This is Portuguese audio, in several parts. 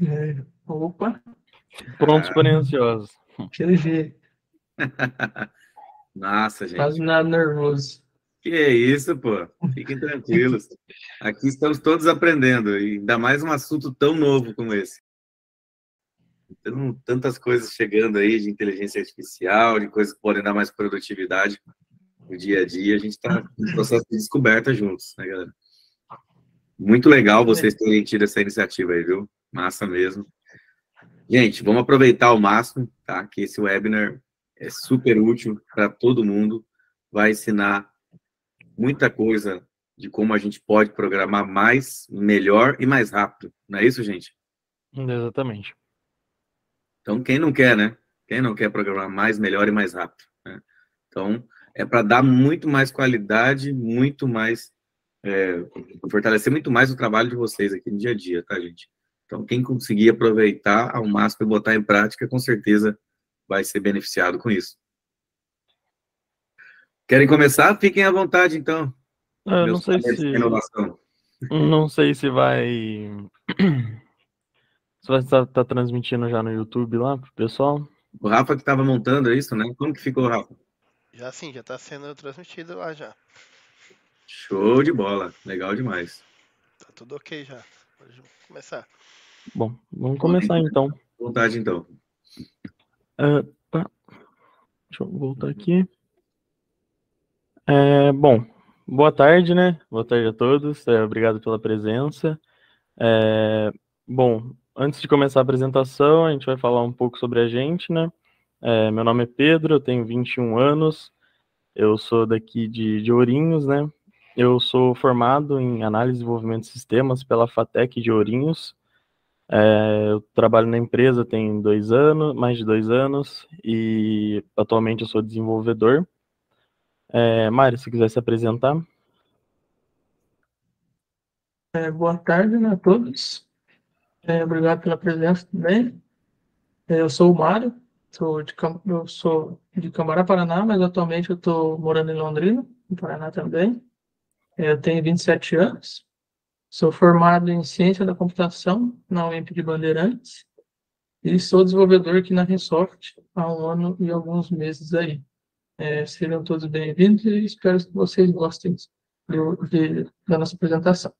É, opa, Prontos, porém ansiosos. aquele jeito, Nossa, gente. quase nada nervoso. Que isso, pô. Fiquem tranquilos. Aqui estamos todos aprendendo, e ainda mais um assunto tão novo como esse. Então, tantas coisas chegando aí de inteligência artificial, de coisas que podem dar mais produtividade no dia a dia. A gente está no processo de descoberta juntos, né, galera? Muito legal vocês terem tido essa iniciativa aí, viu? Massa mesmo. Gente, vamos aproveitar ao máximo, tá? Que esse webinar é super útil para todo mundo. Vai ensinar muita coisa de como a gente pode programar mais, melhor e mais rápido. Não é isso, gente? Exatamente. Então, quem não quer, né? Quem não quer programar mais, melhor e mais rápido? Né? Então, é para dar muito mais qualidade, muito mais. É, fortalecer muito mais o trabalho de vocês aqui no dia a dia, tá, gente? Então, quem conseguir aproveitar ao máximo e botar em prática, com certeza vai ser beneficiado com isso. Querem começar? Fiquem à vontade, então. Eu não sei se. inovação. Não sei se vai. Se vai estar tá transmitindo já no YouTube lá pro pessoal. O Rafa que estava montando isso, né? Como que ficou, Rafa? Já sim, já tá sendo transmitido lá já. Show de bola. Legal demais. Tá tudo ok já. Pode começar. Bom, vamos começar então. Vontade, então. Ah, tá. Deixa eu voltar aqui. É, bom, boa tarde, né? Boa tarde a todos. é, obrigado pela presença. É, bom, antes de começar a apresentação, a gente vai falar um pouco sobre a gente, né? É, meu nome é Pedro, eu tenho 21 anos. Eu sou daqui de, de Ourinhos, né? Eu sou formado em análise e desenvolvimento de sistemas pela FATEC de Ourinhos. É, eu trabalho na empresa tem dois anos, mais de dois anos, e atualmente eu sou desenvolvedor. É, Mário, se quiser se apresentar. É, boa tarde né, a todos. É, obrigado pela presença também. É, eu sou o Mário, sou de, eu sou de Cambará, Paraná, mas atualmente eu estou morando em Londrina, no Paraná também. É, eu tenho 27 anos, sou formado em Ciência da Computação na UEMP de Bandeirantes e sou desenvolvedor aqui na Resoft há um ano e alguns meses aí. É, sejam todos bem-vindos e espero que vocês gostem do- de- da nossa apresentação.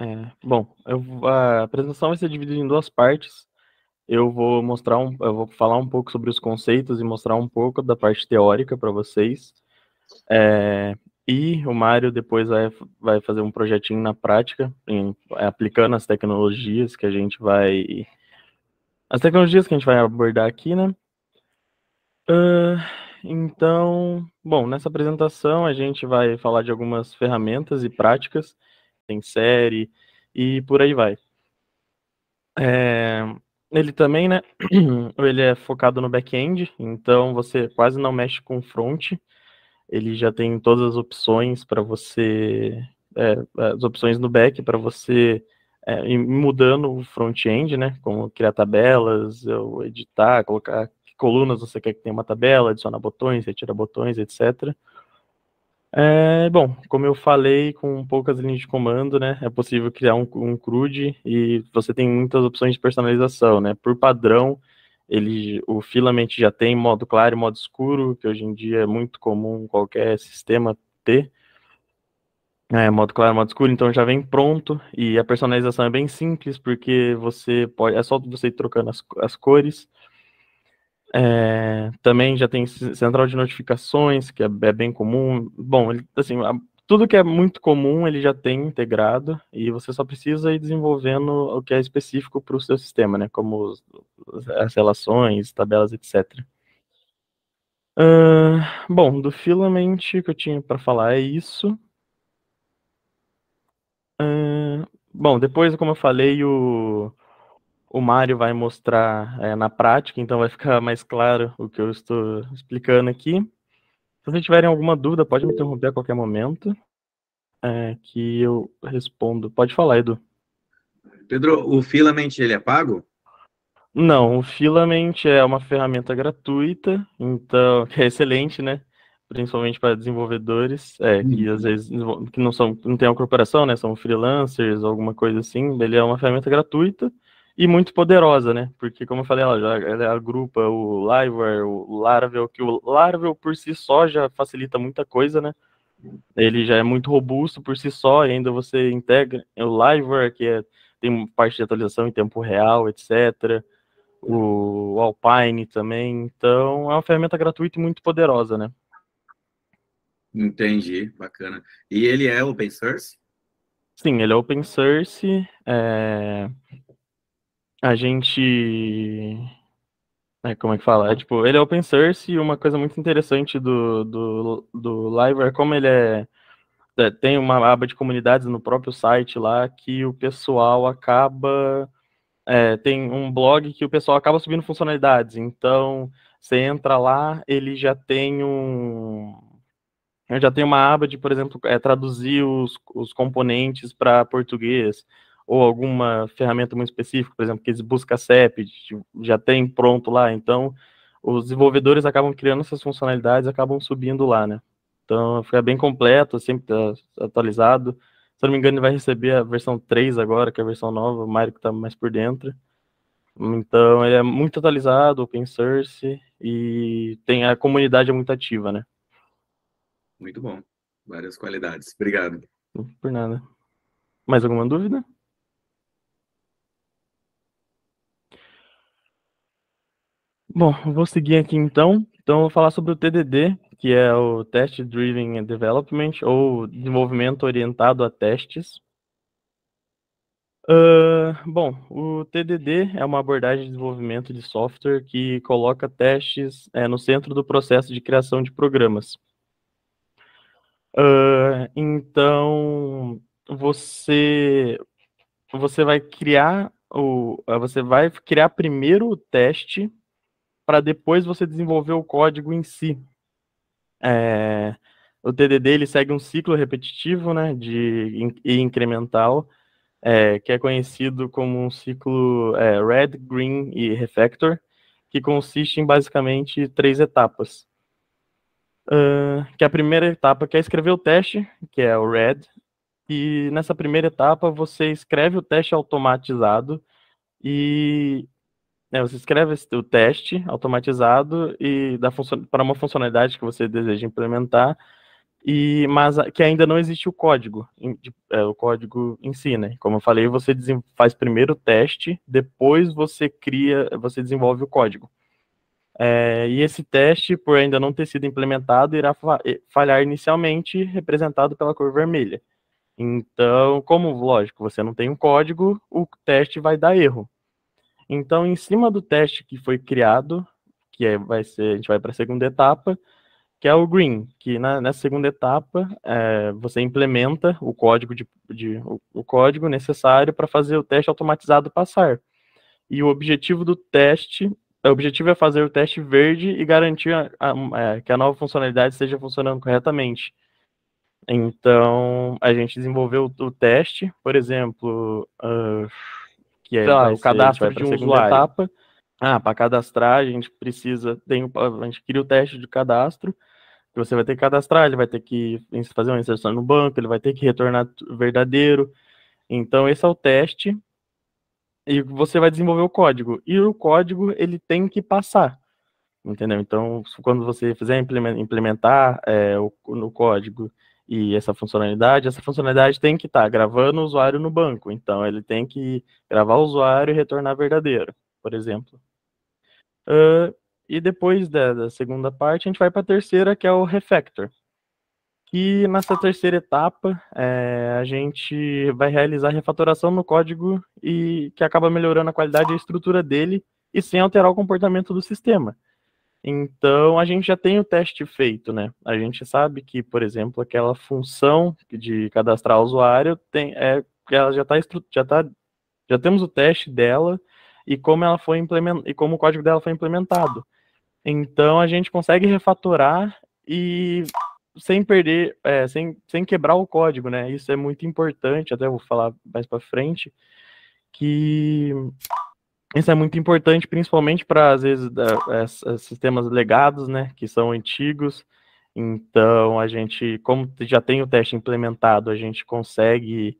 É, bom, eu a apresentação vai ser dividida em duas partes. Eu vou mostrar um, eu vou falar um pouco sobre os conceitos e mostrar um pouco da parte teórica para vocês. É, e o Mário depois vai, vai fazer um projetinho na prática, em- é, aplicando as tecnologias que a gente vai. As tecnologias que a gente vai abordar aqui, né? Ah, então, bom, nessa apresentação a gente vai falar de algumas ferramentas e práticas, tem série e por aí vai. É, ele também, né? Ele é focado no back-end, então você quase não mexe com front. Ele já tem todas as opções para você, é, as opções no back para você é, ir mudando o front-end, né? Como criar tabelas, ou editar, colocar que colunas você quer que tenha uma tabela, adicionar botões, retirar botões, etc. É, bom, como eu falei, com poucas linhas de comando, né, é possível criar um, um CRUD e você tem muitas opções de personalização, né, por padrão, ele, o Filament já tem modo claro e modo escuro, que hoje em dia é muito comum qualquer sistema ter, é, modo claro, modo escuro, então já vem pronto, e a personalização é bem simples, porque você pode, é só você ir trocando as, as cores, é, também já tem central de notificações, que é, é bem comum. Bom, ele, assim, a- tudo que é muito comum ele já tem integrado e você só precisa ir desenvolvendo o que é específico para o seu sistema, né? Como os- as relações, tabelas, etc. Ah, bom, do Filament que eu tinha para falar é isso. Ah, bom, depois, como eu falei, o, o Mário vai mostrar é, na prática, então vai ficar mais claro o que eu estou explicando aqui. Se vocês tiverem alguma dúvida, pode me interromper a qualquer momento, é, que eu respondo. Pode falar, Edu. Pedro, o Filament, ele é pago? Não, o Filament é uma ferramenta gratuita, então, que é excelente, né? principalmente para desenvolvedores, é, que às vezes que não são, não tem uma corporação, né, são freelancers, alguma coisa assim. Ele é uma ferramenta gratuita e muito poderosa, né? Porque como eu falei, ela, já, ela agrupa o Liveware, o Laravel, que o Laravel por si só já facilita muita coisa, né? Ele já é muito robusto por si só, e ainda você integra o Liveware, que é, tem parte de atualização em tempo real, etc o Alpine também. Então, é uma ferramenta gratuita e muito poderosa, né? Entendi, bacana. E ele é open source? Sim, ele é open source. É... A gente. É, como é que fala? É, tipo, ele é open source e uma coisa muito interessante do, do, do Live é como ele é, é. Tem uma aba de comunidades no próprio site lá que o pessoal acaba é, tem um blog que o pessoal acaba subindo funcionalidades. Então, você entra lá, ele já tem um. Já tem uma aba de, por exemplo, é, traduzir os, os componentes para português, ou alguma ferramenta muito específica, por exemplo, que eles busca CEP, já tem pronto lá. Então, os desenvolvedores acabam criando essas funcionalidades, acabam subindo lá, né? Então, fica bem completo, sempre tá atualizado. Se não me engano, ele vai receber a versão 3 agora, que é a versão nova, o Mário que está mais por dentro. Então, ele é muito atualizado, open source, e tem a comunidade é muito ativa, né? Muito bom. Várias qualidades. Obrigado. Por nada. Mais alguma dúvida? Bom, vou seguir aqui então. Então, eu vou falar sobre o TDD, que é o Test Driven Development, ou desenvolvimento orientado a testes. Uh, bom, o TDD é uma abordagem de desenvolvimento de software que coloca testes é, no centro do processo de criação de programas. Uh, então, você você vai criar o você vai criar primeiro o teste para depois você desenvolver o código em si. É, o TDD ele segue um ciclo repetitivo, né, de e incremental, é, que é conhecido como um ciclo é, Red, Green e Refactor, que consiste em basicamente três etapas. Uh, que a primeira etapa que é escrever o teste, que é o Red, e nessa primeira etapa você escreve o teste automatizado e é, você escreve o teste automatizado e para uma funcionalidade que você deseja implementar, e mas que ainda não existe o código, é, o código em si, né? Como eu falei, você faz primeiro o teste, depois você cria, você desenvolve o código. É, e esse teste, por ainda não ter sido implementado, irá falhar inicialmente, representado pela cor vermelha. Então, como lógico, você não tem um código, o teste vai dar erro. Então, em cima do teste que foi criado, que é, vai ser, a gente vai para a segunda etapa, que é o green, que na, nessa segunda etapa é, você implementa o código, de, de o, o, código necessário para fazer o teste automatizado passar. E o objetivo do teste, o objetivo é fazer o teste verde e garantir a, a, é, que a nova funcionalidade esteja funcionando corretamente. Então, a gente desenvolveu o, o teste, por exemplo, uh, que é o cadastro de um usuário. Etapa. Ah, para cadastrar, a gente precisa, tem, a gente cria o teste de cadastro, que você vai ter que cadastrar, ele vai ter que fazer uma inserção no banco, ele vai ter que retornar verdadeiro. Então, esse é o teste, e você vai desenvolver o código. E o código, ele tem que passar, entendeu? Então, quando você fizer implementar é, o, no código e essa funcionalidade, essa funcionalidade tem que estar tá gravando o usuário no banco. Então, ele tem que gravar o usuário e retornar verdadeiro, por exemplo. Uh, e depois da, da, segunda parte, a gente vai para a terceira, que é o refactor. E nessa terceira etapa, é, a gente vai realizar refatoração no código e que acaba melhorando a qualidade e a estrutura dele e sem alterar o comportamento do sistema. Então, a gente já tem o teste feito, né? A gente sabe que, por exemplo, aquela função de cadastrar usuário tem, é, ela já está já tá, já temos o teste dela e como ela foi implementada e como o código dela foi implementado. Então, a gente consegue refatorar e sem perder, é, sem, sem quebrar o código, né? Isso é muito importante, até vou falar mais para frente, que isso é muito importante, principalmente para, às vezes, é, sistemas legados, né, que são antigos, Então, a gente, como já tem o teste implementado, a gente consegue,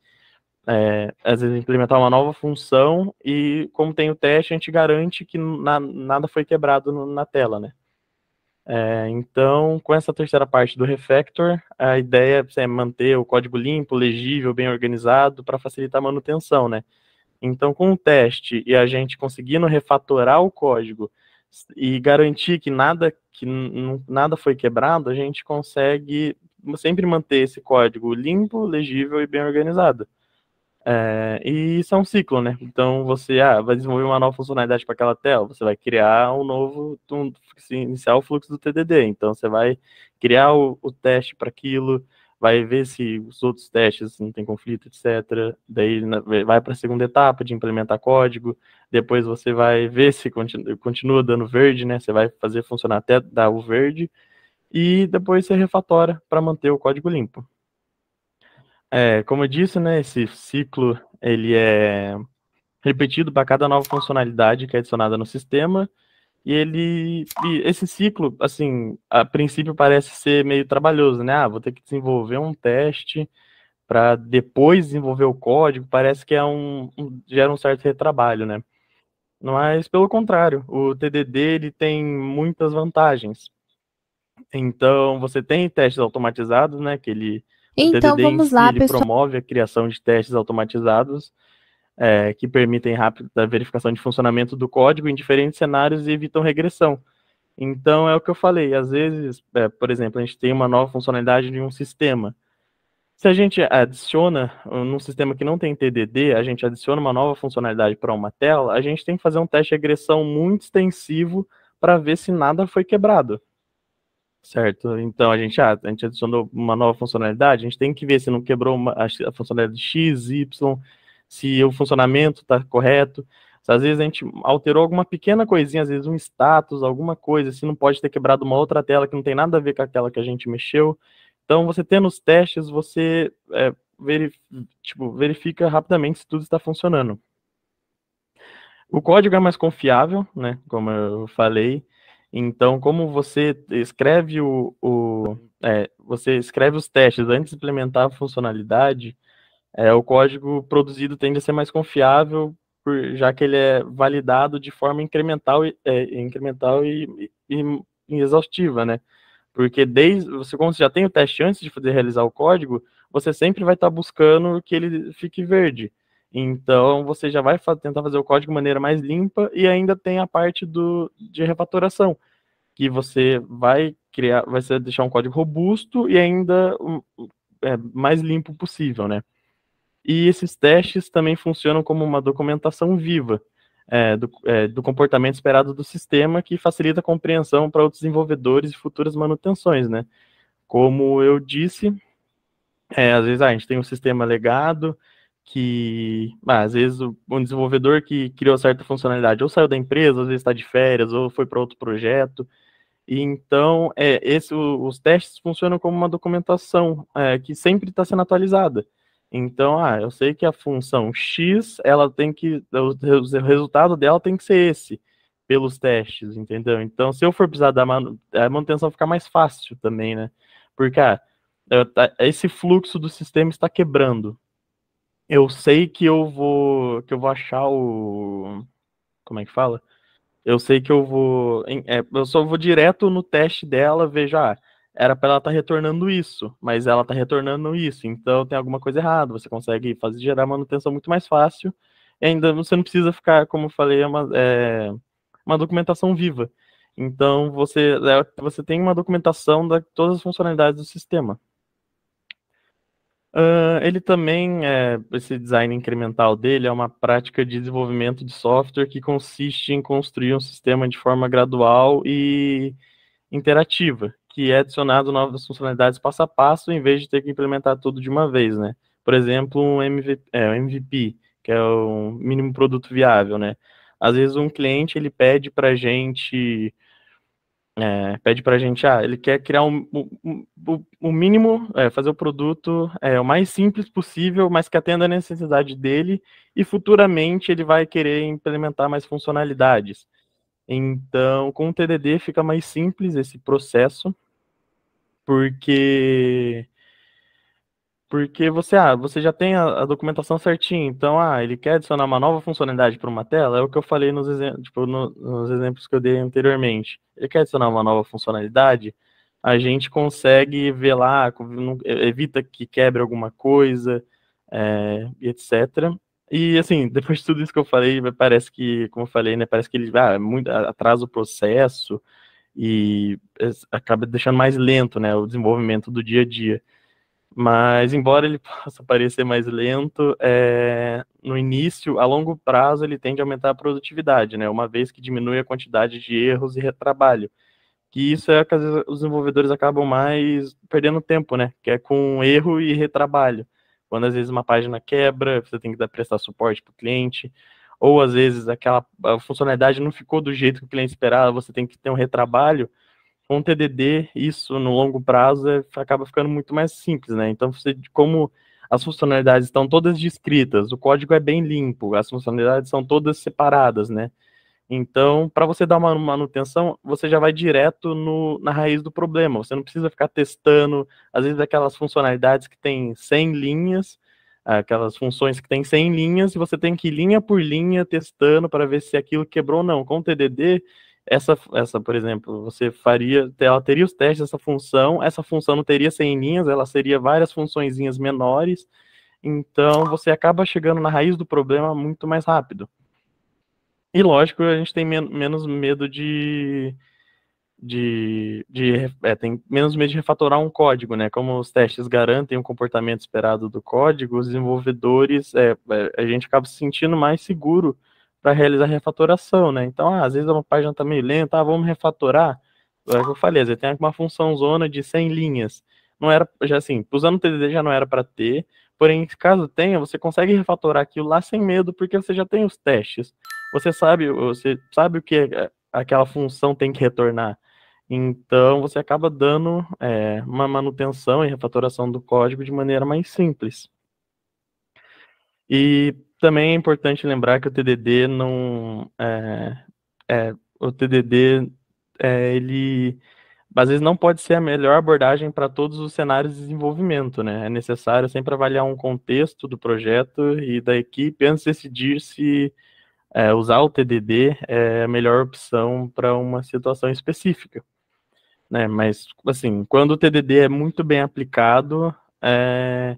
é, às vezes, implementar uma nova função e, como tem o teste, a gente garante que na, nada foi quebrado no, na tela, né? É, então, com essa terceira parte do refactor, a ideia é manter o código limpo, legível, bem organizado, para facilitar a manutenção, né? Então, com o teste e a gente conseguindo refatorar o código e garantir que nada que nada foi quebrado, a gente consegue sempre manter esse código limpo, legível e bem organizado. É, e isso é um ciclo, né? Então você ah, vai desenvolver uma nova funcionalidade para aquela tela, você vai criar um novo, um, iniciar o fluxo do TDD. Então você vai criar o, o teste para aquilo, vai ver se os outros testes não tem conflito, etc. Daí vai para a segunda etapa de implementar código. Depois você vai ver se continua, continua dando verde, né? Você vai fazer funcionar até dar o verde. E depois você refatora para manter o código limpo. É, como eu disse, né, esse ciclo ele é repetido para cada nova funcionalidade que é adicionada no sistema. E ele, e esse ciclo, assim, a princípio parece ser meio trabalhoso, né? Ah, vou ter que desenvolver um teste para depois desenvolver o código. Parece que é um, um, gera um certo retrabalho, né? Mas pelo contrário, o TDD ele tem muitas vantagens. Então, você tem testes automatizados, né? Que ele então, vamos si, lá, ele pessoal. promove a criação de testes automatizados é, que permitem rápida verificação de funcionamento do código em diferentes cenários e evitam regressão. Então, é o que eu falei, às vezes, é, por exemplo, a gente tem uma nova funcionalidade de um sistema. Se a gente adiciona, num sistema que não tem TDD, a gente adiciona uma nova funcionalidade para uma tela, a gente tem que fazer um teste de regressão muito extensivo para ver se nada foi quebrado. Certo? Então a gente, ah, a gente adicionou uma nova funcionalidade, a gente tem que ver se não quebrou uma, a funcionalidade X, Y, se o funcionamento está correto. Às vezes a gente alterou alguma pequena coisinha, às vezes um status, alguma coisa, se não pode ter quebrado uma outra tela que não tem nada a ver com aquela que a gente mexeu. Então, você tendo os testes, você é, tipo, verifica rapidamente se tudo está funcionando. O código é mais confiável, né? Como eu falei. Então, como você escreve o, o é, você escreve os testes antes de implementar a funcionalidade, é, o código produzido tende a ser mais confiável, por, já que ele é validado de forma incremental, é, incremental e, e, e, exaustiva, né? Porque desde você, como você já tem o teste antes de poder realizar o código, você sempre vai estar buscando que ele fique verde. Então, você já vai tentar fazer o código de maneira mais limpa e ainda tem a parte do, de refatoração, que você vai criar, vai deixar um código robusto e ainda um, é, mais limpo possível, né? E esses testes também funcionam como uma documentação viva é, do, é, do comportamento esperado do sistema, que facilita a compreensão para outros desenvolvedores e futuras manutenções, né? Como eu disse, é, às vezes ah, a gente tem um sistema legado, que ah, às vezes um desenvolvedor que criou certa funcionalidade ou saiu da empresa, às vezes está de férias, ou foi para outro projeto. Então, é, esse, os testes funcionam como uma documentação é, que sempre está sendo atualizada. Então, ah, eu sei que a função x, ela tem que, o resultado dela tem que ser esse, pelos testes, entendeu? Então, se eu for precisar da a manutenção fica mais fácil também, né? Porque, ah, esse fluxo do sistema está quebrando eu sei que eu vou que eu vou achar o como é que fala? Eu sei que eu vou é, eu só vou direto no teste dela, veja, ah, era para ela estar tá retornando isso, mas ela está retornando isso, então tem alguma coisa errada. Você consegue fazer gerar manutenção muito mais fácil. E ainda você não precisa ficar, como eu falei, é uma, é, uma documentação viva. Então você é, você tem uma documentação de todas as funcionalidades do sistema. Uh, ele também, é, esse design incremental dele é uma prática de desenvolvimento de software que consiste em construir um sistema de forma gradual e interativa, que é adicionado novas funcionalidades passo a passo, em vez de ter que implementar tudo de uma vez, né? Por exemplo, um MVP, é, um MVP que é o mínimo produto viável, né? Às vezes um cliente ele pede para gente é, pede para gente, ah, ele quer criar um, um, um, um mínimo, é, fazer o produto é, o mais simples possível, mas que atenda a necessidade dele, e futuramente ele vai querer implementar mais funcionalidades. Então, com o TDD fica mais simples esse processo, porque porque você, ah, você já tem a, a documentação certinha, então, ah, ele quer adicionar uma nova funcionalidade para uma tela, é o que eu falei nos, exemplos, tipo, no, nos exemplos que eu dei anteriormente. Ele quer adicionar uma nova funcionalidade, a gente consegue ver lá, evita que quebre alguma coisa, é, etc. E assim, depois de tudo isso que eu falei, parece que, como eu falei, né, parece que ele ah, muito, atrasa o processo e acaba deixando mais lento, né, o desenvolvimento do dia a dia. Mas, embora ele possa parecer mais lento, é, no início, a longo prazo, ele tende a aumentar a produtividade, né? Uma vez que diminui a quantidade de erros e retrabalho. Que isso é que às vezes, os desenvolvedores acabam mais perdendo tempo, né? Que é com erro e retrabalho. Quando às vezes uma página quebra, você tem que dar, prestar suporte para o cliente, ou às vezes aquela funcionalidade não ficou do jeito que o cliente esperava, você tem que ter um retrabalho com o TDD, isso no longo prazo é, acaba ficando muito mais simples, né? Então, você, como as funcionalidades estão todas descritas, o código é bem limpo, as funcionalidades são todas separadas, né? Então, para você dar uma manutenção, você já vai direto no, na raiz do problema. Você não precisa ficar testando, às vezes, aquelas funcionalidades que tem 100 linhas, aquelas funções que tem 100 linhas, e você tem que ir linha por linha testando para ver se aquilo quebrou ou não. Com o TDD, essa, essa, por exemplo, você faria, ela teria os testes dessa função, essa função não teria 100 linhas, ela seria várias funçõezinhas menores, então você acaba chegando na raiz do problema muito mais rápido. E lógico, a gente tem men menos medo de, de, de é, tem menos medo de refatorar um código, né? Como os testes garantem o comportamento esperado do código, os desenvolvedores, é, é a gente acaba se sentindo mais seguro para realizar refatoração, né? Então, ah, às vezes uma página está meio lenta, ah, vamos refatorar. É o que eu falei, tem uma função zona de 100 linhas. Não era, já assim, usando o TDD já não era para ter, porém, caso tenha, você consegue refatorar aquilo lá sem medo, porque você já tem os testes. Você sabe, você sabe o que é, aquela função tem que retornar. Então, você acaba dando é, uma manutenção e refatoração do código de maneira mais simples. E também é importante lembrar que o TDD não é, é o TDD é, ele às vezes não pode ser a melhor abordagem para todos os cenários de desenvolvimento, né? É necessário sempre avaliar um contexto do projeto e da equipe antes de decidir se é, usar o TDD é a melhor opção para uma situação específica, né? Mas assim, quando o TDD é muito bem aplicado, é,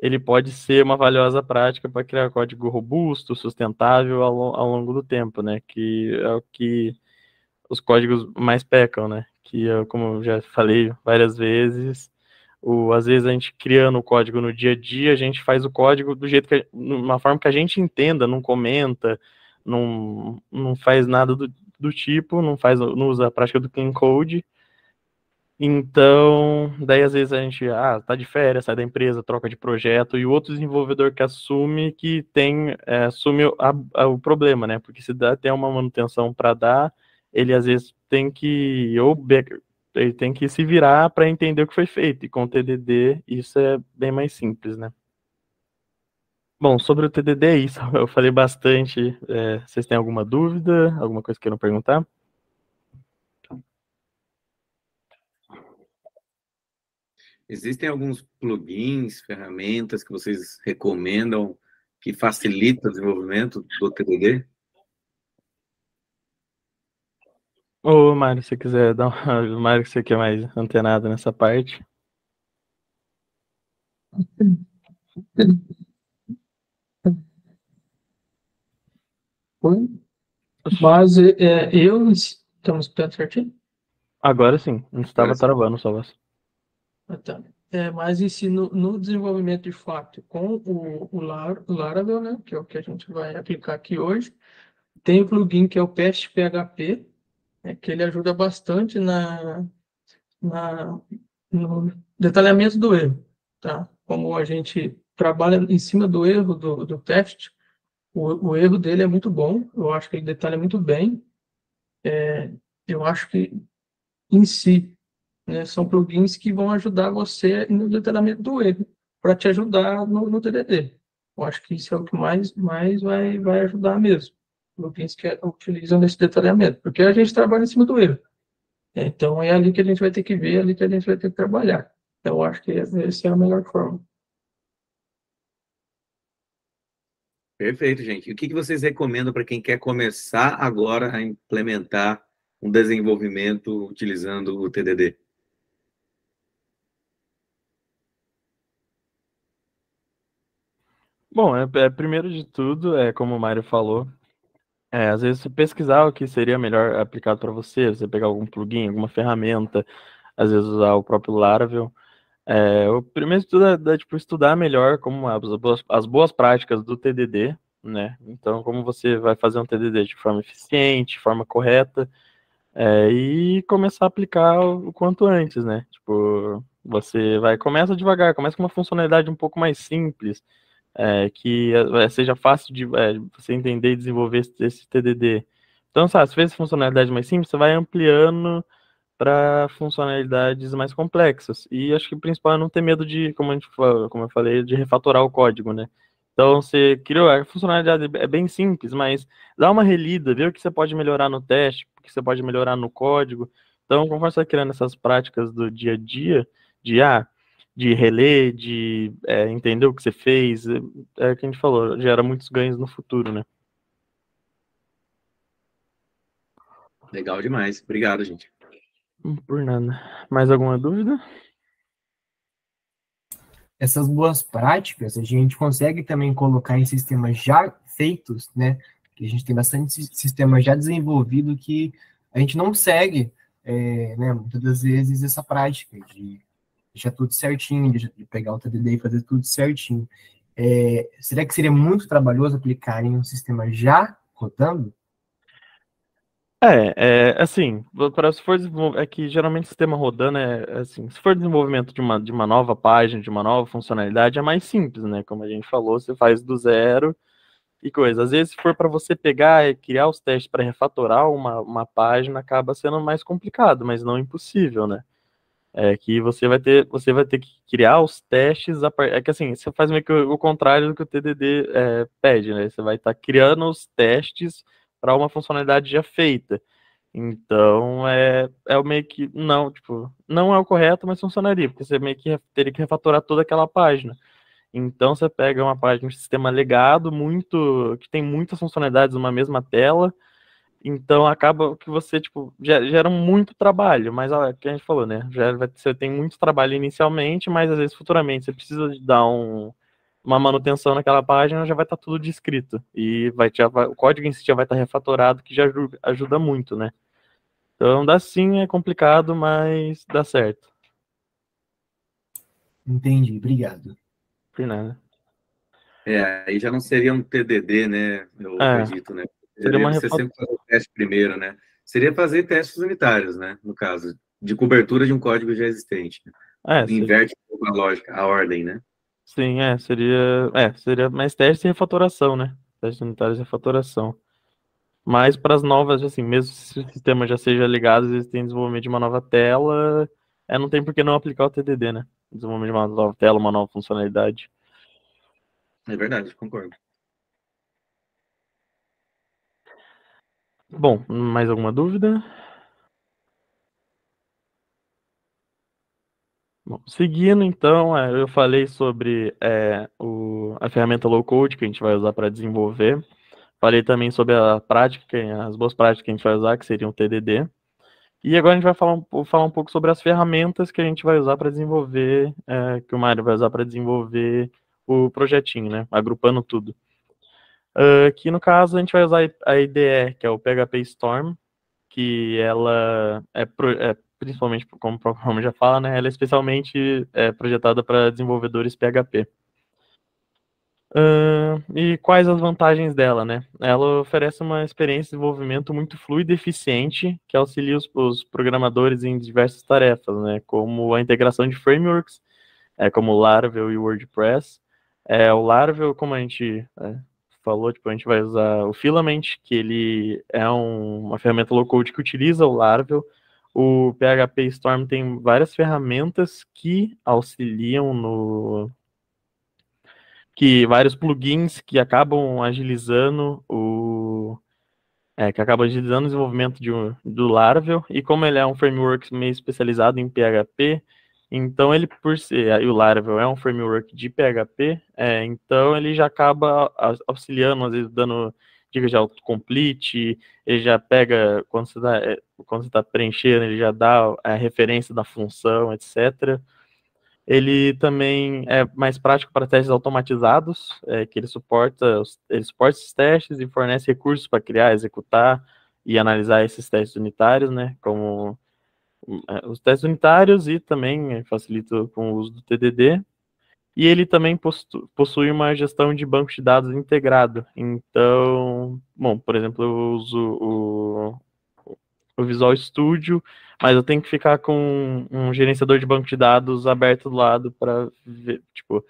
ele pode ser uma valiosa prática para criar código robusto, sustentável ao, ao, longo do tempo, né? Que é o que os códigos mais pecam, né? Que, eu, como eu já falei várias vezes, o, às vezes a gente criando o código no dia a dia, a gente faz o código do jeito que, uma forma que a gente entenda, não comenta, não, não faz nada do, do tipo, não faz, não usa a prática do clean code, então, daí às vezes a gente, ah, tá de férias, sai da empresa, troca de projeto, e o outro desenvolvedor que assume que tem, é, assume a, a, o problema, né? Porque se dá, tem uma manutenção para dar, ele às vezes tem que, ou ele tem que se virar para entender o que foi feito, e com o TDD isso é bem mais simples, né? Bom, sobre o TDD é isso, eu falei bastante, é, vocês têm alguma dúvida, alguma coisa que queiram perguntar? Existem alguns plugins, ferramentas que vocês recomendam que facilitam o desenvolvimento do TDD? Ô, Mário, se quiser dar uma... Mário, você que é mais antenado nessa parte. Oi? Mas é, eu... Estamos escutando certinho? Agora sim, não estava travando sua voz. Tá. É, mas ensino no desenvolvimento de fato com o, o, Lar, o Laravel, né, que é o que a gente vai aplicar aqui hoje, tem o plugin que é o PEST PHP, é, que ele ajuda bastante na, na, no detalhamento do erro. Tá? Como a gente trabalha em cima do erro do, do teste, o, erro dele é muito bom, eu acho que ele detalha muito bem. É, eu acho que em si né? São plugins que vão ajudar você no detalhamento do erro, para te ajudar no, no, TDD. Eu acho que isso é o que mais, mais vai, vai ajudar mesmo. Plugins que utilizam esse detalhamento, porque a gente trabalha em cima do erro. Então é ali que a gente vai ter que ver, é ali que a gente vai ter que trabalhar. Então eu acho que essa é a melhor forma. Perfeito, gente. E o que vocês recomendam para quem quer começar agora a implementar um desenvolvimento utilizando o TDD? Bom, é, é, primeiro de tudo, é como o Mário falou, é, às vezes você pesquisar o que seria melhor aplicado para você, você pegar algum plugin, alguma ferramenta, às vezes usar o próprio Laravel. É, o primeiro de tudo é, é tipo, estudar melhor como as boas, as boas práticas do TDD, né? Então, como você vai fazer um TDD de forma eficiente, de forma correta, é, e começar a aplicar o quanto antes, né? Tipo, você vai, começa devagar, começa com uma funcionalidade um pouco mais simples, é, que é, seja fácil de é, você entender e desenvolver esse, esse, TDD. Então, sabe, se fez funcionalidade mais simples, você vai ampliando para funcionalidades mais complexas. E acho que o principal é não ter medo de, como, a gente, como eu falei, de refatorar o código, né? Então, você criou, a funcionalidade é bem simples, mas dá uma relida, vê o que você pode melhorar no teste, o que você pode melhorar no código. Então, conforme você vai criando essas práticas do dia a dia, de, ah, de reler, de é, entender o que você fez, é, é o que a gente falou, gera muitos ganhos no futuro, né? Legal demais. Obrigado, gente. Hum, por nada. Mais alguma dúvida? essas boas práticas a gente consegue também colocar em sistemas já feitos, né? Que a gente tem bastante sistema já desenvolvido que a gente não segue, é, né? Muitas das vezes essa prática de deixar tudo certinho, de pegar o TDD e fazer tudo certinho. É, será que seria muito trabalhoso aplicar em um sistema já rodando? É, é assim, para se for é que geralmente o sistema rodando é, é assim, se for desenvolvimento de uma, de uma nova página, de uma nova funcionalidade, é mais simples, né? Como a gente falou, você faz do zero e coisa. Às vezes, se for para você pegar e criar os testes para refatorar uma, uma página, acaba sendo mais complicado, mas não impossível, né? É que você vai ter, você vai ter que criar os testes, a, é que assim, você faz meio que o, o contrário do que o TDD é, pede, né? Você vai estar tá criando os testes para uma funcionalidade já feita. Então, é, é o meio que, não, tipo, não é o correto, mas funcionaria, porque você meio que teria que refatorar toda aquela página. Então, você pega uma página de sistema legado, muito, que tem muitas funcionalidades numa mesma tela, então acaba que você, tipo, gera muito trabalho, mas ó, que a gente falou, né, vai, você tem muito trabalho inicialmente, mas às vezes futuramente você precisa dar um, uma manutenção naquela página, já vai estar tá tudo descrito. E vai, já vai, o código em si já vai estar tá refatorado, que já ajuda, ajuda muito, né? Então, dá sim, é complicado, mas dá certo. Entendi, obrigado. Por nada. É, aí já não seria um TDD, né? Eu é, acredito, né? Seria uma você sempre fazer o teste primeiro, né? Seria fazer testes unitários, né? No caso, de cobertura de um código já existente. É, Inverte seria... a lógica, a ordem, né? Sim, é, seria. É, seria mais teste e refatoração, né? Testes unitários e refatoração. Mas para as novas, assim, mesmo se o sistema já seja ligado, às vezes tem desenvolvimento de uma nova tela, é, não tem por que não aplicar o TDD, né? Desenvolvimento de uma nova tela, uma nova funcionalidade. É verdade, concordo. Bom, mais alguma dúvida? Bom, seguindo então, é, eu falei sobre é, o, a ferramenta low code que a gente vai usar para desenvolver. Falei também sobre a prática, as boas práticas que a gente vai usar, que seriam o TDD. E agora a gente vai falar um, falar um pouco sobre as ferramentas que a gente vai usar para desenvolver, é, que o Mário vai usar para desenvolver o projetinho, né? Agrupando tudo. Uh, aqui no caso a gente vai usar a IDE, que é o PHP Storm, que ela é, pro, é principalmente, como o próprio nome já fala, né, ela é especialmente é, projetada para desenvolvedores PHP. Uh, e quais as vantagens dela, né? Ela oferece uma experiência de desenvolvimento muito fluida e eficiente que auxilia os, os programadores em diversas tarefas, né? Como a integração de frameworks, é, como Laravel e WordPress. É, o Laravel, como a gente é, falou, tipo, a gente vai usar o Filament, que ele é um, uma ferramenta low-code que utiliza o Laravel, o PHP Storm tem várias ferramentas que auxiliam no que vários plugins que acabam agilizando o é, que acaba agilizando o desenvolvimento de do Laravel, e como ele é um framework meio especializado em PHP, então ele por ser, o Laravel é um framework de PHP, é, então ele já acaba auxiliando, às vezes dando dicas de autocomplete, ele já pega, quando você está tá preenchendo, ele já dá a referência da função, etc. Ele também é mais prático para testes automatizados, é, que ele suporta, ele suporta esses testes e fornece recursos para criar, executar e analisar esses testes unitários, né, como é, os testes unitários e também facilita com o uso do TDD. E ele também possui uma gestão de banco de dados integrado. Então, bom, por exemplo, eu uso o, o Visual Studio, mas eu tenho que ficar com um gerenciador de banco de dados aberto do lado para ver, tipo,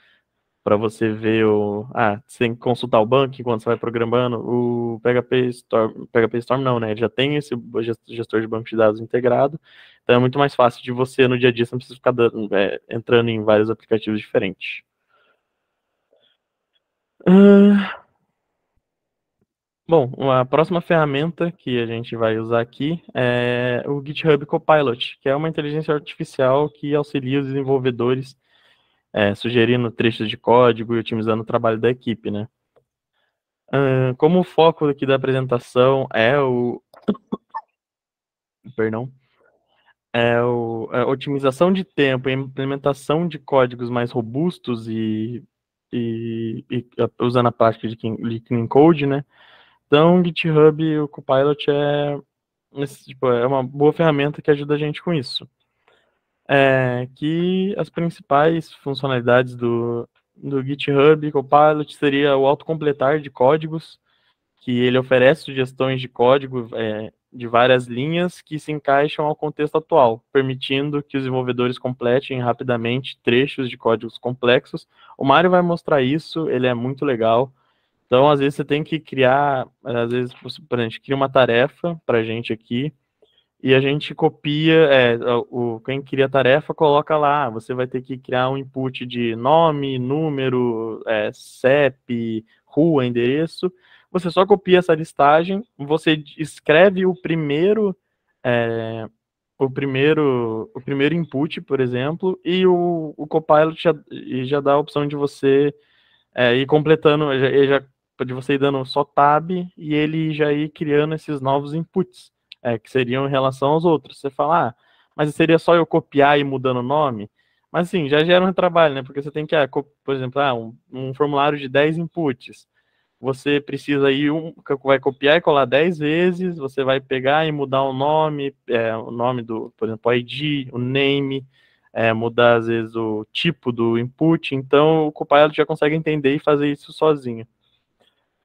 para você ver o. Ah, você tem que consultar o banco enquanto você vai programando. O PHP Storm, PHP Storm não, né? Ele já tem esse gestor de banco de dados integrado, então é muito mais fácil de você no dia a dia, você não precisa ficar dando, é, entrando em vários aplicativos diferentes. Uh, Bom, a próxima ferramenta que a gente vai usar aqui é o GitHub Copilot, que é uma inteligência artificial que auxilia os desenvolvedores é, sugerindo trechos de código e otimizando o trabalho da equipe, né? Uh, como o foco aqui da apresentação é o... Perdão. É, o, é a otimização de tempo e implementação de códigos mais robustos e, e, e usando a prática de Clean Code, né? Então, o GitHub, o Copilot é, tipo, é uma boa ferramenta que ajuda a gente com isso. É, que as principais funcionalidades do, do GitHub Copilot seria o autocompletar de códigos, que ele oferece sugestões de código é, de várias linhas que se encaixam ao contexto atual, permitindo que os desenvolvedores completem rapidamente trechos de códigos complexos. O Mário vai mostrar isso, ele é muito legal. Então, às vezes, você tem que criar, às vezes, por exemplo, cria uma tarefa para a gente aqui, e a gente copia, é, o, quem cria a tarefa coloca lá, você vai ter que criar um input de nome, número, é, CEP, rua, endereço, você só copia essa listagem, você escreve o primeiro, é, o primeiro, o primeiro input, por exemplo, e o, o Copilot já, já dá a opção de você é, ir completando, ele já de você ir dando só tab e ele já ir criando esses novos inputs, é, que seriam em relação aos outros. Você fala, ah, mas seria só eu copiar e mudando o nome? Mas assim, já gera um trabalho, né? Porque você tem que, ah, por exemplo, ah, um, um, formulário de 10 inputs. Você precisa ir, um, vai copiar e colar 10 vezes, você vai pegar e mudar o nome, é, o nome do, por exemplo, ID, o name, é, mudar às vezes o tipo do input. Então o Copilot já consegue entender e fazer isso sozinho.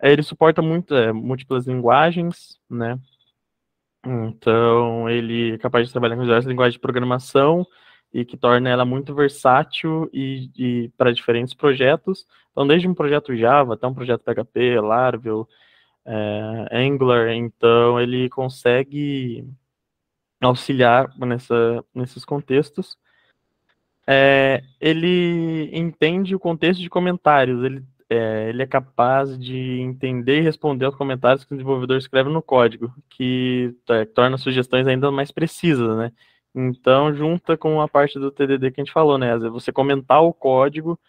É, ele suporta muito, é, múltiplas linguagens, né? Então, ele é capaz de trabalhar com diversas linguagens de programação e que torna ela muito versátil e, e para diferentes projetos. Então, desde um projeto Java até um projeto PHP, Laravel, é, Angular, então ele consegue auxiliar nessa, nesses contextos. É, ele entende o contexto de comentários, ele é, ele é capaz de entender e responder aos comentários que o desenvolvedor escreve no código, que é, torna sugestões ainda mais precisas, né? Então, junta com a parte do TDD que a gente falou, né? Você comentar o código,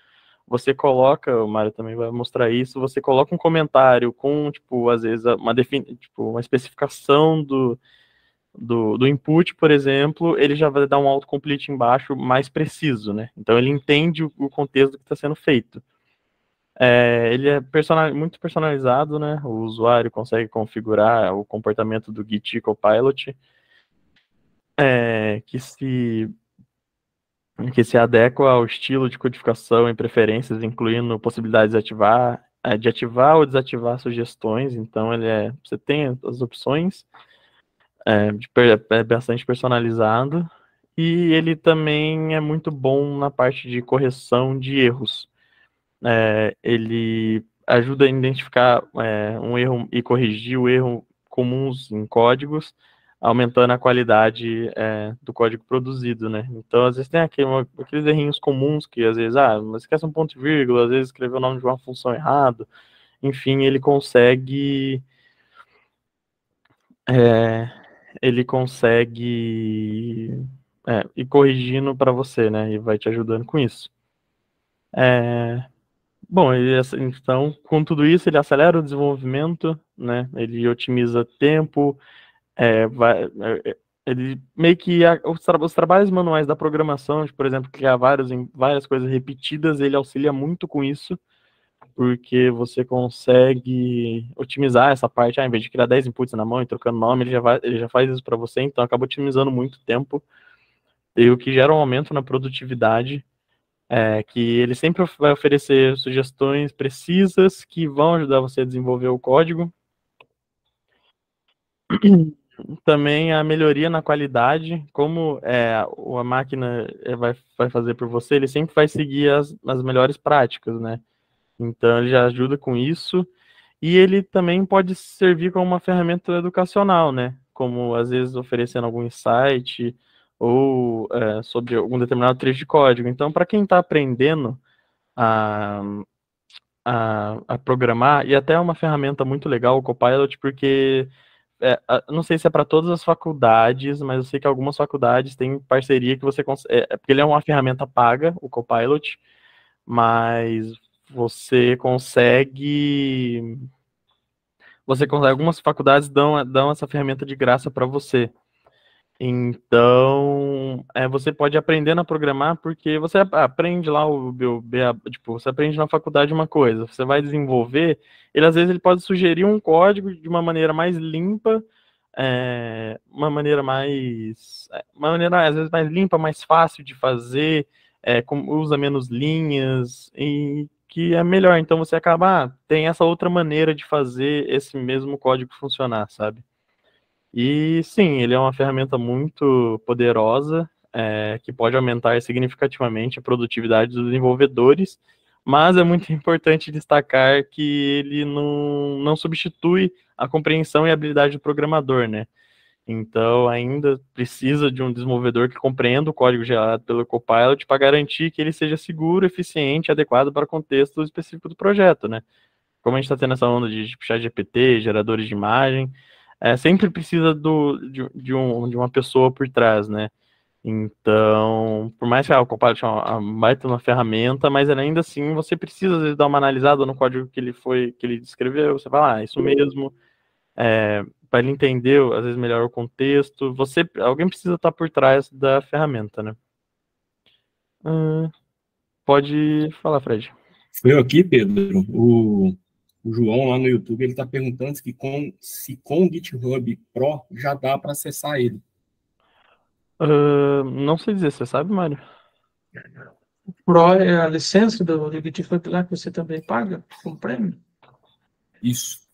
você coloca, o Mário também vai mostrar isso, você coloca um comentário com, tipo, às vezes, uma, defini tipo, uma especificação do, do, do input, por exemplo, ele já vai dar um autocomplete embaixo mais preciso, né? Então, ele entende o, o contexto que está sendo feito. É, ele é personal, muito personalizado, né? O usuário consegue configurar o comportamento do Git Copilot é, que se que se adequa ao estilo de codificação e preferências, incluindo possibilidades de ativar, é, de ativar ou desativar sugestões. Então, ele é, você tem as opções, é, de, é bastante personalizado, e ele também é muito bom na parte de correção de erros é, ele ajuda a identificar é, um erro e corrigir o erro comuns em códigos, aumentando a qualidade é, do código produzido, né? Então, às vezes tem aquele, aqueles errinhos comuns que, às vezes, ah, esquece um ponto e vírgula, às vezes escreveu o nome de uma função errado, enfim, ele consegue é, ele consegue é, ir corrigindo para você, né? E vai te ajudando com isso. É, bom, ele, então, com tudo isso, ele acelera o desenvolvimento, né? Ele otimiza tempo, é, vai, é, ele meio que a, os, tra os, trabalhos manuais da programação, de, por exemplo, criar várias, várias coisas repetidas, ele auxilia muito com isso, porque você consegue otimizar essa parte, ah, em vez de criar 10 inputs na mão e trocando nome, ele já, vai, ele já faz isso para você, então acaba otimizando muito tempo, e o que gera um aumento na produtividade, é, que ele sempre vai oferecer sugestões precisas que vão ajudar você a desenvolver o código, também a melhoria na qualidade, como é, a máquina é, vai, vai fazer por você, ele sempre vai seguir as, as melhores práticas, né? Então ele já ajuda com isso. E ele também pode servir como uma ferramenta educacional, né? Como às vezes oferecendo algum insight ou é, sobre algum determinado trecho de código. Então, para quem está aprendendo a, a, a, programar, e até é uma ferramenta muito legal, o Copilot, porque é, não sei se é para todas as faculdades, mas eu sei que algumas faculdades têm parceria que você consegue. É, porque ele é uma ferramenta paga, o Copilot, mas você consegue. Você consegue. Algumas faculdades dão, dão essa ferramenta de graça para você. Então, é, você pode aprender a programar porque você aprende lá o, o tipo, você aprende na faculdade uma coisa, você vai desenvolver, ele às vezes ele pode sugerir um código de uma maneira mais limpa, é, uma maneira mais, é, uma maneira às vezes mais limpa, mais fácil de fazer, é, com, usa menos linhas e que é melhor. Então você acaba, ah, tem essa outra maneira de fazer esse mesmo código funcionar, sabe? E sim, ele é uma ferramenta muito poderosa, é, que pode aumentar significativamente a produtividade dos desenvolvedores, mas é muito importante destacar que ele não, não substitui a compreensão e habilidade do programador, né? Então, ainda precisa de um desenvolvedor que compreenda o código gerado pelo Copilot para garantir que ele seja seguro, eficiente e adequado para o contexto específico do projeto, né? Como a gente está tendo essa onda de chat GPT, geradores de imagem, é, sempre precisa do, de, de, um, de uma pessoa por trás, né? Então, por mais que ah, o Copilot é uma baita uma ferramenta, mas ainda assim você precisa às vezes, dar uma analisada no código que ele foi, que ele descreveu, você fala, ah, isso mesmo, é, para ele entender às vezes melhor o contexto, você, alguém precisa estar por trás da ferramenta, né? Hum, pode falar, Fred. Foi aqui, Pedro, o o João lá no YouTube, ele está perguntando se com, se com o GitHub Pro já dá para acessar ele. Uh, não sei dizer, você sabe, Mário? Pro é a licença do, GitHub lá que você também paga como prêmio? Isso.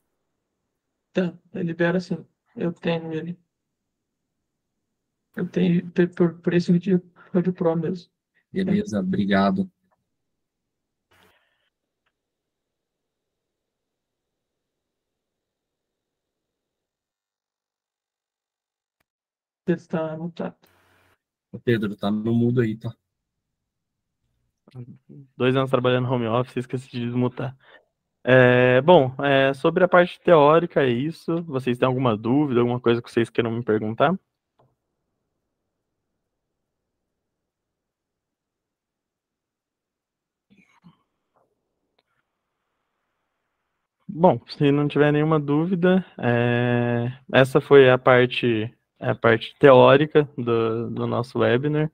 Tá, ele libera assim. Eu tenho ele. Eu tenho por, por esse GitHub Pro mesmo. Beleza, obrigado. Você está mutado. O Pedro, tá no mudo aí, tá? Dois anos trabalhando no home office, esqueci de desmutar. É, bom, é, sobre a parte teórica é isso. Vocês têm alguma dúvida, alguma coisa que vocês queiram me perguntar? Bom, se não tiver nenhuma dúvida, é, essa foi a parte a parte teórica do, do nosso webinar.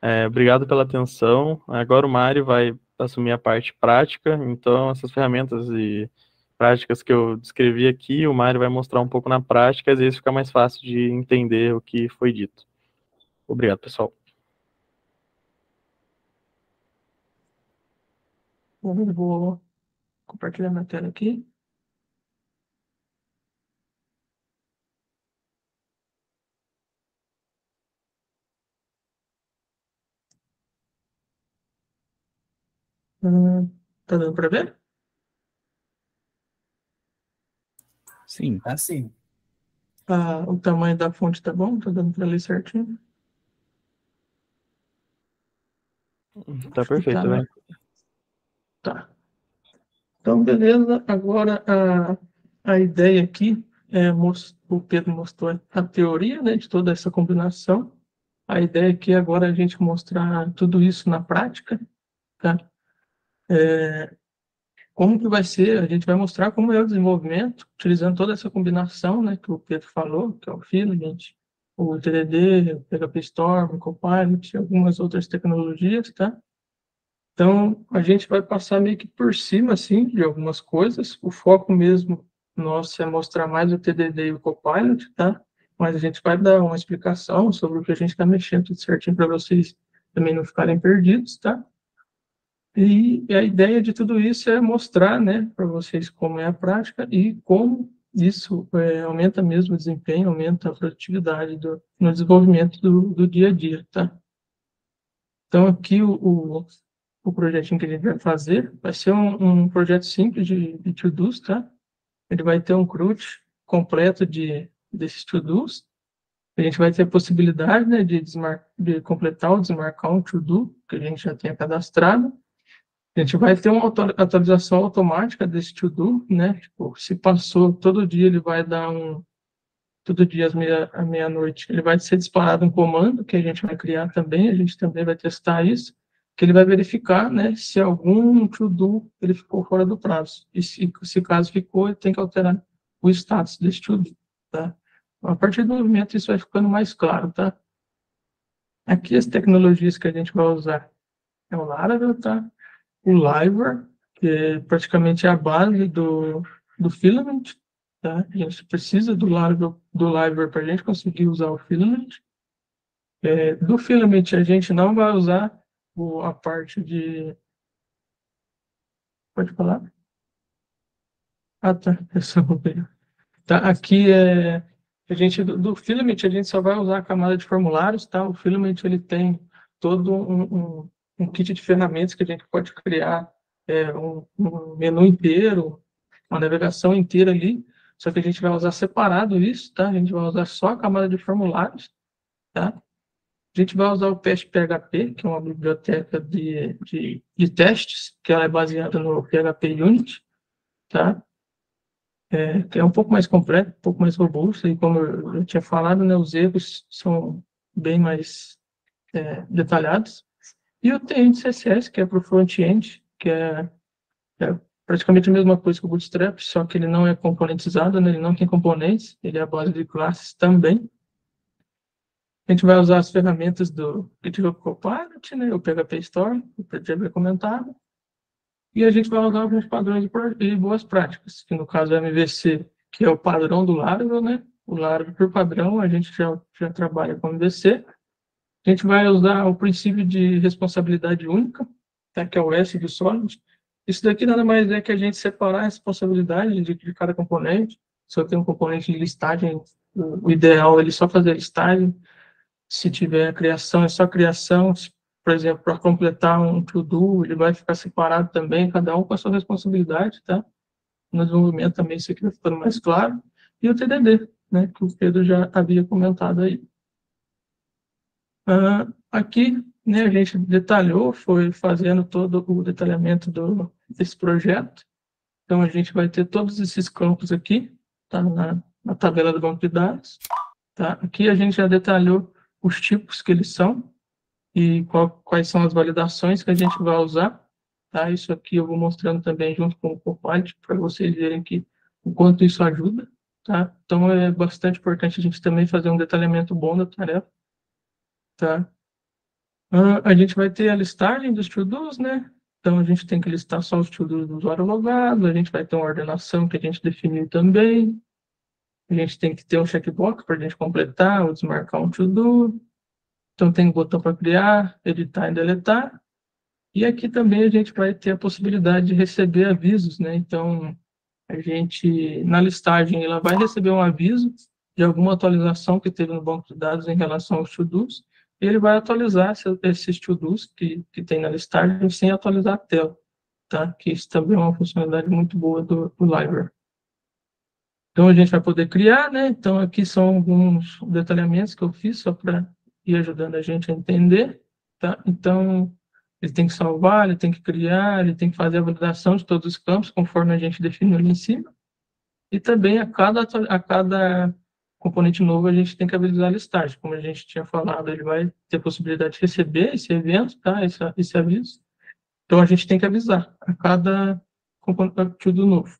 É, obrigado pela atenção. Agora o Mário vai assumir a parte prática, então essas ferramentas e práticas que eu descrevi aqui, o Mário vai mostrar um pouco na prática, às vezes fica mais fácil de entender o que foi dito. Obrigado, pessoal. Vou compartilhar minha tela aqui. Hum, tá dando para ver? Sim. Tá sim. Ah, o tamanho da fonte tá bom? Tá dando para ler certinho? Tá perfeito, tá, né? Tá. Então, beleza. Agora, a, a ideia aqui é, o Pedro mostrou a teoria né, de toda essa combinação. A ideia aqui agora é a gente mostrar tudo isso na prática. Tá? É, como que vai ser? A gente vai mostrar como é o desenvolvimento, utilizando toda essa combinação né, que o Pedro falou, que é o Filament, o TDD, o PHP Storm, o Copilot, algumas outras tecnologias, tá? Então, a gente vai passar meio que por cima, assim, de algumas coisas. O foco mesmo nosso é mostrar mais o TDD e o Copilot, tá? Mas a gente vai dar uma explicação sobre o que a gente está mexendo tudo certinho para vocês também não ficarem perdidos, tá? E a ideia de tudo isso é mostrar, né, para vocês como é a prática e como isso é, aumenta mesmo o desempenho, aumenta a produtividade do, no desenvolvimento do, do dia a dia, tá? Então, aqui o, o o projetinho que a gente vai fazer. Vai ser um, um projeto simples de, de to-dos, tá? Ele vai ter um CRUD completo de, desses to-dos. A gente vai ter a possibilidade né, de, desmar, de completar ou desmarcar um to-do que a gente já tenha cadastrado. Gente vai ter uma atualização automática desse to-do, né? Tipo, se passou, todo dia ele vai dar um... Todo dia às meia, meia-noite ele vai ser disparado um comando que a gente vai criar também, a gente também vai testar isso que ele vai verificar né, se algum to-do ele ficou fora do prazo. E se, se caso ficou, ele tem que alterar o status desse to-do. Tá? A partir do movimento, isso vai ficando mais claro. Tá? Aqui as tecnologias que a gente vai usar é o Laravel, tá? O Liver, que é praticamente a base do, do Filament. Tá? A gente precisa do Laravel, do Liver para a gente conseguir usar o Filament. É, do Filament, a gente não vai usar a parte de. Pode falar? Ah, tá. Eu só. Tá, aqui é. A gente, do, do Filament, a gente só vai usar a camada de formulários, tá? O Filament, ele tem todo um, um, um kit de ferramentas que a gente pode criar é, um, um menu inteiro, uma navegação inteira ali, só que a gente vai usar separado isso, tá? A gente vai usar só a camada de formulários, tá? A gente vai usar o PHP, que é uma biblioteca de, de, de testes, que ela é baseada no PHP Unit, tá? É, que é um pouco mais completo, um pouco mais robusto, e como eu, tinha falado, né, os erros são bem mais é, detalhados. E o TN CSS, que é para o front-end, que é, é, praticamente a mesma coisa que o Bootstrap, só que ele não é componentizado, né, ele não tem componentes, ele é a base de classes também. A gente vai usar as ferramentas do GitHub Copilot, né, o PHP Store, o PHP comentado, e a gente vai usar alguns padrões de boas práticas, que no caso é o MVC, que é o padrão do Laravel, né? O Laravel, por padrão, a gente já, já trabalha com MVC. A gente vai usar o princípio de responsabilidade única, tá? que é o S do Solid. Isso daqui nada mais é que a gente separar a responsabilidade de, de cada componente. Se eu tenho um componente de listagem, o, ideal é ele só fazer listagem, se tiver criação, é só criação. Por exemplo, para completar um to-do, ele vai ficar separado também, cada um com a sua responsabilidade, tá? No desenvolvimento também isso aqui vai ficando mais claro. E o TDD, né, que o Pedro já havia comentado aí. Uh, aqui, né, a gente detalhou, foi fazendo todo o detalhamento do, desse projeto. Então, a gente vai ter todos esses campos aqui, tá, na, na tabela do banco de dados. Tá? Aqui a gente já detalhou os tipos que eles são e qual, quais são as validações que a gente vai usar. Tá? Isso aqui eu vou mostrando também junto com o Copilot para vocês verem que, o quanto isso ajuda. Tá? Então é bastante importante a gente também fazer um detalhamento bom da tarefa. Tá? Uh, a gente vai ter a listagem dos to-dos, né? Então a gente tem que listar só os to-dos do usuário logado, a gente vai ter uma ordenação que a gente definiu também, a gente tem que ter um checkbox para a gente completar ou desmarcar um to-do. Então, tem um botão para criar, editar e deletar. E aqui também a gente vai ter a possibilidade de receber avisos, né? Então, a gente, na listagem, ela vai receber um aviso de alguma atualização que teve no banco de dados em relação aos to-dos, ele vai atualizar esses to-dos que, que tem na listagem sem atualizar a tela, tá? Que isso também é uma funcionalidade muito boa do, do Library. Então, a gente vai poder criar, né? Então, aqui são alguns detalhamentos que eu fiz só para ir ajudando a gente a entender, tá? Então, ele tem que salvar, ele tem que criar, ele tem que fazer a validação de todos os campos, conforme a gente definiu ali em cima. E também a cada, a cada componente novo a gente tem que avisar a listagem. Como a gente tinha falado, ele vai ter possibilidade de receber esse evento, tá? esse, esse aviso. Então a gente tem que avisar a cada conteúdo novo.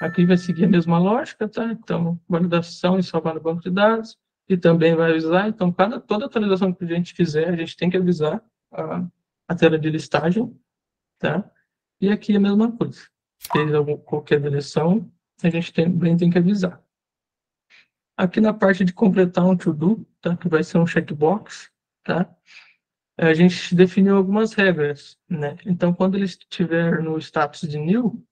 Aqui vai seguir a mesma lógica, tá? Então, validação e salvar no banco de dados, e também vai avisar. Então, cada, toda atualização que a gente fizer, a gente tem que avisar a, a tela de listagem, tá? E aqui a mesma coisa. Fez algum, qualquer deleção, a gente também tem que avisar. Aqui na parte de completar um to-do, tá? que vai ser um checkbox, tá? a gente definiu algumas regras. Né? Então, quando ele estiver no status de new,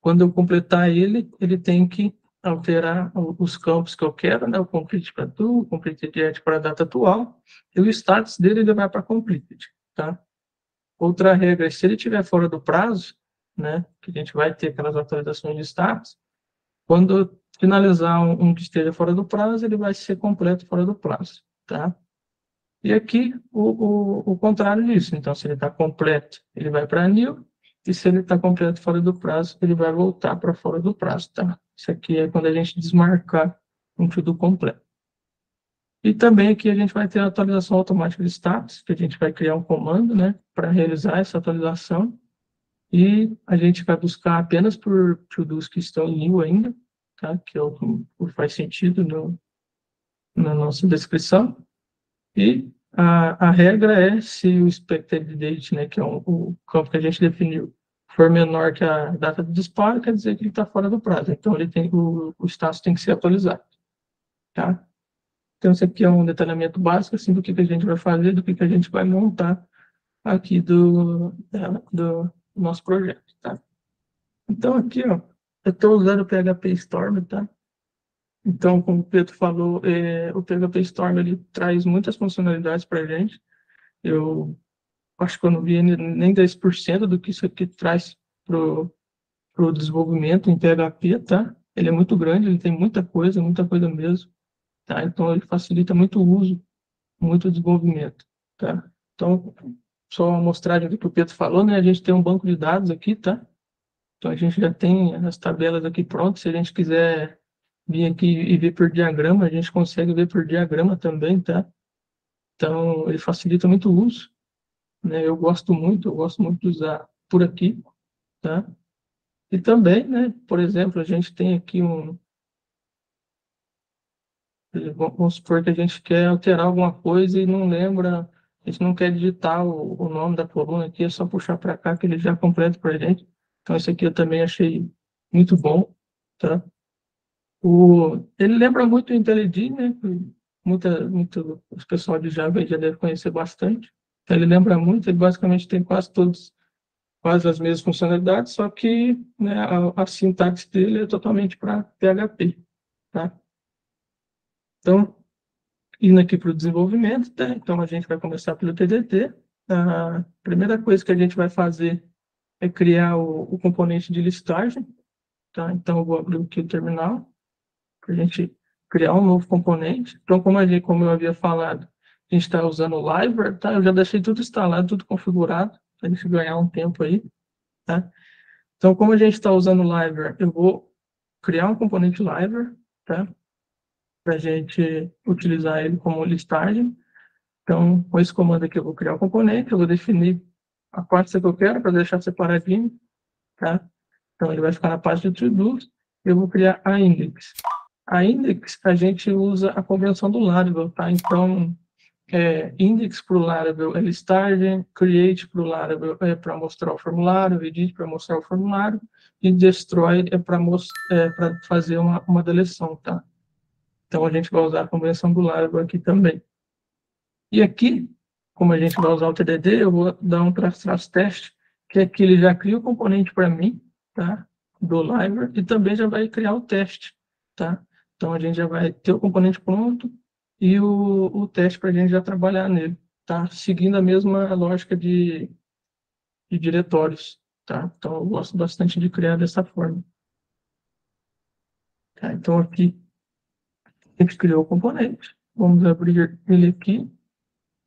quando eu completar ele, ele tem que alterar os campos que eu quero, né? o complete para tu, o completed yet para a data atual, e o status dele ele vai para completed. Tá? Outra regra, se ele estiver fora do prazo, né, que a gente vai ter aquelas atualizações de status, quando finalizar um, um, que esteja fora do prazo, ele vai ser completo fora do prazo, tá? E aqui o, o, o contrário disso. Então, se ele está completo, ele vai para new, e se ele está completo fora do prazo, ele vai voltar para fora do prazo, tá? Isso aqui é quando a gente desmarcar um tudo completo. E também aqui a gente vai ter a atualização automática de status, que a gente vai criar um comando, né, para realizar essa atualização. E a gente vai buscar apenas por to-dos que estão new ainda, tá? que é o que faz sentido no, na nossa descrição. E a, a regra é se o expected date, né, que é o, o campo que a gente definiu, for menor que a data de disparo, quer dizer que ele está fora do prazo. Então, ele tem, o, o status tem que ser atualizado. Tá? Então, isso aqui é um detalhamento básico assim, do que, que a gente vai fazer, do que, que a gente vai montar aqui do, do nosso projeto. Tá? Então, aqui, ó, eu estou usando o PHP Storm, tá? Então, como o Pedro falou, é, o PHP Storm ele traz muitas funcionalidades para a gente. Eu acho que eu não vi nem 10% do que isso aqui traz para o desenvolvimento em PHP, tá? Ele é muito grande, ele tem muita coisa, muita coisa mesmo, tá? Então, ele facilita muito o uso, muito o desenvolvimento, tá? Então, só uma mostragem do que o Pedro falou, né? A gente tem um banco de dados aqui, tá? Então, a gente já tem as tabelas aqui prontas. Se a gente quiser vir aqui e ver por diagrama, a gente consegue ver por diagrama também, tá? Então, ele facilita muito o uso. Né? Eu gosto muito, eu gosto muito de usar por aqui, tá? E também, né, por exemplo, a gente tem aqui um... Vamos supor que a gente quer alterar alguma coisa e não lembra, a gente não quer digitar o, o nome da coluna aqui, é só puxar para cá que ele já completa para a gente. Então, esse aqui eu também achei muito bom, tá? O, ele lembra muito o IntelliJ, né? Muita, muito, o pessoal de Java já deve conhecer bastante. Então, ele lembra muito, ele basicamente tem quase todos, quase as mesmas funcionalidades, só que né, a, a sintaxe dele é totalmente para PHP, tá? Então, indo aqui para o desenvolvimento, tá? então a gente vai começar pelo TDT. A primeira coisa que a gente vai fazer é criar o, o componente de listagem. Tá? Então, eu vou abrir aqui o terminal para a gente criar um novo componente. Então, como, gente, como eu havia falado, a gente está usando o Liver, tá? Eu já deixei tudo instalado, tudo configurado, para a gente ganhar um tempo aí, tá? Então, como a gente está usando o Liver, eu vou criar um componente Liver, tá? Para a gente utilizar ele como listagem. Então, com esse comando aqui, eu vou criar um componente, eu vou definir a pasta que eu quero para deixar separadinho, tá? Então, ele vai ficar na pasta de to eu vou criar a index. A index, a gente usa a convenção do Laravel, tá? Então, é, index para o Laravel é listagem, create para o Laravel é para mostrar o formulário, edit para mostrar o formulário, e destroy é para é fazer uma, uma deleção, tá? Então, a gente vai usar a convenção do Laravel aqui também. E aqui, como a gente vai usar o TDD, eu vou dar um traço teste, que aqui ele já cria o componente para mim, tá? Do Liver, e também já vai criar o teste, tá? Então, a gente já vai ter o componente pronto e o, o teste para a gente já trabalhar nele, tá? Seguindo a mesma lógica de, de diretórios, tá? Então, eu gosto bastante de criar dessa forma. Tá? Então, aqui, a gente criou o componente. Vamos abrir ele aqui.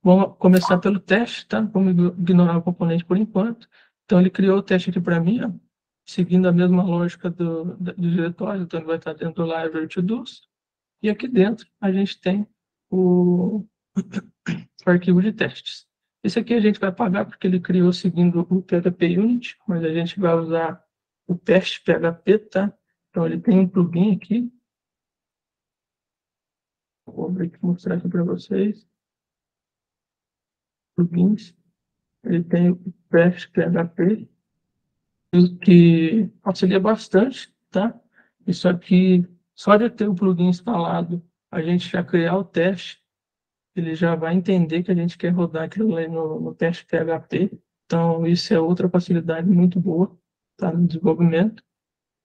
Vamos começar pelo teste, tá? Vamos ignorar o componente por enquanto. Então, ele criou o teste aqui para mim, ó. seguindo a mesma lógica do, do diretório, então ele vai estar dentro do library to do's, e aqui dentro a gente tem o, o arquivo de testes. Esse aqui a gente vai pagar porque ele criou seguindo o PHP Unit, mas a gente vai usar o teste PHP, tá? Então ele tem um plugin aqui. Vou abrir aqui mostrar aqui para vocês. Plugins. Ele tem o teste PHP, que auxilia bastante, tá? Isso aqui, só de ter o plugin instalado, a gente já criar o teste, ele já vai entender que a gente quer rodar aquilo ali no, no teste PHP. Então, isso é outra facilidade muito boa, tá? No desenvolvimento.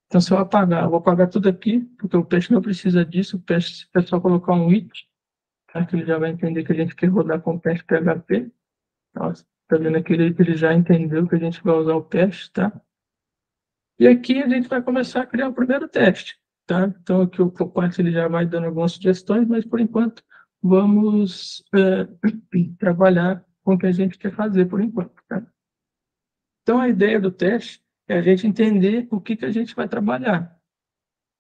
Então, se eu apagar, eu vou apagar tudo aqui, porque o teste não precisa disso, o teste é só colocar um it, tá? que ele já vai entender que a gente quer rodar com o teste PHP. Nossa, tá vendo aqui, ele, ele já entendeu que a gente vai usar o teste, tá? E aqui a gente vai começar a criar o primeiro teste, tá? Então aqui o Copilot ele já vai dando algumas sugestões, mas por enquanto vamos é, trabalhar com o que a gente quer fazer por enquanto, tá? Então a ideia do teste é a gente entender o que, que a gente vai trabalhar.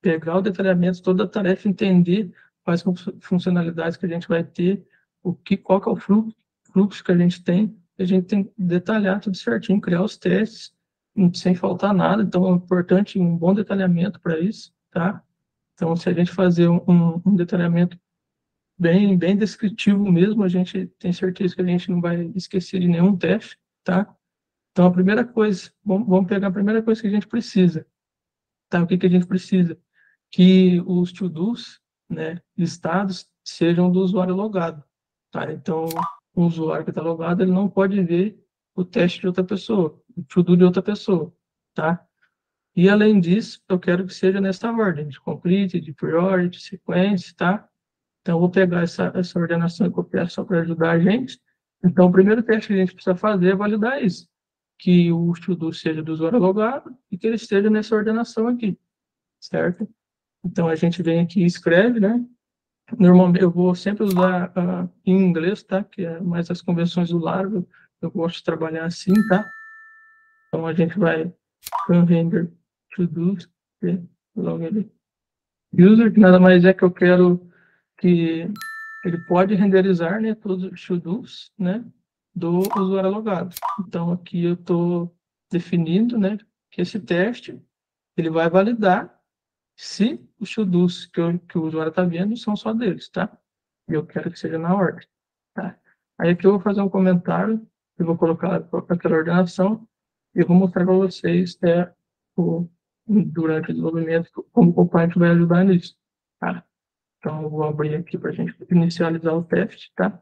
Pegar o detalhamento, toda a tarefa, entender quais funcionalidades que a gente vai ter, o que, qual que é o fluxo, fluxo que a gente tem, a gente tem que detalhar tudo certinho, criar os testes, sem faltar nada, então é importante um bom detalhamento para isso, tá? Então, se a gente fazer um, um, detalhamento bem, bem descritivo mesmo, a gente tem certeza que a gente não vai esquecer de nenhum teste, tá? Então, a primeira coisa, vamos pegar a primeira coisa que a gente precisa, tá? O que, que a gente precisa? Que os to-dos, né, listados, sejam do usuário logado, tá? Então, o usuário que está logado, ele não pode ver o teste de outra pessoa, o to-do de outra pessoa, tá? E, além disso, eu quero que seja nessa ordem, de complete, de priority, sequência, tá? Então, eu vou pegar essa, essa ordenação e copiar só para ajudar a gente. Então, o primeiro teste que a gente precisa fazer é validar isso, que o to-do seja do usuário logado e que ele esteja nessa ordenação aqui, certo? Então, a gente vem aqui e escreve, né? Normalmente, eu vou sempre usar uh, em inglês, tá? Que é mais as convenções do Laravel, eu gosto de trabalhar assim, tá? Então a gente vai render to do, logo ali. User, que nada mais é que eu quero que ele pode renderizar né, todos os to-dos né, do usuário logado. Então aqui eu estou definindo né, que esse teste ele vai validar se os to-dos que, que, o usuário está vendo são só deles, tá? E eu quero que seja na ordem, tá? Aí aqui eu vou fazer um comentário eu vou colocar aquela ordenação e vou mostrar para vocês é, o, durante o desenvolvimento como o Copilot vai ajudar nisso. Tá? Então, eu vou abrir aqui para a gente inicializar o teste. Tá?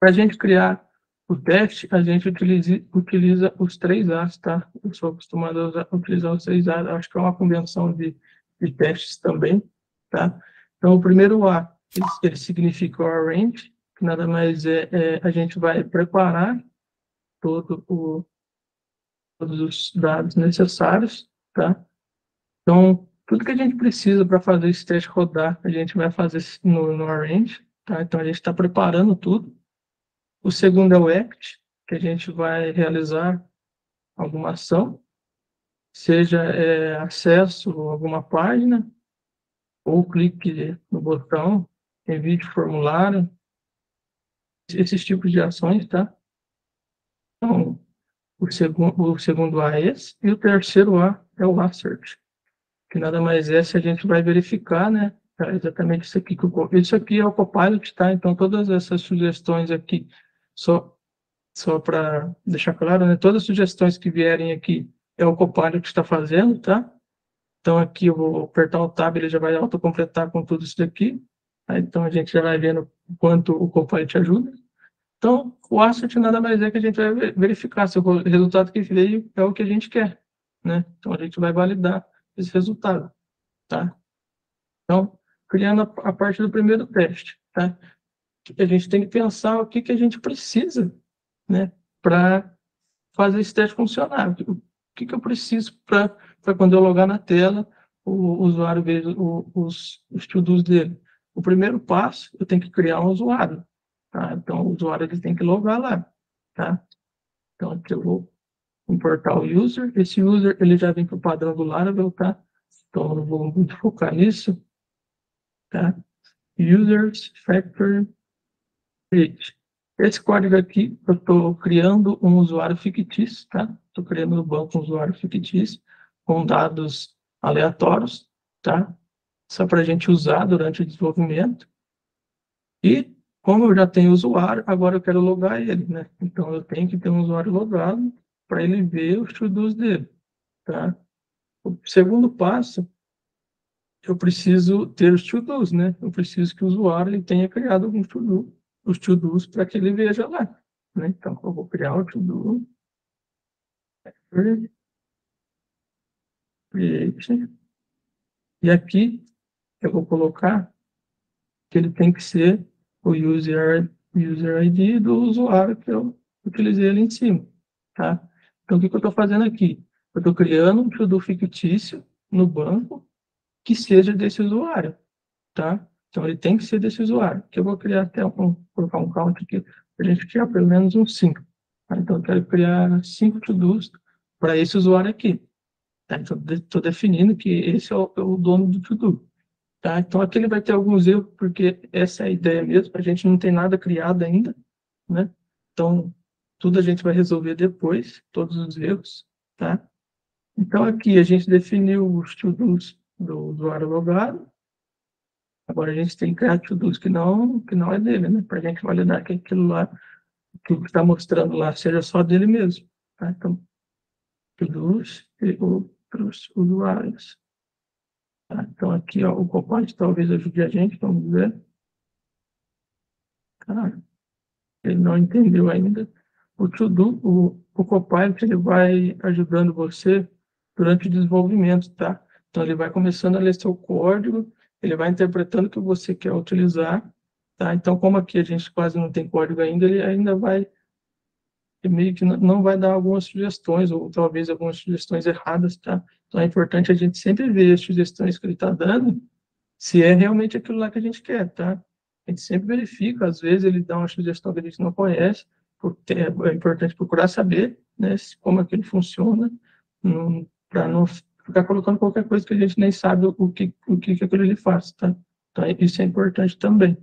Para a gente criar o teste, a gente utiliza, utiliza os três A's. Tá? Eu sou acostumado a usar, utilizar os três A's, acho que é uma convenção de, de testes também. Tá? Então, o primeiro A, ele, significa o arrange, que nada mais é, é a gente vai preparar todo o, todos os dados necessários, tá? Então, tudo que a gente precisa para fazer esse teste rodar, a gente vai fazer no, no Arrange, tá? Então, a gente está preparando tudo. O segundo é o Act, que a gente vai realizar alguma ação, seja é, acesso a alguma página, ou clique no botão, envie formulário, esses tipos de ações, tá? Então, o segundo, o segundo A é esse, e o terceiro A é o assert, que nada mais é se a gente vai verificar, né, é exatamente isso aqui, que o, isso aqui é o Copilot, tá? Então, todas essas sugestões aqui, só, só para deixar claro, né, todas as sugestões que vierem aqui é o Copilot que está fazendo, tá? Então, aqui eu vou apertar o Tab, ele já vai autocompletar com tudo isso daqui. Tá? Então, a gente já vai vendo quanto o Copilot ajuda. Então, o asset nada mais é que a gente vai verificar se o resultado que veio é o que a gente quer, né? Então, a gente vai validar esse resultado, tá? Então, criando a, parte do primeiro teste, tá? A gente tem que pensar o que, que a gente precisa, né? Para fazer esse teste funcionar. O que, que eu preciso para quando eu logar na tela, o usuário veja os, os to dele. O primeiro passo, eu tenho que criar um usuário. Tá? Então, o usuário ele tem que logar lá. Tá? Então, aqui eu vou importar o user. Esse user, ele já vem para o padrão do Laravel, tá? Então, eu vou muito focar nisso, tá? Users, factory, create. Esse código aqui, eu estou criando um usuário fictício, tá? Estou criando no banco um usuário fictício com dados aleatórios, tá? Só para a gente usar durante o desenvolvimento. E, como eu já tenho usuário, agora eu quero logar ele, né? Então, eu tenho que ter um usuário logado para ele ver os to-dos dele, tá? O segundo passo, eu preciso ter os to-dos, né? Eu preciso que o usuário ele tenha criado alguns to-do, os to-dos para que ele veja lá, né? Então, eu vou criar o to-do, create, e aqui eu vou colocar que ele tem que ser o user, user ID do usuário que eu utilizei ali em cima, tá? Então, o que, que eu estou fazendo aqui? Eu estou criando um to-do fictício no banco que seja desse usuário, tá? Então, ele tem que ser desse usuário, que eu vou criar até um, colocar um count aqui, para a gente criar pelo menos uns 5. Tá? Então, eu quero criar 5 to-dos para esse usuário aqui. Tá? Então, estou definindo que esse é o, é o dono do to-do. Tá? Então, aqui ele vai ter alguns erros, porque essa é a ideia mesmo, a gente não tem nada criado ainda, né? Então, tudo a gente vai resolver depois, todos os erros, tá? Então, aqui a gente definiu os to-dos do usuário logado. Agora a gente tem que criar to-dos que não, que não é dele, né? Para a gente validar que aquilo lá, que está mostrando lá, seja só dele mesmo, tá? Então, to-dos e outros usuários. Tá? Então, aqui, ó, o Copilot talvez ajude a gente, vamos ver. Cara, ele não entendeu ainda. O to-do, o, o Copilot, ele vai ajudando você durante o desenvolvimento, tá? Então, ele vai começando a ler seu código, ele vai interpretando o que você quer utilizar, tá? Então, como aqui a gente quase não tem código ainda, ele ainda vai meio que não vai dar algumas sugestões, ou talvez algumas sugestões erradas, tá? Então é importante a gente sempre ver as sugestões que ele está dando, se é realmente aquilo lá que a gente quer, tá? A gente sempre verifica, às vezes ele dá uma sugestão que a gente não conhece, é importante procurar saber, né, como aquilo funciona, para não ficar colocando qualquer coisa que a gente nem sabe o que, o que, que aquilo ele faz, tá? Então isso é importante também.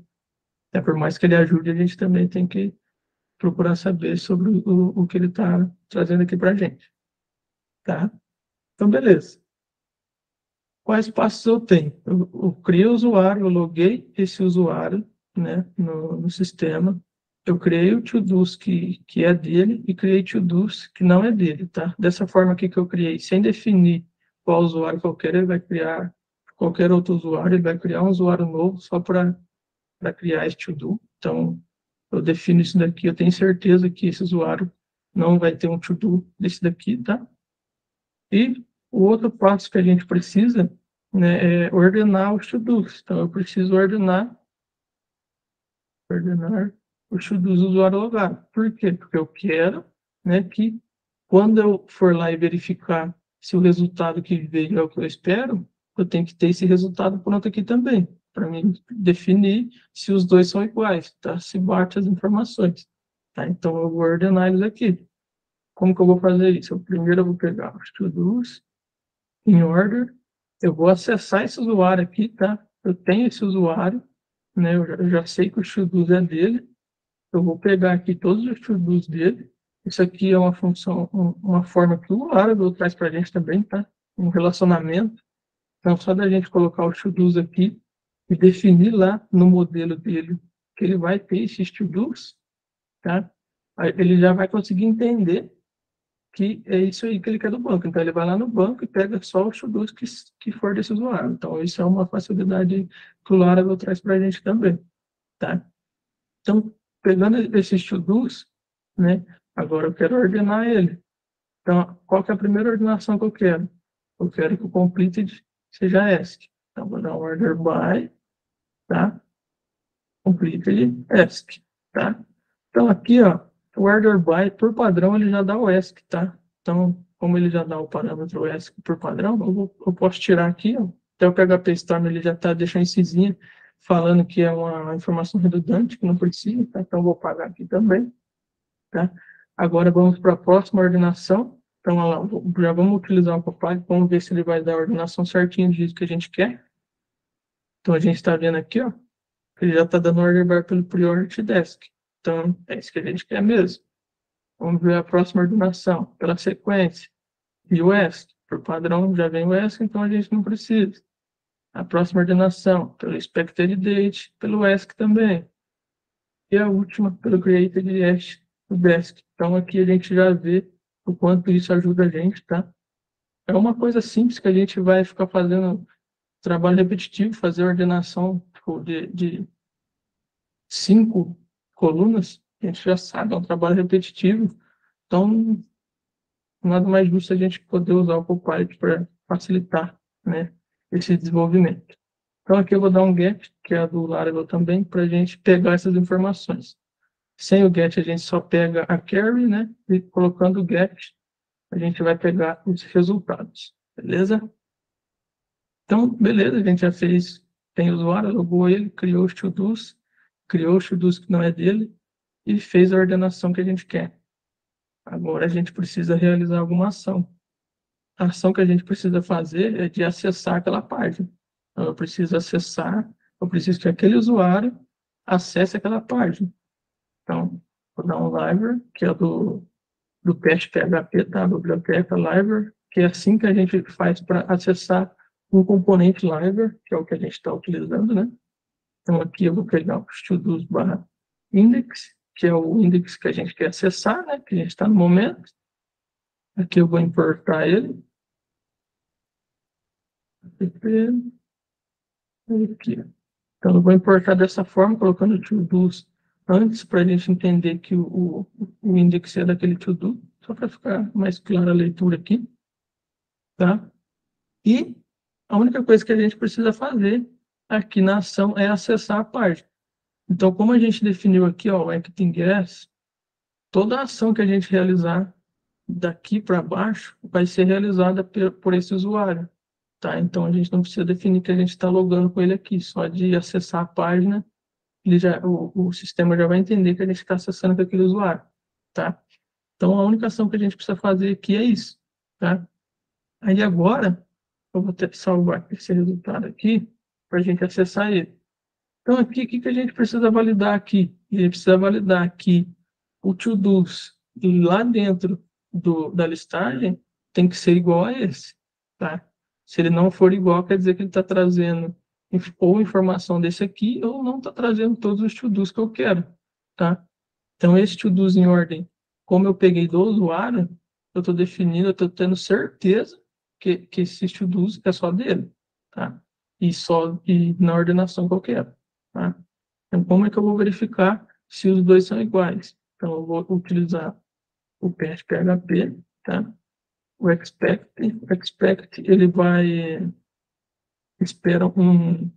É, por mais que ele ajude, a gente também tem que procurar saber sobre o, o que ele está trazendo aqui para a gente. Tá? Então, beleza. Quais passos eu tenho? Eu, eu criei o usuário, eu loguei esse usuário né, no, no sistema. Eu criei o to-dos que, que é dele e criei to-dos que não é dele, tá? Dessa forma aqui que eu criei, sem definir qual usuário que eu quero, ele vai criar qualquer outro usuário, ele vai criar um usuário novo só para criar esse to-do. Então, eu defino isso daqui, eu tenho certeza que esse usuário não vai ter um to-do desse daqui, tá? E o outro passo que a gente precisa né, é ordenar os to-dos. Então, eu preciso ordenar, ordenar os to-dos do usuário logado. Por quê? Porque eu quero né, que quando eu for lá e verificar se o resultado que veio é o que eu espero, eu tenho que ter esse resultado pronto aqui também para mim definir se os dois são iguais, tá? Se bate as informações, tá? Então eu vou ordenar eles aqui. Como que eu vou fazer isso? Eu, primeiro eu vou pegar os to-dos em order, eu vou acessar esse usuário aqui, tá? Eu tenho esse usuário, né? Eu já, eu já sei que o to-dos é dele. Eu vou pegar aqui todos os to-dos dele. Isso aqui é uma função, uma forma que o Laravel traz para a gente também, tá? Um relacionamento. Então, só da gente colocar os to-dos aqui, e definir lá no modelo dele que ele vai ter esses to-dos, tá? ele já vai conseguir entender que é isso aí que ele quer do banco. Então, ele vai lá no banco e pega só os to-dos que, que for desse usuário. Então, isso é uma facilidade que o Laravel traz para a gente também, tá? Então, pegando esses to-dos, né? Agora eu quero ordenar ele. Então, qual que é a primeira ordenação que eu quero? Eu quero que o completed seja ESC. Então, vou dar um order by tá? Completely ask, tá? Então, aqui, ó, o order by, por padrão, ele já dá o ask, tá? Então, como ele já dá o parâmetro ask por padrão, eu, vou, eu posso tirar aqui, ó, até o PHP Storm ele já está deixando incisinha falando que é uma informação redundante, que não precisa, tá? Então, vou pagar aqui também, tá? Agora, vamos para a próxima ordenação. Então, já vamos utilizar o Copilot, vamos ver se ele vai dar a ordenação certinha do jeito que a gente quer. Então, a gente está vendo aqui, ó, ele já está dando order bar pelo priority desk. Então, é isso que a gente quer mesmo. Vamos ver a próxima ordenação, pela sequência. E o ESC, por padrão, já vem o ESC, então a gente não precisa. A próxima ordenação, pelo expected date, pelo ESC também. E a última, pelo created hash do desk. Então, aqui a gente já vê o quanto isso ajuda a gente, tá? É uma coisa simples que a gente vai ficar fazendo trabalho repetitivo, fazer ordenação tipo, de, de cinco colunas, a gente já sabe, é um trabalho repetitivo. Então, nada mais justo a gente poder usar o Copilot para facilitar né, esse desenvolvimento. Então, aqui eu vou dar um get, que é a do Laravel também, para a gente pegar essas informações. Sem o get, a gente só pega a carry, né? E colocando o get, a gente vai pegar os resultados. Beleza? Então, beleza, a gente já fez, tem usuário, logou ele, criou os to-dos, criou os to-dos que não é dele e fez a ordenação que a gente quer. Agora a gente precisa realizar alguma ação. A ação que a gente precisa fazer é de acessar aquela página. Então, eu preciso acessar, eu preciso que aquele usuário acesse aquela página. Então, vou dar um library, que é do, do cache PHP, tá? A biblioteca library, que é assim que a gente faz para acessar um componente library, que é o que a gente está utilizando, né? Então, aqui eu vou pegar o to barra index, que é o index que a gente quer acessar, né? Que a gente está no momento. Aqui eu vou importar ele. Aqui. Então, eu vou importar dessa forma, colocando o to-dos antes para a gente entender que o, o, index é daquele to-do, só para ficar mais clara a leitura aqui, tá? E a única coisa que a gente precisa fazer aqui na ação é acessar a página. Então, como a gente definiu aqui, ó, o acting guess, toda ação que a gente realizar daqui para baixo vai ser realizada por esse usuário, tá? Então, a gente não precisa definir que a gente está logando com ele aqui, só de acessar a página ele já, o, o sistema já vai entender que a gente está acessando com aquele usuário, tá? Então, a única ação que a gente precisa fazer aqui é isso, tá? Aí agora, eu vou ter que salvar esse resultado aqui para a gente acessar ele. Então, aqui, o que, que a gente precisa validar aqui? A gente precisa validar que o to-dos lá dentro do, da listagem tem que ser igual a esse, tá? Se ele não for igual, quer dizer que ele está trazendo ou informação desse aqui, ou não está trazendo todos os to-dos que eu quero, tá? Então, esse to-dos em ordem, como eu peguei do usuário, eu estou definindo, eu estou tendo certeza que, que esse to-dos é só dele, tá? E só e na ordenação que eu quero, tá? Então, como é que eu vou verificar se os dois são iguais? Então, eu vou utilizar o PHP, tá? O expect, o expect, ele vai espera um,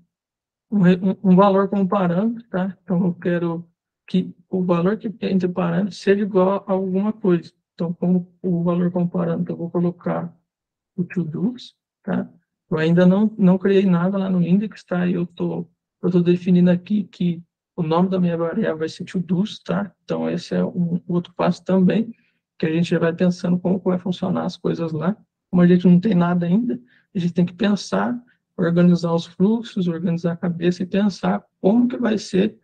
um, um valor como parâmetro, tá? Então, eu quero que o valor que entre parâmetros seja igual a alguma coisa. Então, como o valor como parâmetro, eu vou colocar o to-dos, tá? Eu ainda não, não criei nada lá no index, tá? Eu tô, eu tô definindo aqui que o nome da minha variável vai ser to-dos, tá? Então, esse é um outro passo também, que a gente já vai pensando como vai funcionar as coisas lá. Como a gente não tem nada ainda, a gente tem que pensar organizar os fluxos, organizar a cabeça e pensar como que vai ser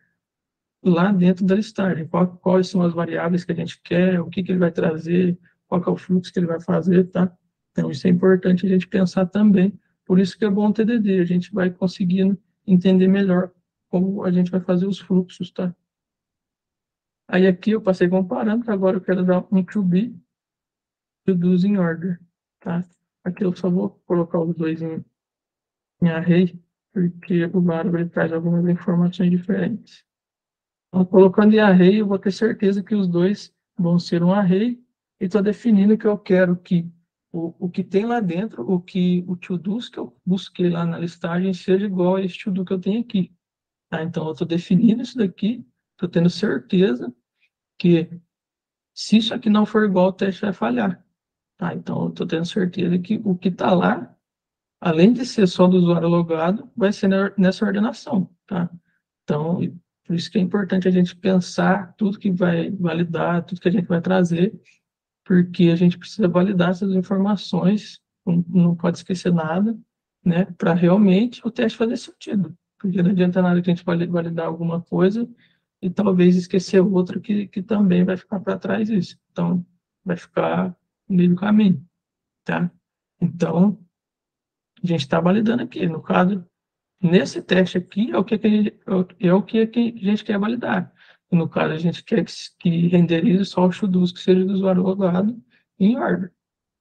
lá dentro da listagem, qual, quais são as variáveis que a gente quer, o que, que ele vai trazer, qual é o fluxo que ele vai fazer, tá? Então, isso é importante a gente pensar também. Por isso que é bom o TDD, a gente vai conseguindo entender melhor como a gente vai fazer os fluxos, tá? Aí aqui eu passei com parâmetro, agora eu quero dar um to be, to do's in order, tá? Aqui eu só vou colocar os dois em em array, porque o Laravel traz algumas informações diferentes. Então, colocando em array, eu vou ter certeza que os dois vão ser um array, e estou definindo que eu quero que o, o que tem lá dentro, o que o to-dos que eu busquei lá na listagem, seja igual a esse to-do que eu tenho aqui. Tá? Então, eu estou definindo isso daqui, estou tendo certeza que se isso aqui não for igual, o teste vai falhar. Tá? Então, eu estou tendo certeza que o que está lá além de ser só do usuário logado, vai ser nessa ordenação, tá? Então, por isso que é importante a gente pensar tudo que vai validar, tudo que a gente vai trazer, porque a gente precisa validar essas informações, não, pode esquecer nada, né, para realmente o teste fazer sentido. Porque não adianta nada que a gente validar alguma coisa e talvez esquecer outra que, que também vai ficar para trás disso. Então, vai ficar no meio do caminho, tá? Então, a gente está validando aqui. No caso, nesse teste aqui, é o que, que, a, gente, é o que a gente quer validar. No caso, a gente quer que, que renderize só o to que seja do usuário logado em ordem.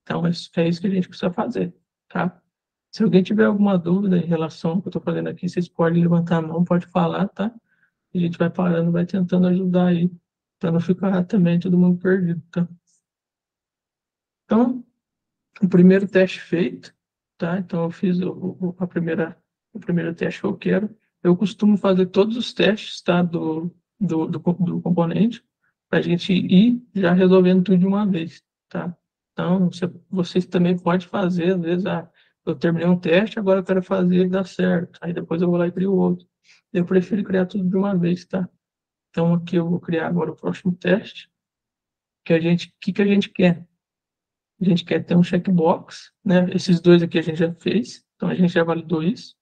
Então, é, é isso que a gente precisa fazer, tá? Se alguém tiver alguma dúvida em relação ao que eu estou fazendo aqui, vocês podem levantar a mão, pode falar, tá? A gente vai parando, vai tentando ajudar aí, para não ficar também todo mundo perdido, tá? Então, o primeiro teste feito, tá? Então, eu fiz o, o, a primeira, o primeiro teste que eu quero. Eu costumo fazer todos os testes, tá? Do, do, do, do componente, para a gente ir já resolvendo tudo de uma vez, tá? Então, você, vocês também podem fazer, às vezes, ah, eu terminei um teste, agora eu quero fazer ele dar certo. Aí depois eu vou lá e crio outro. Eu prefiro criar tudo de uma vez, tá? Então, aqui eu vou criar agora o próximo teste, que a gente, que que a gente quer? A gente quer ter um checkbox, né? Esses dois aqui a gente já fez, então a gente já validou isso.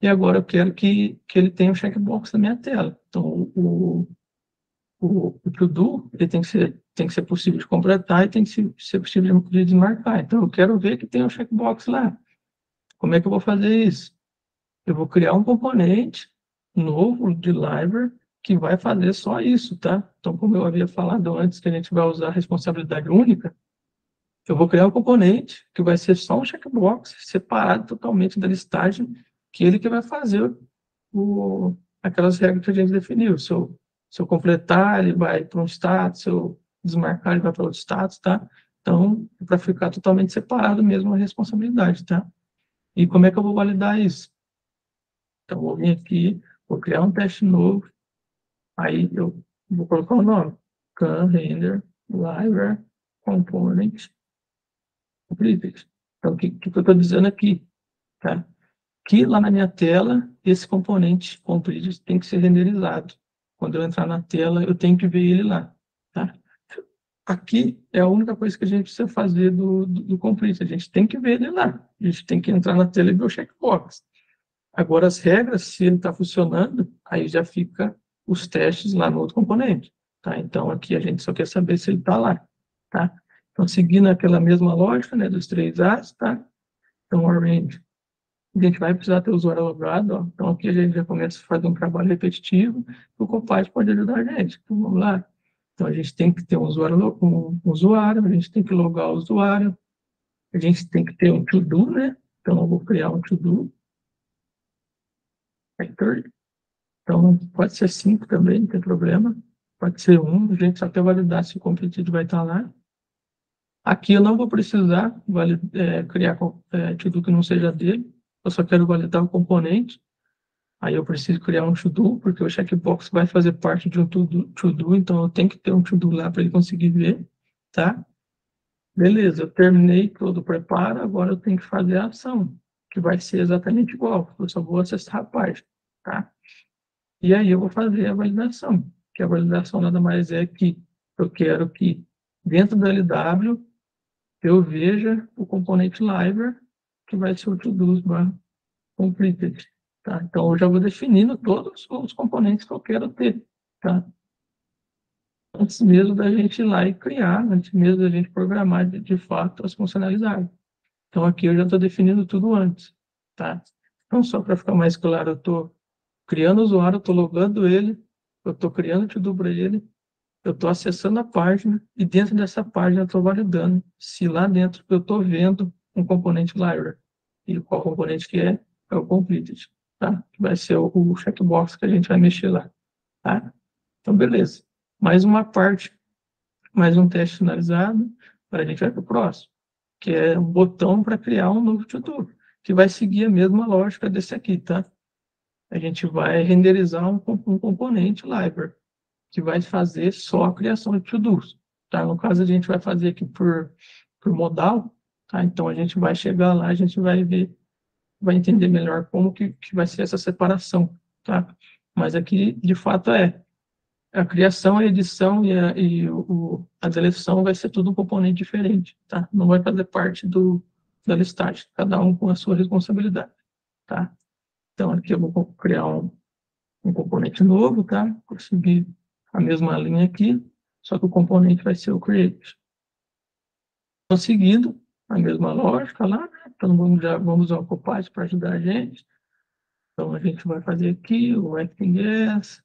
E agora eu quero que, que ele tenha um checkbox na minha tela. Então, o, o, o to-do, ele tem que, ser, tem que ser possível de completar e tem que ser, ser possível de desmarcar. Então, eu quero ver que tem um checkbox lá. Como é que eu vou fazer isso? Eu vou criar um componente novo de library que vai fazer só isso, tá? Então, como eu havia falado antes, que a gente vai usar responsabilidade única, eu vou criar um componente que vai ser só um checkbox separado totalmente da listagem que ele que vai fazer o, aquelas regras que a gente definiu. Se eu, se eu completar, ele vai para um status, se eu desmarcar, ele vai para outro status, tá? Então, é para ficar totalmente separado mesmo a responsabilidade, tá? E como é que eu vou validar isso? Então, vou vir aqui, vou criar um teste novo, aí eu vou colocar o nome, can render library component completed. Então, o que, que eu estou dizendo aqui? Tá? que lá na minha tela, esse componente complete tem que ser renderizado. Quando eu entrar na tela, eu tenho que ver ele lá. Tá? Aqui é a única coisa que a gente precisa fazer do, do, do. A gente tem que ver ele lá. A gente tem que entrar na tela e ver o checkbox. Agora, as regras, se ele está funcionando, aí já fica os testes lá no outro componente. Tá? Então, aqui a gente só quer saber se ele está lá. Tá? Então, seguindo aquela mesma lógica né, dos três As, tá? Então, arrange a gente vai precisar ter o usuário logado, ó. então aqui a gente já começa a fazer um trabalho repetitivo, o Copilot pode ajudar a gente, então vamos lá. Então a gente tem que ter um usuário, um usuário, a gente tem que logar o usuário, a gente tem que ter um to-do, né? Então eu vou criar um to-do. Então pode ser cinco também, não tem problema. Pode ser um, a gente só quer validar se o competido vai estar lá. Aqui eu não vou precisar é, criar é, to-do que não seja dele eu só quero validar o componente, aí eu preciso criar um to-do, porque o checkbox vai fazer parte de um to-do, então eu tenho que ter um to-do lá para ele conseguir ver, tá? Beleza, eu terminei todo o preparo, agora eu tenho que fazer a ação, que vai ser exatamente igual, eu só vou acessar a página, tá? E aí eu vou fazer a validação, que a validação nada mais é que eu quero que dentro do LW eu veja o componente library que vai ser o to-dos barra completed. Tá? Então, eu já vou definindo todos os componentes que eu quero ter. Tá? Antes mesmo da gente ir lá e criar, antes mesmo da gente programar de, de fato as funcionalidades. Então, aqui eu já estou definindo tudo antes. Tá? Então, só para ficar mais claro, eu estou criando o usuário, estou logando ele, eu estou criando o to-do para ele, eu estou acessando a página e dentro dessa página estou validando se lá dentro eu estou vendo um componente library e qual componente que é, é o completed, tá? Que vai ser o, o checkbox que a gente vai mexer lá, tá? Então, beleza. Mais uma parte, mais um teste finalizado, para a gente vai para o próximo, que é um botão para criar um novo to-do, que vai seguir a mesma lógica desse aqui, tá? A gente vai renderizar um, um componente library, que vai fazer só a criação de to-dos, tá? No caso, a gente vai fazer aqui por, por modal, Tá? Então, a gente vai chegar lá, a gente vai ver, vai entender melhor como que, que vai ser essa separação. Tá? Mas aqui, de fato, é. a criação, a edição e, a, e o, a deleção vai ser tudo um componente diferente, tá? Não vai fazer parte do, da listagem, cada um com a sua responsabilidade, tá? Então, aqui eu vou criar um, um componente novo, tá? Vou seguir a mesma linha aqui, só que o componente vai ser o create. Então, seguindo a mesma lógica lá, né? Então, vamos, já, vamos usar o Copilot para ajudar a gente. Então, a gente vai fazer aqui o acting yes,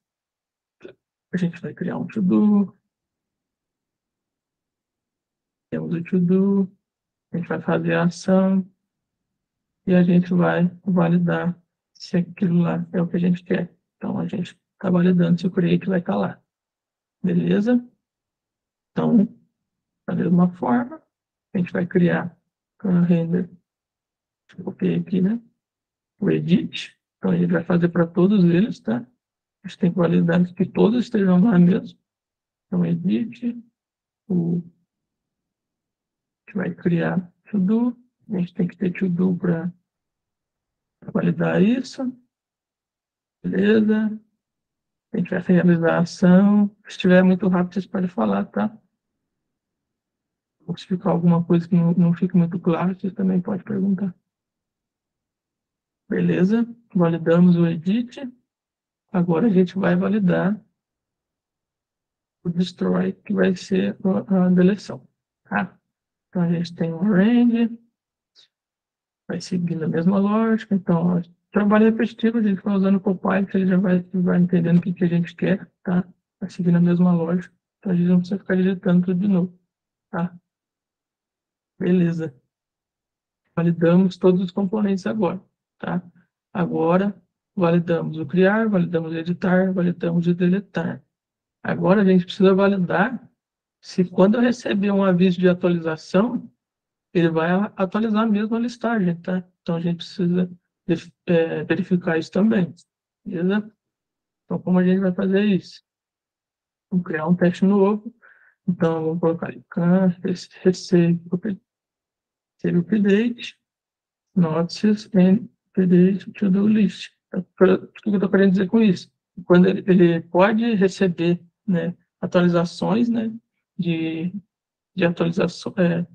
a gente vai criar um to-do. Temos o to-do. A gente vai fazer a ação. E a gente vai validar se aquilo lá é o que a gente quer. Então, a gente está validando se o create vai estar tá lá. Beleza? Então, da mesma forma, a gente vai criar a render. Copiei aqui, né? O edit. Então, a gente vai fazer para todos eles, tá? A gente tem que que todos estejam lá mesmo. Então, edit, o, a gente vai criar to-do, a gente tem que ter to-do para validar isso. Beleza? A gente vai realizar a ação. Se estiver muito rápido, vocês podem falar, tá? Ou se ficar alguma coisa que não, não fique muito claro, vocês também podem perguntar. Beleza? Validamos o edit. Agora a gente vai validar o destroy, que vai ser a deleção. Tá? Então a gente tem um range, vai seguindo a mesma lógica. Então, trabalho repetitivo, a gente vai usando o Copilot, ele já vai, vai entendendo o que, que a gente quer, tá? Vai seguindo a mesma lógica. Então a gente não precisa ficar digitando tudo de novo. Tá? Beleza. Validamos todos os componentes agora. Tá? Agora, validamos o criar, validamos o editar, validamos o deletar. Agora a gente precisa validar se quando eu receber um aviso de atualização, ele vai atualizar mesmo a listagem, tá? Então a gente precisa é, verificar isso também, beleza? Então como a gente vai fazer isso? Vamos criar um teste novo. Então vamos colocar ali, receive update, notices and update to do list. O que eu estou querendo dizer com isso? Quando ele, ele pode receber né, atualizações né, de, de atualização, é,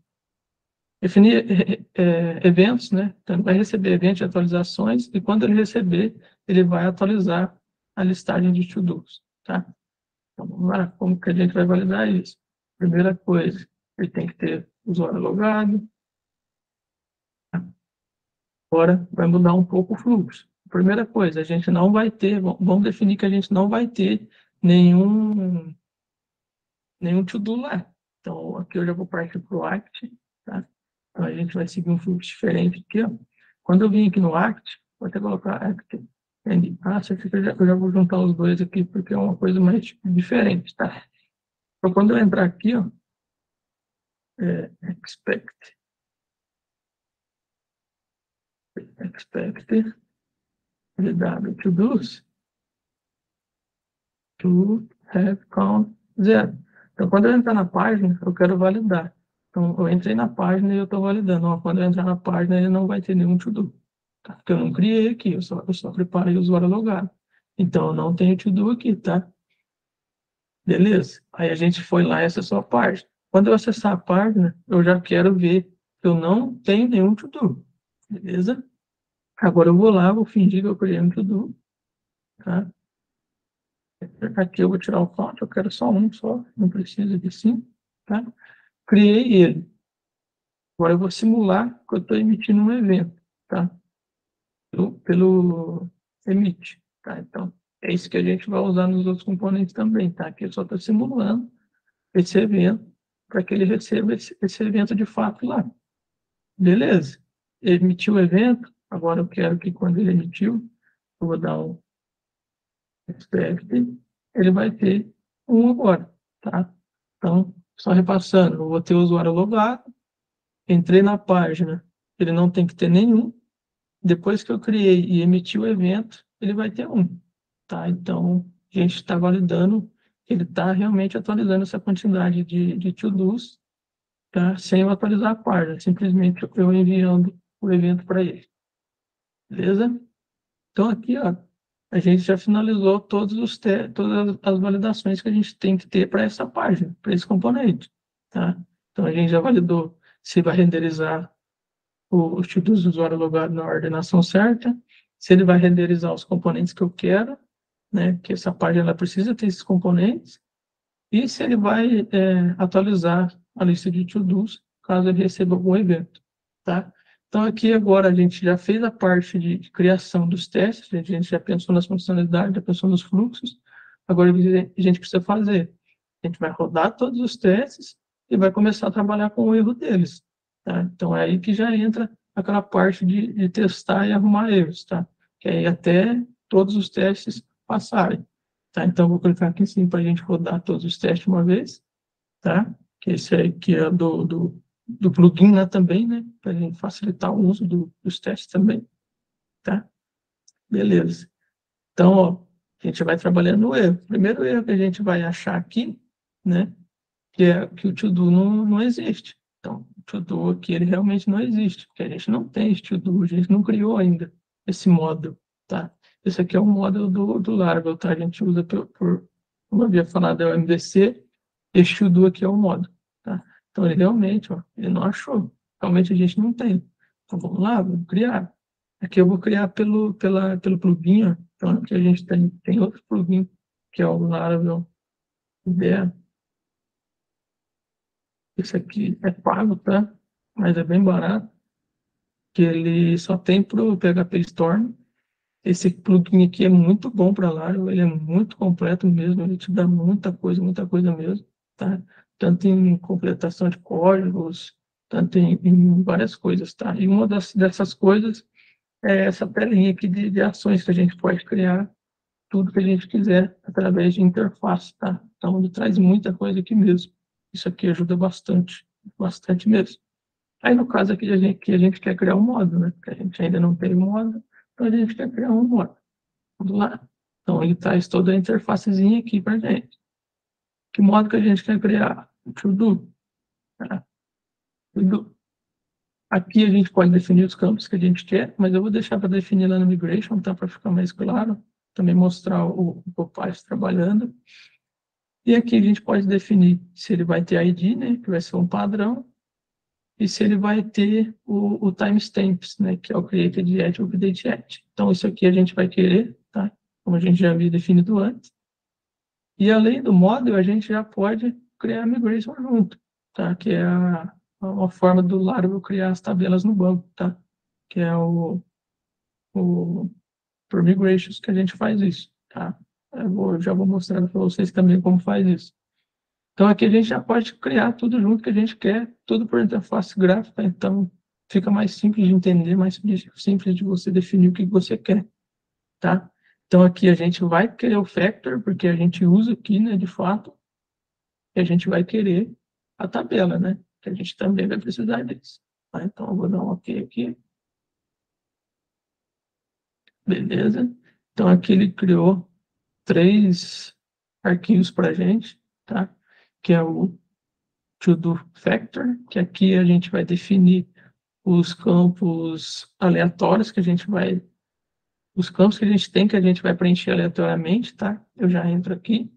definir é, eventos, né? Então, vai receber eventos de atualizações e quando ele receber, ele vai atualizar a listagem de to-dos, tá? Então, vamos lá, como que a gente vai validar isso? Primeira coisa, ele tem que ter usuário logado. Agora, vai mudar um pouco o fluxo primeira coisa, a gente não vai ter, vamos definir que a gente não vai ter nenhum nenhum to-do lá. Então, aqui eu já vou partir para o Act, tá? Então, a gente vai seguir um fluxo diferente aqui, ó. Quando eu vim aqui no Act, vou até colocar Act and aqui eu já, eu já vou juntar os dois aqui, porque é uma coisa mais diferente, tá? Então, quando eu entrar aqui, ó, é, expect, expect, ww to do's to have count zero. Então, quando eu entrar na página, eu quero validar. Então, eu entrei na página e eu estou validando. Ó, quando eu entrar na página, ele não vai ter nenhum to-do. Tá? Porque eu não criei aqui, eu só, eu só preparei o usuário logado. Então, eu não tenho to-do aqui, tá? Beleza? Aí a gente foi lá e acessou a página. Quando eu acessar a página, eu já quero ver que eu não tenho nenhum to-do. Beleza? Agora eu vou lá, vou fingir que eu criei um to-do. Tá? Aqui eu vou tirar o count, eu quero só um só, não precisa de cinco. Tá? Criei ele. Agora eu vou simular que eu estou emitindo um evento. Tá? Pelo, pelo emit. Tá? Então, é isso que a gente vai usar nos outros componentes também. Tá? Aqui eu só estou simulando esse evento para que ele receba esse, esse evento de fato lá. Beleza? Emitiu o evento, Agora eu quero que quando ele emitiu, eu vou dar um expect, ele vai ter um agora, tá? Então, só repassando, eu vou ter o usuário logado, entrei na página, ele não tem que ter nenhum, depois que eu criei e emiti o evento, ele vai ter um, tá? Então, a gente está validando ele está realmente atualizando essa quantidade de, de to-dos, tá? sem eu atualizar a página, simplesmente eu enviando o evento para ele. Beleza? Então, aqui, ó, a gente já finalizou todos os todas as validações que a gente tem que ter para essa página, para esse componente. Tá? Então, a gente já validou se vai renderizar o, o título do usuário logado na ordenação certa, se ele vai renderizar os componentes que eu quero, né, que essa página ela precisa ter esses componentes, e se ele vai é, atualizar a lista de to-dos caso ele receba algum evento. Tá? Então, aqui agora a gente já fez a parte de, de criação dos testes, a gente já pensou nas funcionalidades, já pensou nos fluxos, agora a gente precisa fazer. A gente vai rodar todos os testes e vai começar a trabalhar com o erro deles. Tá? Então, é aí que já entra aquela parte de, de testar e arrumar erros, tá? que aí até todos os testes passarem. Tá? Então, vou clicar aqui em cima para a gente rodar todos os testes uma vez, tá? que esse aí que é do, do do plugin lá também, né? Para facilitar o uso do, dos testes também. Tá? Beleza. Então, ó, a gente vai trabalhando no erro. O primeiro erro que a gente vai achar aqui, né? Que é que o to-do não, não existe. Então, o to-do aqui, ele realmente não existe, porque a gente não tem esse a gente não criou ainda esse módulo, tá? Esse aqui é o módulo do, do Laravel, tá? A gente usa por, por como eu havia falado, é o MVC, esse to-do aqui é o módulo, tá? Então, ele realmente, ó, ele não achou. Realmente a gente não tem. Então, vamos lá, vamos criar. Aqui eu vou criar pelo, pela, pelo plugin, ó. Então, aqui a gente tem, tem outro plugin, que é o Laravel IDEA. Esse aqui é pago, tá? Mas é bem barato. Que ele só tem para o PHP Storm. Esse plugin aqui é muito bom para Laravel, ele é muito completo mesmo, ele te dá muita coisa, muita coisa mesmo, tá? Tanto em completação de códigos, tanto em, em várias coisas, tá? E uma das, dessas coisas é essa telinha aqui de, de ações que a gente pode criar tudo que a gente quiser através de interface, tá? Então, ele traz muita coisa aqui mesmo. Isso aqui ajuda bastante, bastante mesmo. Aí, no caso aqui, a gente, que a gente quer criar um modo, né? Porque a gente ainda não tem modo, então a gente quer criar um modo. Vamos lá. Então, ele traz toda a interfacezinha aqui para gente. Que modo que a gente quer criar? Tudo, tá? tudo. Aqui a gente pode definir os campos que a gente quer, mas eu vou deixar para definir lá no migration, tá? Para ficar mais claro. Também mostrar o, o trabalhando. E aqui a gente pode definir se ele vai ter ID, né? Que vai ser um padrão. E se ele vai ter o, o timestamps, né? Que é o created at update at. Então, isso aqui a gente vai querer, tá? Como a gente já havia definido antes. E além do model, a gente já pode criar a migration junto, tá? Que é a, uma forma do Laravel criar as tabelas no banco, tá? Que é o, o por migrations que a gente faz isso, tá? Eu vou, já vou mostrar para vocês também como faz isso. Então aqui a gente já pode criar tudo junto que a gente quer, tudo por interface gráfica, então fica mais simples de entender, mais simples de você definir o que você quer, tá? Então aqui a gente vai querer o factor, porque a gente usa aqui, né, de fato, e a gente vai querer a tabela, né? Que a gente também vai precisar disso. Tá? Então, eu vou dar um OK aqui. Beleza. Então, aqui ele criou três arquivos para a gente, tá? Que é o to-do factor, que aqui a gente vai definir os campos aleatórios que a gente vai os campos que a gente tem que a gente vai preencher aleatoriamente, tá? Eu já entro aqui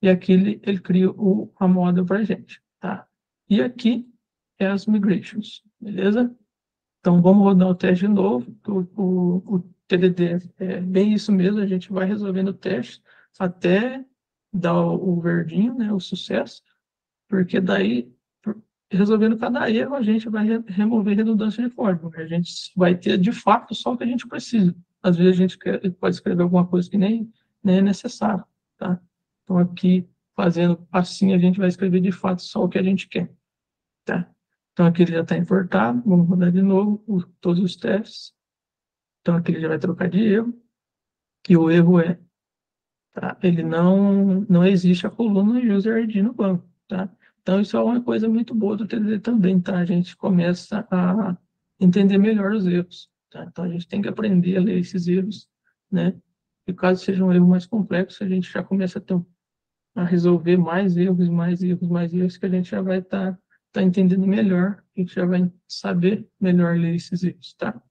e aqui ele, ele cria o, a model para gente, tá? E aqui é as migrations, beleza? Então, vamos rodar o teste de novo. O, o, o TDD é bem isso mesmo, a gente vai resolvendo o teste até dar o, o verdinho, né, o sucesso, porque daí, resolvendo cada erro, a gente vai re remover redundância de código. A gente vai ter, de fato, só o que a gente precisa. Às vezes a gente quer, pode escrever alguma coisa que nem, nem é necessário, tá? Então, aqui, fazendo assim, a gente vai escrever de fato só o que a gente quer. Tá? Então, aqui ele já está importado. Vamos rodar de novo o, todos os testes. Então, aqui ele já vai trocar de erro. E o erro é, tá? ele não, não existe a coluna user ID no banco. Tá? Então, isso é uma coisa muito boa do TDD também. Tá? A gente começa a entender melhor os erros. Tá? Então, a gente tem que aprender a ler esses erros. Né? E caso seja um erro mais complexo, a gente já começa a ter um a resolver mais erros, mais erros, mais erros, que a gente já vai estar tá, tá entendendo melhor, a gente já vai saber melhor ler esses erros, tá?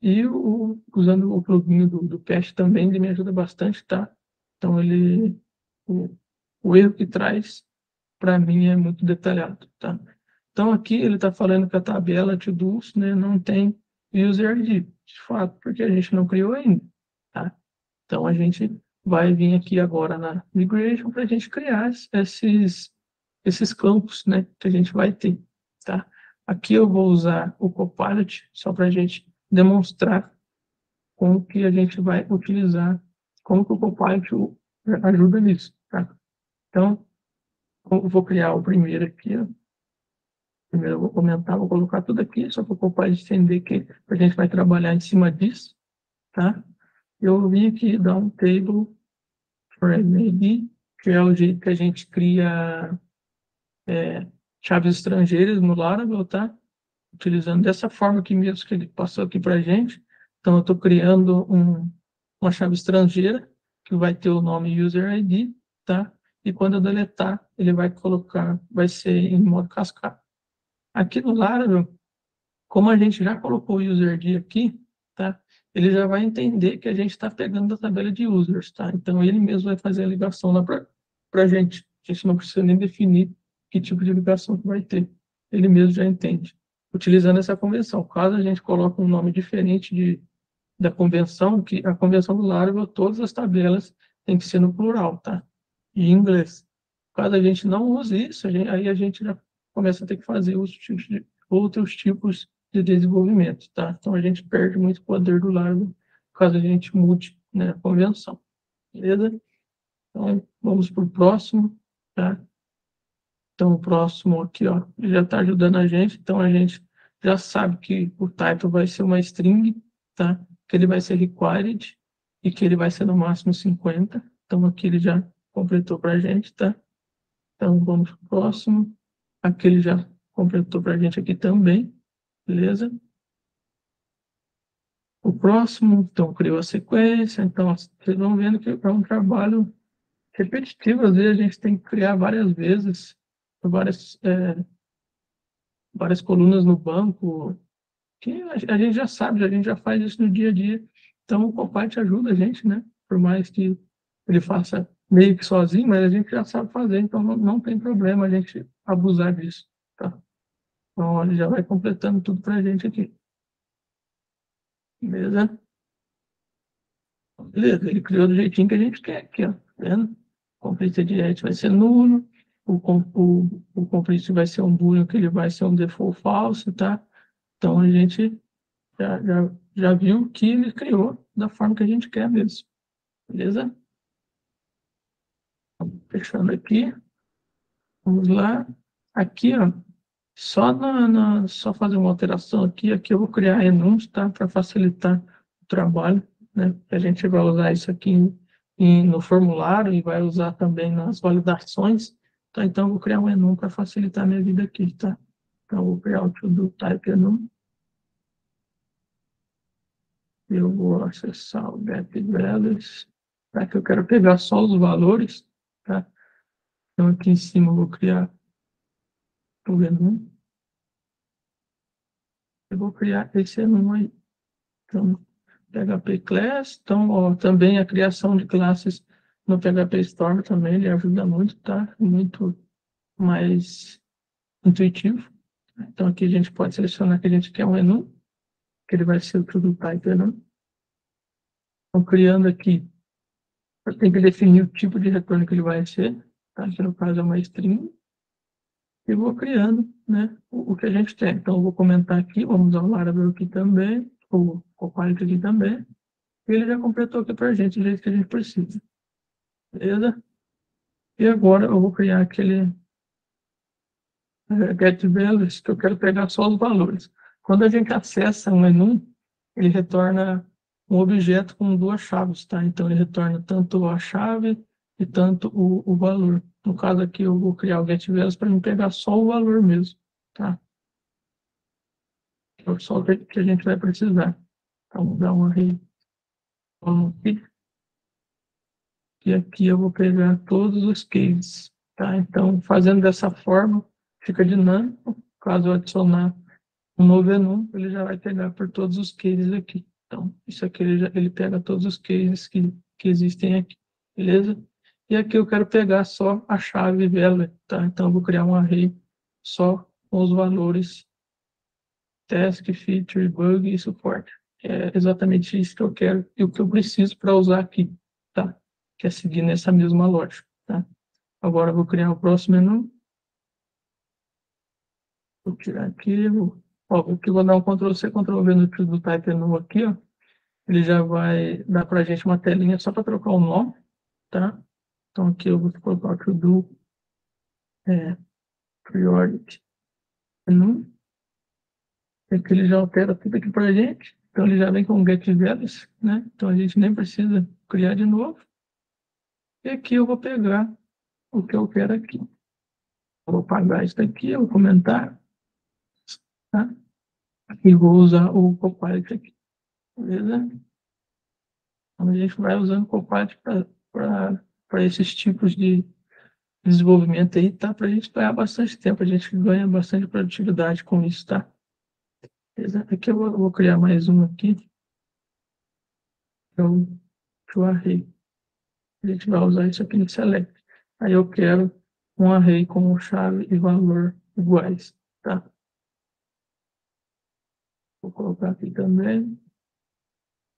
E o, usando o plugin do, do Cache também, ele me ajuda bastante, tá? Então, ele, o, o erro que traz, para mim, é muito detalhado, tá? Então, aqui ele está falando que a tabela to-dos né, não tem user ID, de fato, porque a gente não criou ainda, tá? Então, a gente vai vir aqui agora na migration para a gente criar esses, esses campos, né, que a gente vai ter, tá? Aqui eu vou usar o Copilot só para a gente demonstrar como que a gente vai utilizar, como que o Copilot ajuda nisso, tá? Então, eu vou criar o primeiro aqui, ó. Primeiro eu vou comentar, vou colocar tudo aqui, só para o Copilot entender que a gente vai trabalhar em cima disso, tá? Eu vim aqui dar um table for ID, que é o jeito que a gente cria é, chaves estrangeiras no Laravel, tá? Utilizando dessa forma aqui mesmo que ele passou aqui para gente. Então, eu estou criando um, uma chave estrangeira que vai ter o nome user ID, tá? E quando eu deletar, ele vai colocar, vai ser em modo cascata. Aqui no Laravel, como a gente já colocou o user ID aqui? Ele já vai entender que a gente está pegando a tabela de users, tá? Então, ele mesmo vai fazer a ligação lá para a gente. A gente não precisa nem definir que tipo de ligação que vai ter. Ele mesmo já entende. Utilizando essa convenção. Caso a gente coloque um nome diferente de, da convenção, que a convenção do Laravel, todas as tabelas têm que ser no plural, tá? Em inglês. Caso a gente não use isso, a gente, aí a gente já começa a ter que fazer outros tipos de, outros tipos de desenvolvimento, tá? Então a gente perde muito poder do Laravel caso a gente mude né, a convenção. Beleza? Então, vamos para o próximo, tá? Então, o próximo aqui, ó, já está ajudando a gente. Então, a gente já sabe que o title vai ser uma string, tá? Que ele vai ser required e que ele vai ser no máximo 50. Então, aqui ele já completou para a gente, tá? Então, vamos para o próximo. Aqui ele já completou para a gente aqui também, beleza? O próximo, então, criou a sequência. Então, vocês vão vendo que é um trabalho repetitivo. Às vezes, a gente tem que criar várias vezes várias, é, várias colunas no banco, que a, gente já sabe, a gente já faz isso no dia a dia. Então, o Copilot ajuda a gente, né? Por mais que ele faça meio que sozinho, mas a gente já sabe fazer, então não, não tem problema a gente abusar disso, tá? Então, ele já vai completando tudo para a gente aqui. Beleza? Beleza, ele criou do jeitinho que a gente quer aqui, ó. Tá vendo? Complete direct vai ser nulo o, o, o conflito vai ser um boolean que ele vai ser um default falso, tá? Então a gente já, já, já viu que ele criou da forma que a gente quer mesmo. Beleza? Fechando aqui. Vamos lá. Aqui, ó, só, na, na, só fazer uma alteração aqui. Aqui eu vou criar enums, tá? Para facilitar o trabalho, né? A gente vai usar isso aqui em, em, no formulário e vai usar também nas validações. Tá, então, eu vou criar um enum para facilitar a minha vida aqui, tá? Então, eu vou criar o to-do type enum. Eu vou acessar o get values, tá? Que eu quero pegar só os valores, tá? Então, aqui em cima eu vou criar o enum. Eu vou criar esse enum aí. Então, PHP Class, então, ó, também a criação de classes no PHP Storm também ele ajuda muito, tá? Muito mais intuitivo. Então aqui a gente pode selecionar que a gente quer um menu, que ele vai ser o tudo type enum. Então criando aqui, tem que definir o tipo de retorno que ele vai ser, tá? Que no caso é uma string. E vou criando, né, o, o que a gente tem. Então eu vou comentar aqui, vamos usar o Laravel aqui também, o Copilot aqui também. E ele já completou aqui para a gente do jeito que a gente precisa. Beleza? E agora eu vou criar aquele é, values que eu quero pegar só os valores. Quando a gente acessa um menu, ele retorna um objeto com duas chaves, tá? Então ele retorna tanto a chave e tanto o, o valor. No caso aqui eu vou criar o get values para me pegar só o valor mesmo, tá? É só o que a gente vai precisar. Então vou dar um array aqui. E aqui eu vou pegar todos os cases, tá? Então, fazendo dessa forma, fica dinâmico. Caso eu adicionar um novo enum, ele já vai pegar por todos os cases aqui, Então, isso aqui ele, já, ele pega todos os cases que, que existem aqui, beleza? E aqui eu quero pegar só a chave value, tá? Então, eu vou criar um array só com os valores task, feature, bug e suporte. É exatamente isso que eu quero e o que eu preciso para usar aqui, tá? Que é seguir nessa mesma lógica, tá? Agora eu vou criar o próximo menu. Vou tirar aqui, vou, ó, aqui vou dar um Ctrl C, Ctrl V no do Type Menu aqui, ó. Ele já vai dar para a gente uma telinha só para trocar o nome, tá? Então aqui eu vou colocar o to do é, priority menu. Aqui ele já altera tudo aqui para a gente. Então ele já vem com get values, né? Então a gente nem precisa criar de novo. E aqui eu vou pegar o que eu quero aqui. Eu vou pagar isso aqui, eu vou comentar. Tá? E vou usar o Copilot aqui. Beleza? Então a gente vai usando o Copilot para esses tipos de desenvolvimento aí, tá? Para a gente ganhar bastante tempo, a gente ganha bastante produtividade com isso, tá? Aqui eu vou, eu vou criar mais um aqui. É o array. A gente vai usar isso aqui no select. Aí eu quero um array com chave e valor iguais, tá? Vou colocar aqui também.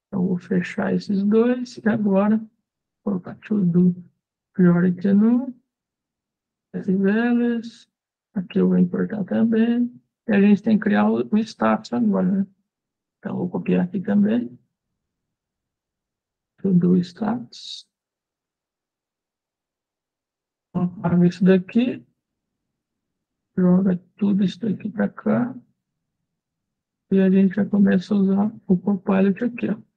Então, vou fechar esses dois. E agora, vou colocar to do priority no. As Aqui eu vou importar também. E a gente tem que criar o, o status agora, né? Então, vou copiar aqui também. Tudo status. Apaga isso daqui. Joga tudo isso daqui para cá. E a gente já começa a usar o Copilot aqui, ó.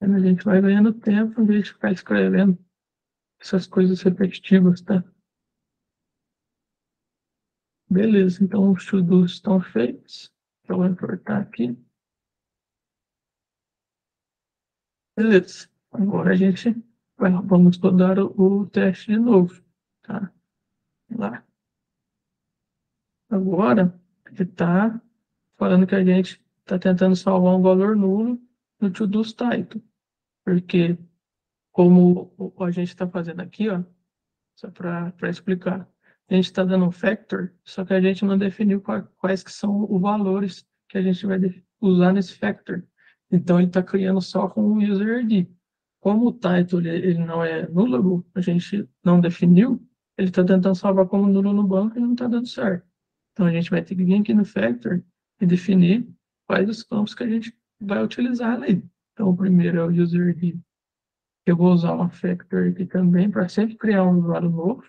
A gente vai ganhando tempo em vez de ficar escrevendo essas coisas repetitivas, tá? Beleza, então os to estão feitos. Eu vou importar aqui. Beleza. Agora a gente vai, vamos rodar o, o teste de novo. Tá? Lá. Agora, ele está falando que a gente está tentando salvar um valor nulo no to-dos title. Porque, como a gente está fazendo aqui, ó, só para explicar, a gente está dando um factor, só que a gente não definiu quais que são os valores que a gente vai usar nesse factor. Então, ele está criando só com o user ID. Como o title ele não é nullable, a gente não definiu, ele está tentando salvar como nulo no banco e não está dando certo. Então, a gente vai ter que vir aqui no factor e definir quais os campos que a gente vai utilizar ali. Então, o primeiro é o user ID. Eu vou usar uma factor aqui também para sempre criar um usuário novo.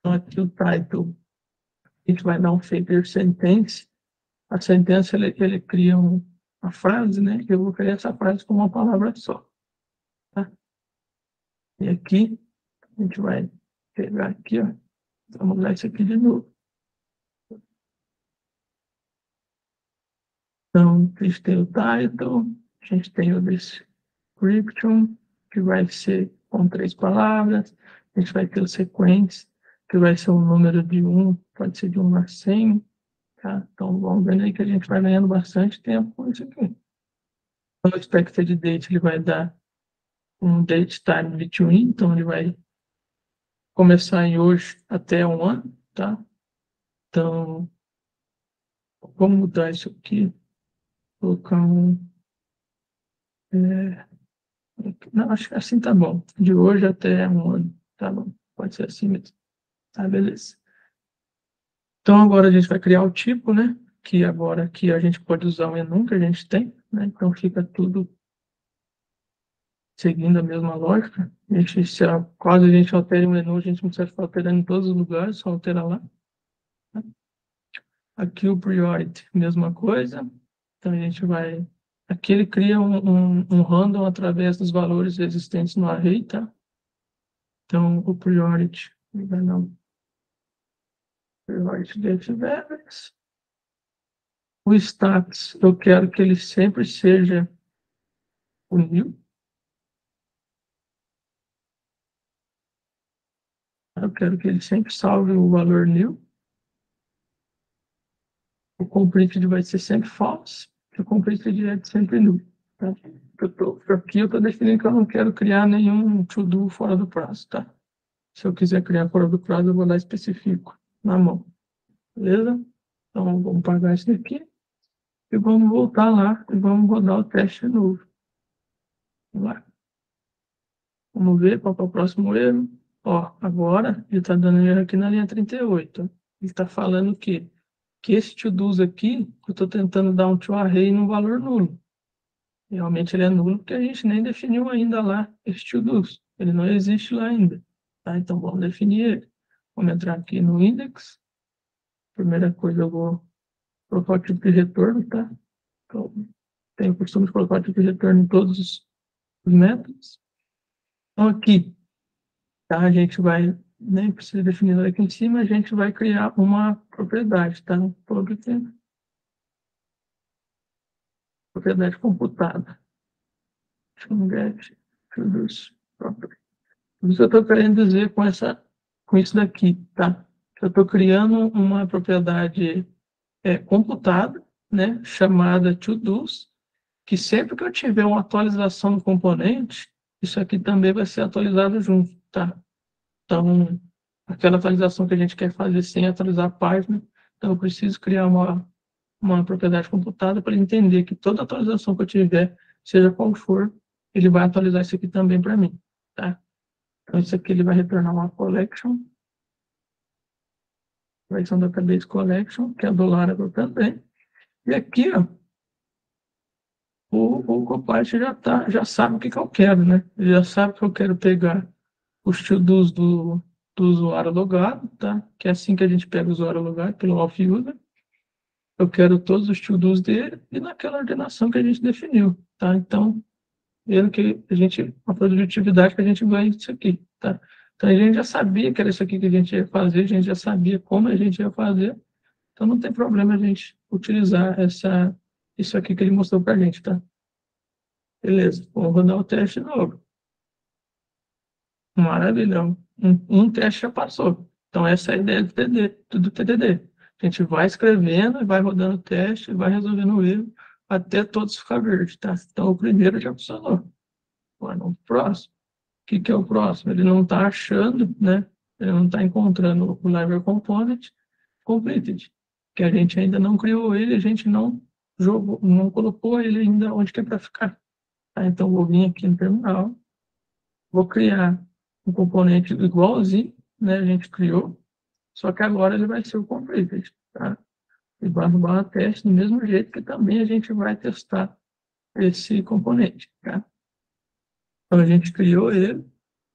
Então, aqui o title, a gente vai dar um figure sentence. A sentença, ele, ele cria um, uma frase, né? Eu vou criar essa frase com uma palavra só. Tá? E aqui, a gente vai pegar aqui, ó. Vamos usar isso aqui de novo. Então, a gente tem o title, a gente tem o description, que vai ser com três palavras, a gente vai ter o sequence, que vai ser um número de 1, pode ser de 1 a 100, tá? Então, vamos vendo aí que a gente vai ganhando bastante tempo com isso aqui. Então, o expected date, ele vai dar um date time between, então ele vai começar em hoje até um ano, tá? Então, vamos mudar isso aqui, colocar um... É, não, acho que assim tá bom. De hoje até um ano, tá bom? Pode ser assim mesmo. Tá, beleza. Então, agora a gente vai criar o tipo, né? Que agora aqui a gente pode usar o menu que a gente tem, né? Então, fica tudo seguindo a mesma lógica. A gente, se a, quase a gente altere o menu, a gente não precisa ficar alterando em todos os lugares, só alterar lá. Aqui o priority, mesma coisa. Então, a gente vai... Aqui ele cria um, um, um random através dos valores existentes no array, tá? Então, o priority vai dar Priority Date Values. O status, eu quero que ele sempre seja o new. Eu quero que ele sempre salve o valor new. O completed vai ser sempre false. que o completed é sempre nulo. Tá? Eu tô, aqui eu estou definindo que eu não quero criar nenhum to-do fora do prazo, tá? Se eu quiser criar fora do prazo, eu vou lá e especifico na mão. Beleza? Então, vamos pagar isso daqui e vamos voltar lá e vamos rodar o teste novo. Vamos lá. Vamos ver qual é o próximo erro. Ó, agora ele está dando erro aqui na linha 38. Ele está falando que, que esse to-dos aqui, eu estou tentando dar um to array num valor nulo. Realmente ele é nulo porque a gente nem definiu ainda lá esse to-dos. Ele não existe lá ainda. Tá? Então vamos definir ele. Vamos entrar aqui no index. Primeira coisa eu vou colocar o tipo de retorno, tá? Então, tenho o costume de colocar o tipo de retorno em todos os, os métodos. Então aqui, tá? A gente vai, nem precisa definir aqui em cima, a gente vai criar uma propriedade, tá? Public propriedade computada. Get produce property. Isso eu estou querendo dizer com, essa, com isso daqui, tá? Eu estou criando uma propriedade é, computada, né, chamada toDo's, que sempre que eu tiver uma atualização do componente, isso aqui também vai ser atualizado junto, tá? Então, aquela atualização que a gente quer fazer sem atualizar a página, então eu preciso criar uma, uma propriedade computada para entender que toda atualização que eu tiver, seja qual for, ele vai atualizar isso aqui também para mim, tá? Então, isso aqui ele vai retornar uma collection. Versão database collection, que é do Laravel também. E aqui, ó, o, o Copilot já, tá, já sabe o que, que eu quero, né? Ele já sabe que eu quero pegar to-dos do, do usuário logado, tá? Que é assim que a gente pega o usuário logado, pelo off-user. Eu quero todos os to-dos dele e naquela ordenação que a gente definiu, tá? Então, vendo que a gente, a produtividade que a gente ganha isso aqui, tá? Então a gente já sabia que era isso aqui que a gente ia fazer, a gente já sabia como a gente ia fazer, então não tem problema a gente utilizar essa, isso aqui que ele mostrou para a gente, tá? Beleza, vamos rodar o teste novo. Maravilha, um, um teste já passou. Então essa é a ideia do TDD, do TDD. A gente vai escrevendo, vai rodando o teste, vai resolvendo o erro, até todos ficar verde, tá? Então, o primeiro já funcionou. Agora, o próximo. O que, que é o próximo? Ele não está achando, né? Ele não está encontrando o Library Component completed, que a gente ainda não criou ele, a gente não jogou, não colocou ele ainda onde que é para ficar. Tá? Então, vou vir aqui no terminal, vou criar um componente igualzinho, né? A gente criou, só que agora ele vai ser o completed, tá? e barra barra teste do mesmo jeito que também a gente vai testar esse componente, tá? Então, a gente criou ele,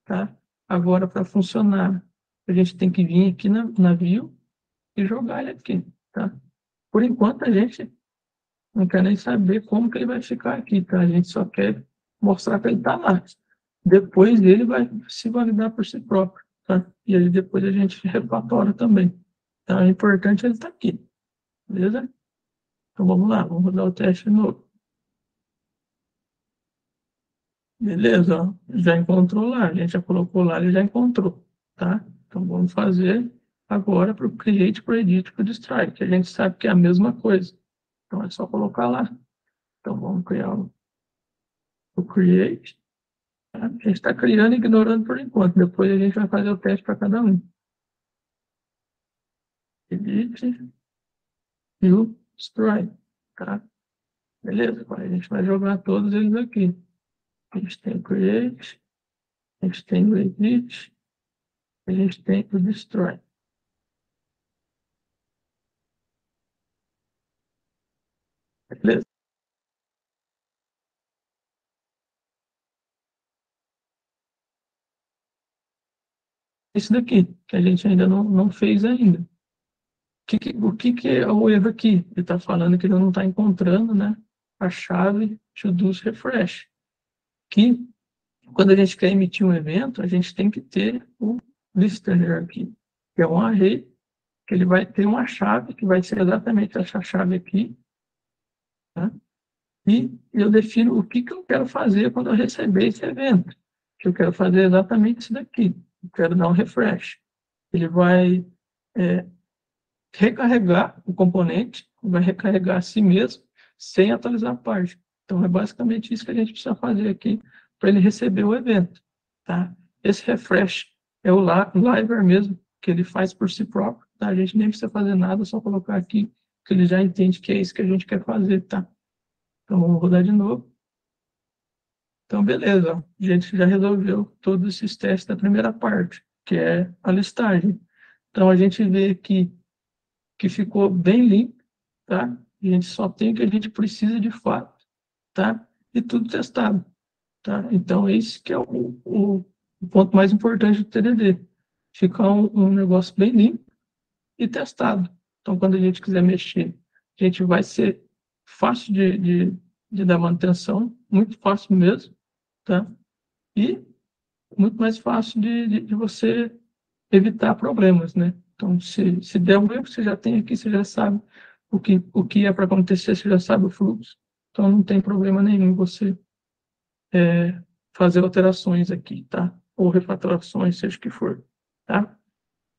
tá? Agora, para funcionar, a gente tem que vir aqui na, na view e jogar ele aqui, tá? Por enquanto, a gente não quer nem saber como que ele vai ficar aqui, tá? A gente só quer mostrar que ele está lá. Depois ele vai se validar por si próprio, tá? E aí depois a gente repatora também. Então, é importante ele estar tá aqui. Beleza? Então vamos lá, vamos rodar o teste novo. Beleza, ó. já encontrou lá, a gente já colocou lá, ele já encontrou, tá? Então vamos fazer agora para o create, predict, para destroy, que a gente sabe que é a mesma coisa. Então é só colocar lá. Então vamos criar o, o create. A gente está criando e ignorando por enquanto, depois a gente vai fazer o teste para cada um. Edit o destroy, tá? Beleza, agora a gente vai jogar todos eles aqui. A gente tem o create, a gente tem o edit, a gente tem o destroy. Beleza? Isso daqui, que a gente ainda não, não fez ainda que, que, o que, que é o erro aqui? Ele está falando que ele não está encontrando né, a chave to do refresh. Que quando a gente quer emitir um evento, a gente tem que ter o listener aqui, que é um array, que ele vai ter uma chave, que vai ser exatamente essa chave aqui. Tá? E eu defino o que, que eu quero fazer quando eu receber esse evento. Que eu quero fazer exatamente isso daqui. Eu quero dar um refresh. Ele vai é, recarregar o componente, vai recarregar a si mesmo, sem atualizar a página. Então, é basicamente isso que a gente precisa fazer aqui para ele receber o evento. Tá? Esse refresh é o liver mesmo, que ele faz por si próprio. Tá? A gente nem precisa fazer nada, só colocar aqui que ele já entende que é isso que a gente quer fazer. Tá? Então, vamos rodar de novo. Então, beleza. A gente já resolveu todos esses testes da primeira parte, que é a listagem. Então, a gente vê aqui que ficou bem limpo, tá? A gente só tem o que a gente precisa de fato, tá? E tudo testado, tá? Então, esse que é o, o, ponto mais importante do TDD. Ficar um, um negócio bem limpo e testado. Então, quando a gente quiser mexer, a gente vai ser fácil de, de, de dar manutenção, muito fácil mesmo, tá? E muito mais fácil de, de, de você evitar problemas, né? Então, se, se der um erro, você já tem aqui, você já sabe o que, o que é para acontecer, você já sabe o fluxo. Então, não tem problema nenhum você é, fazer alterações aqui, tá? Ou refatorações, seja o que for, tá?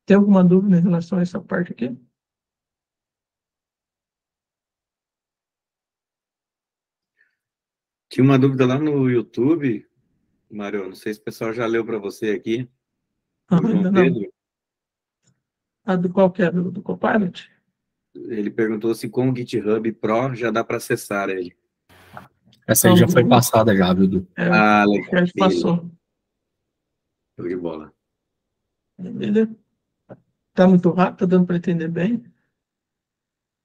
Tem alguma dúvida em relação a essa parte aqui? Tinha uma dúvida lá no YouTube, Mário, não sei se o pessoal já leu para você aqui. Ah, João Pedro. Não. A do qualquer, do, do Copilot? Ele perguntou se com o GitHub Pro já dá para acessar ele. Essa aí já foi passada já, viu, É, ah, legal. Já passou. Show de bola. Beleza? Tá muito rápido, tá dando para entender bem?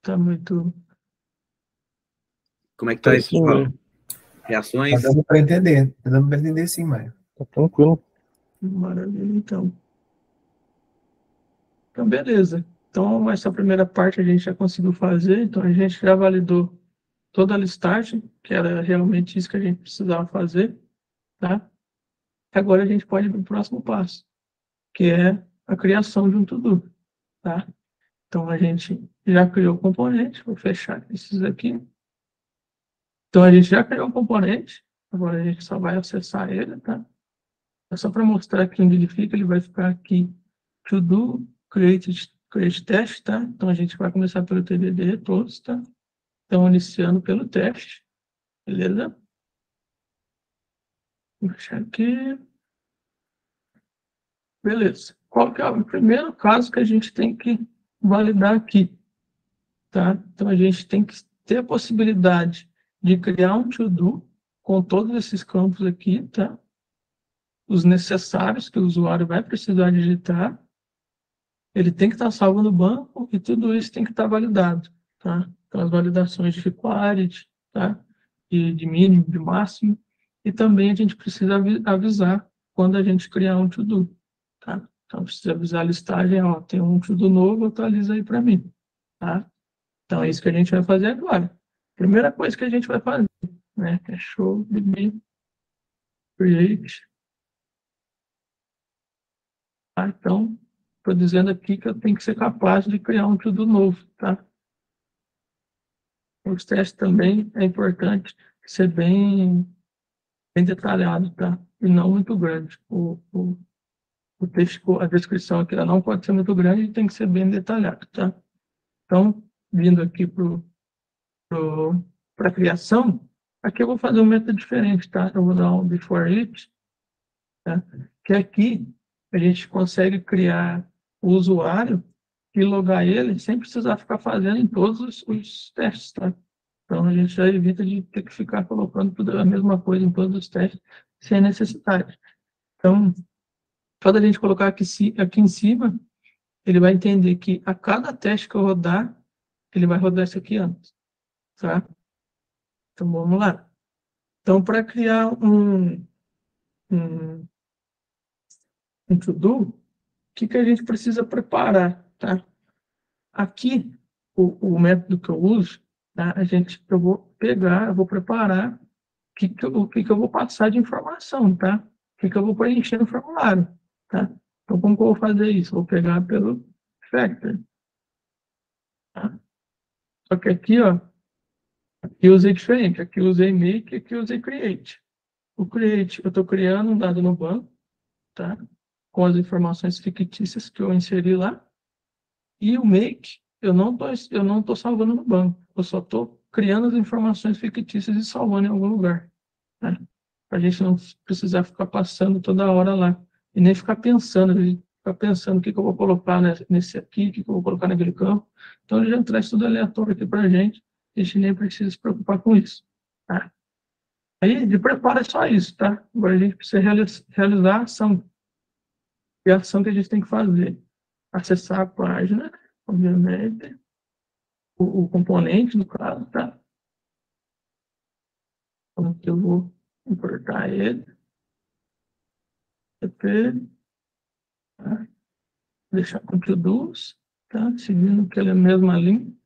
Tá muito... Como é que tá isso, João? Reações? Tá dando para entender. Tá dando para entender sim, Maio. Tá tranquilo. Maravilha, então. Então, beleza. Então, essa primeira parte a gente já conseguiu fazer. Então, a gente já validou toda a listagem, que era realmente isso que a gente precisava fazer. Tá? Agora a gente pode ir para o próximo passo, que é a criação de um to-do. Tá? Então, a gente já criou o componente. Vou fechar esses aqui. Então, a gente já criou o componente, agora a gente só vai acessar ele, tá? É só para mostrar aqui onde ele fica, ele vai ficar aqui, to do, create, create test, tá? Então, a gente vai começar pelo TDD todos, tá? Então, iniciando pelo teste, beleza? Vou fechar aqui. Beleza. Qual que é o primeiro caso que a gente tem que validar aqui? Tá? Então, a gente tem que ter a possibilidade de criar um to-do com todos esses campos aqui, tá? Os necessários que o usuário vai precisar digitar. Ele tem que estar salvo no banco e tudo isso tem que estar validado, tá? Então, as validações de required, tá? De, de mínimo, de máximo. E também a gente precisa avisar quando a gente criar um to-do, tá? Então, precisa avisar a listagem, ó, tem um to-do novo, atualiza aí para mim, tá? Então, é isso que a gente vai fazer agora. Primeira coisa que a gente vai fazer, né? É show de create. Ah, então, estou dizendo aqui que eu tenho que ser capaz de criar um tudo novo, tá? Os testes também é importante ser bem, bem detalhado, tá? E não muito grande. O, o, o texto, a descrição aqui não pode ser muito grande e tem que ser bem detalhado, tá? Então, vindo aqui para o para criação, aqui eu vou fazer um método diferente, tá? Eu vou dar um before it, tá? que aqui a gente consegue criar o usuário e logar ele sem precisar ficar fazendo em todos os, os testes, tá? Então a gente já evita de ter que ficar colocando tudo a mesma coisa em todos os testes sem necessidade. Então, quando a gente colocar aqui, aqui em cima, ele vai entender que a cada teste que eu rodar, ele vai rodar isso aqui antes. Tá? Então, vamos lá. Então, para criar um, um, um to-do, o que, que a gente precisa preparar? Tá? Aqui, o, o método que eu uso, tá? a gente, eu vou pegar, eu vou preparar o que, que, eu, que, que eu vou passar de informação, tá? O que, que eu vou preencher no formulário, tá? Então, como que eu vou fazer isso? Vou pegar pelo Factor. Tá? Só que aqui, ó, Aqui usei diferente. Aqui usei make, aqui usei create. O create, eu estou criando um dado no banco, tá? Com as informações fictícias que eu inseri lá. E o make, eu não tô, eu não tô salvando no banco. Eu só estou criando as informações fictícias e salvando em algum lugar. Né? Para a gente não precisar ficar passando toda hora lá. E nem ficar pensando, ficar pensando o que, que eu vou colocar nesse aqui, o que, que eu vou colocar naquele campo. Então ele já traz tudo aleatório aqui para a gente. A gente nem precisa se preocupar com isso. Tá? Aí, de preparo é só isso, tá? Agora a gente precisa realizar a ação. E a ação que a gente tem que fazer? Acessar a página, obviamente, o, o componente, no caso, tá? Então, aqui eu vou importar ele. CP, tá? Deixar com todos, tá? Seguindo aquela mesma linha.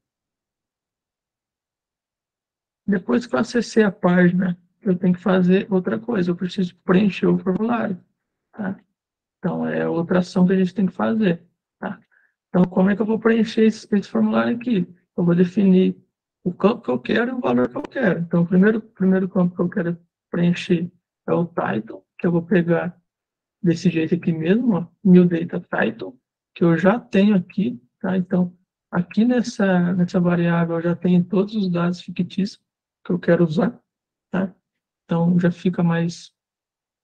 Depois que eu acessei a página, eu tenho que fazer outra coisa. Eu preciso preencher o formulário, tá? Então, é outra ação que a gente tem que fazer, tá? Então, como é que eu vou preencher esse, esse formulário aqui? Eu vou definir o campo que eu quero e o valor que eu quero. Então, o primeiro, primeiro campo que eu quero preencher é o title, que eu vou pegar desse jeito aqui mesmo, ó, new data title, que eu já tenho aqui, tá? Então, aqui nessa, nessa variável eu já tenho todos os dados fictícios que eu quero usar, tá? Então, já fica mais...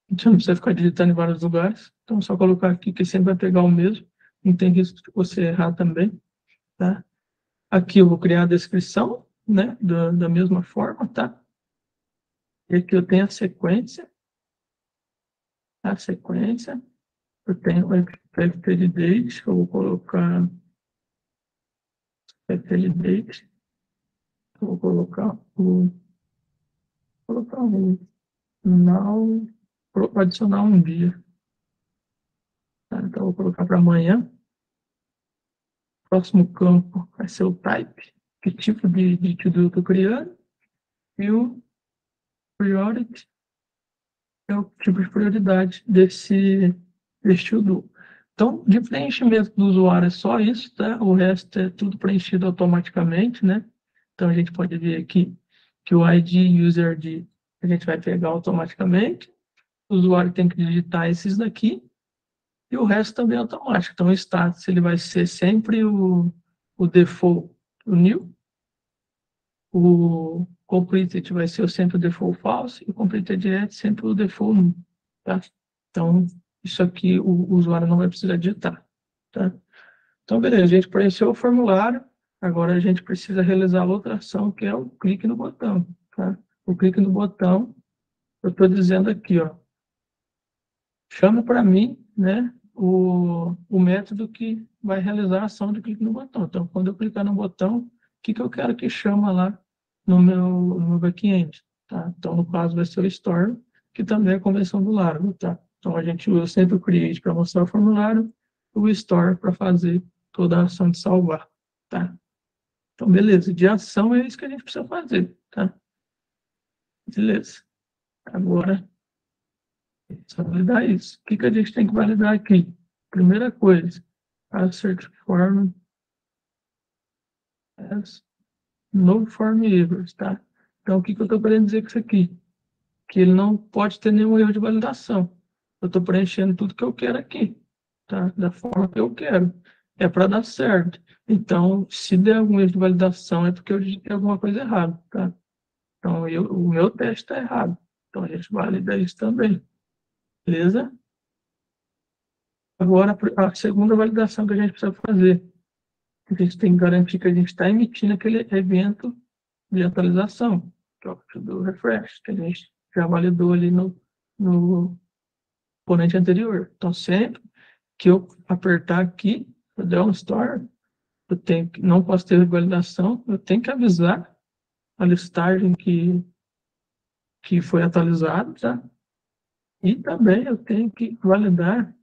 A gente não precisa ficar digitando em vários lugares. Então, é só colocar aqui que sempre vai pegar o mesmo. Não tem risco de você errar também, tá? Aqui eu vou criar a descrição, né, da, da mesma forma, tá? E aqui eu tenho a sequência. A sequência. Eu tenho expected date, eu vou colocar date. Vou colocar o colocar um now, adicionar um dia. Tá? Então, vou colocar para amanhã próximo campo vai ser o type, que tipo de, de to-do eu estou criando, e o priority é o tipo de prioridade desse, desse to-do. Então, de preenchimento do usuário é só isso, tá? O resto é tudo preenchido automaticamente, né? Então, a gente pode ver aqui que o ID, user ID, a gente vai pegar automaticamente. O usuário tem que digitar esses daqui e o resto também é automático. Então, o status ele vai ser sempre o, o default, o new, o completed vai ser sempre o default false, e o completed yet sempre o default null, tá? Então, isso aqui o, o usuário não vai precisar digitar, tá? Então, beleza, a gente preencheu o formulário, agora a gente precisa realizar outra ação, que é o clique no botão, tá? O clique no botão, eu estou dizendo aqui, ó, chama para mim, né, o, o método que vai realizar a ação de clique no botão. Então, quando eu clicar no botão, o que, que eu quero que chama lá no meu, no meu back-end? Tá? Então, no caso, vai ser o store, que também é a convenção do Largo. Tá? Então, a gente usa sempre o create para mostrar o formulário, o store para fazer toda a ação de salvar. Tá? Então, beleza. De ação é isso que a gente precisa fazer. Tá? Beleza. Agora, só validar isso. O que, que a gente tem que validar aqui? Primeira coisa, assert form as no form errors, tá? Então, o que, que eu estou querendo dizer com isso aqui? Que ele não pode ter nenhum erro de validação. Eu estou preenchendo tudo que eu quero aqui, tá? Da forma que eu quero. É para dar certo. Então, se der algum erro de validação, é porque eu digitei alguma coisa errada, tá? Então, eu, o meu teste está errado. Então, a gente valida isso também. Beleza? Agora, a segunda validação que a gente precisa fazer. A gente tem que garantir que a gente está emitindo aquele evento de atualização, que é o do refresh, que a gente já validou ali no, no componente anterior. Então, sempre que eu apertar aqui, o der um store, eu tenho que, não posso ter validação, eu tenho que avisar a listagem que, que foi atualizada, tá? E também eu tenho que validar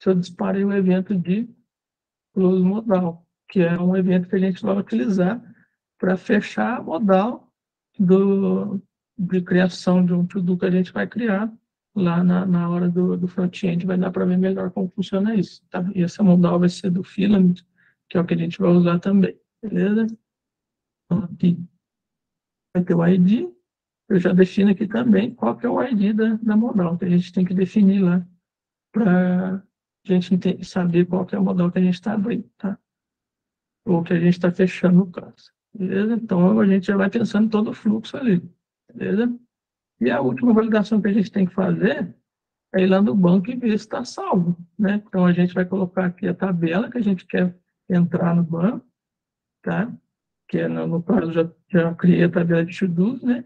se eu disparei o evento de close modal, que é um evento que a gente vai utilizar para fechar modal do, de criação de um to-do que a gente vai criar lá na, na hora do, do front-end, vai dar para ver melhor como funciona isso. Tá? E essa modal vai ser do filament, que é o que a gente vai usar também, beleza? Então, aqui vai ter o ID, eu já defino aqui também qual que é o ID da, da modal, que a gente tem que definir lá para a gente saber qual que é o modal que a gente está abrindo, tá? Ou que a gente está fechando no caso. Beleza? Então, a gente já vai pensando todo o fluxo ali. Beleza? E a última validação que a gente tem que fazer é ir lá no banco e ver se está salvo. Né? Então, a gente vai colocar aqui a tabela que a gente quer entrar no banco, tá? que é, no, no caso, já, já criei a tabela de to né?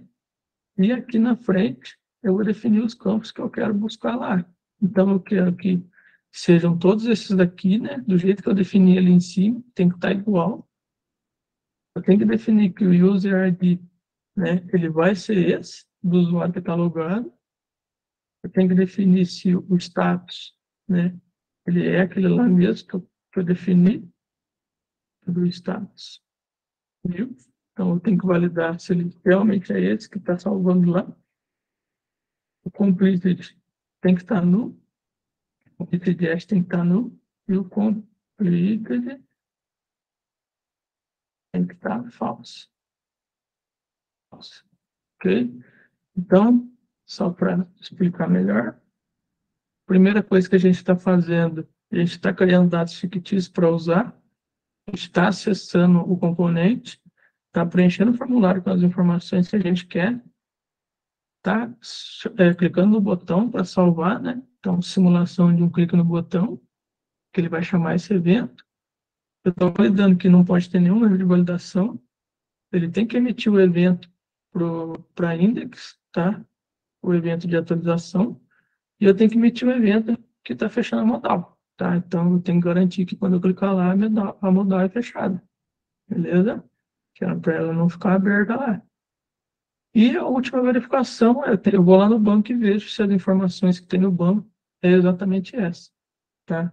E aqui na frente, eu vou definir os campos que eu quero buscar lá. Então, eu quero que sejam todos esses daqui, né? Do jeito que eu defini ali em cima, tem que estar igual. Eu tenho que definir que o user ID, né? Ele vai ser esse, do usuário que está logado. Eu tenho que definir se o status, né? Ele é aquele lá mesmo que eu, que eu defini, do status. Viu? Então, eu tenho que validar se ele realmente é esse que está salvando lá. O completed tem que estar nu. O completed tem que estar nu. E o completed tem que estar falso. falso. Ok? Então, só para explicar melhor. Primeira coisa que a gente está fazendo, a gente está criando dados fictícios para usar, está acessando o componente, está preenchendo o formulário com as informações que a gente quer, está é, clicando no botão para salvar, né? Então, simulação de um clique no botão, que ele vai chamar esse evento. Eu estou validando que não pode ter nenhum erro de validação. Ele tem que emitir o evento para index, tá? O evento de atualização. E eu tenho que emitir o evento que está fechando a modal, tá? Então, eu tenho que garantir que quando eu clicar lá, a modal é fechada. Beleza? Que é para ela não ficar aberta lá. E a última verificação é, eu vou lá no banco e vejo se as informações que tem no banco é exatamente essa, tá?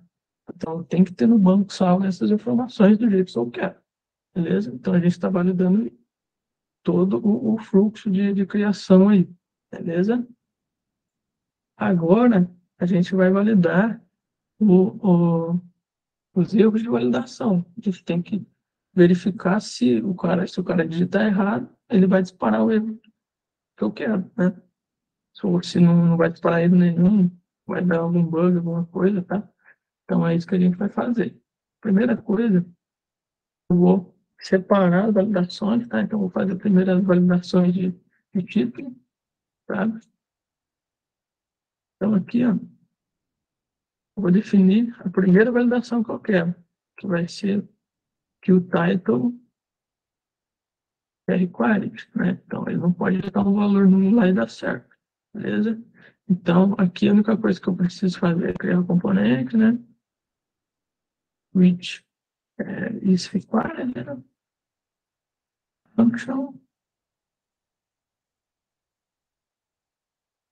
Então, tem que ter no banco salvo essas informações do jeito que eu quero, beleza? Então, a gente está validando todo o, o fluxo de, de criação aí, beleza? Agora, a gente vai validar o, o, os erros de validação. A gente tem que verificar se o cara, se o cara digitar errado, ele vai disparar o erro que eu quero, né? Se não, não vai disparar erro nenhum, vai dar algum bug, alguma coisa, tá? Então é isso que a gente vai fazer. Primeira coisa, eu vou separar validações, tá? Então vou fazer primeiro as validações de, de título, tá? Então aqui, ó, vou definir a primeira validação que eu quero, que vai ser que o title é required, né? Então ele não pode dar um valor no lá e dar certo, beleza? Então aqui a única coisa que eu preciso fazer é criar um componente, né? which uh, is required function.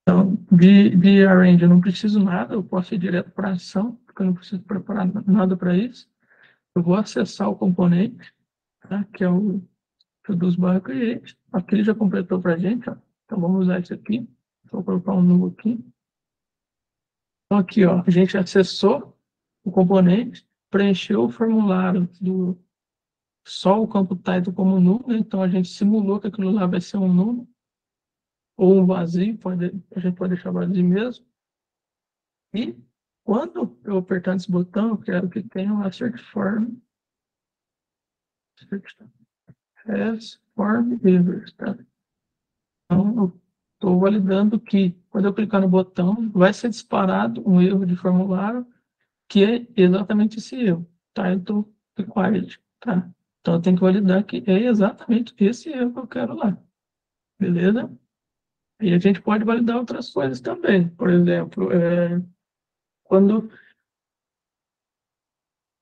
Então, de, de arrange eu não preciso nada, eu posso ir direto para ação, porque eu não preciso preparar nada para isso. Eu vou acessar o componente, tá? que é o produz barra create. Aqui ele já completou para a gente, ó. então vamos usar isso aqui. Vou colocar um novo aqui. Então aqui, ó, a gente acessou o componente, preencheu o formulário do só o campo title como nulo, né? então a gente simulou que aquilo lá vai ser um nulo, ou um vazio, pode, a gente pode deixar vazio mesmo. E quando eu apertar esse botão, eu quero que tenha uma search form. Has form errors, tá? Então, eu estou validando que quando eu clicar no botão, vai ser disparado um erro de formulário que é exatamente esse erro, title required, tá? Então, eu tenho que validar que é exatamente esse erro que eu quero lá, beleza? E a gente pode validar outras coisas também, por exemplo, é, quando...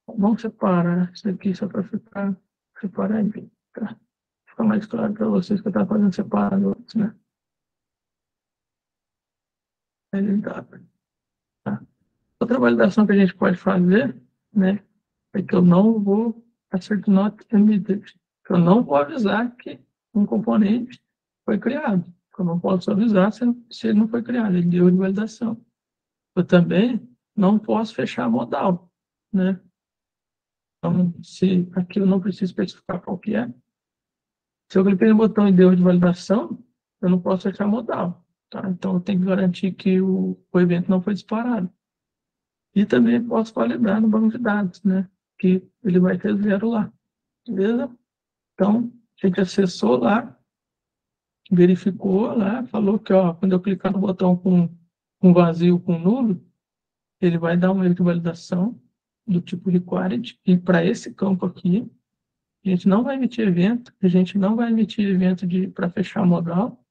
Vamos separar isso aqui só para ficar separadinho, tá? Fica mais claro para vocês que eu estava fazendo separado antes, né? Validar. Outra validação que a gente pode fazer, né, é que eu não vou assert not emitted. Eu não vou avisar que um componente foi criado. Eu não posso avisar se, ele não foi criado, ele deu de validação. Eu também não posso fechar modal, né? Então, se aqui eu não preciso especificar qual que é, se eu cliquei no botão e deu de validação, eu não posso fechar modal, tá? Então, eu tenho que garantir que o, o evento não foi disparado. E também posso validar no banco de dados, né? Que ele vai ter zero lá. Beleza? Então, A gente acessou lá, verificou lá, falou que ó, quando eu clicar no botão com, com vazio, com nulo, ele vai dar um erro de validação do tipo required, e para esse campo aqui, a gente não vai emitir evento, a gente não vai emitir evento para fechar modal,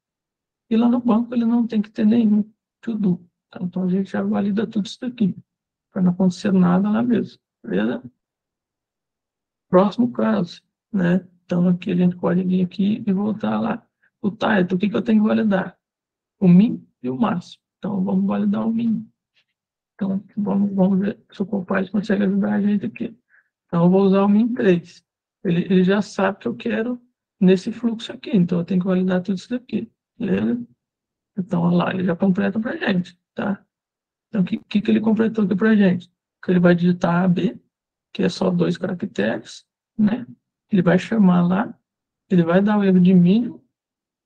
e lá no banco ele não tem que ter nenhum to-do. Tá? Então a gente já valida tudo isso daqui, para não acontecer nada lá mesmo, beleza? Próximo caso, né? Então aqui a gente pode vir aqui e voltar lá. O title, o que, que eu tenho que validar? O min e o máximo. Então vamos validar o min. Então vamos, vamos ver se o Copilot consegue ajudar a gente aqui. Então eu vou usar o min 3. Ele, ele já sabe que eu quero nesse fluxo aqui, então eu tenho que validar tudo isso daqui. Beleza? Então, olha lá, ele já completa para gente, tá? Então, o que, que, que ele completou aqui para gente? Que ele vai digitar AB, que é só dois caracteres, né? Ele vai chamar lá, ele vai dar o erro de mínimo,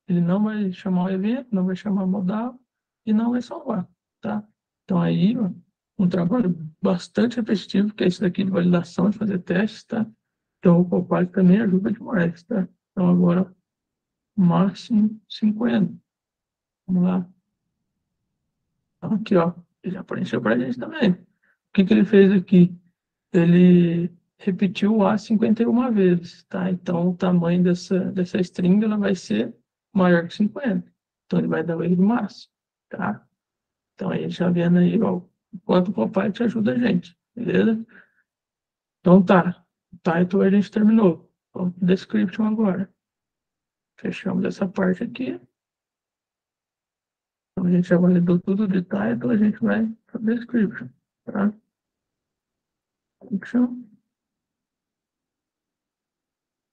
ele não vai chamar o evento, não vai chamar modal e não vai salvar, tá? Então, aí, ó, um trabalho bastante repetitivo, que é isso daqui de validação, de fazer testes, tá? Então, o Copilot também ajuda demais, tá? Então, agora, máximo 50. Vamos lá. Então, aqui, ó, ele apareceu para a gente também. O que, que ele fez aqui? Ele repetiu o A 51 vezes, tá? Então, o tamanho dessa, dessa string ela vai ser maior que 50. Então, ele vai dar o erro máximo, tá? Então, aí já vendo aí, ó, quanto o te ajuda a gente, beleza? Então, tá. O title a gente terminou. Description agora. Fechamos essa parte aqui. Então, a gente já validou tudo de title, a gente vai para description, tá? Description.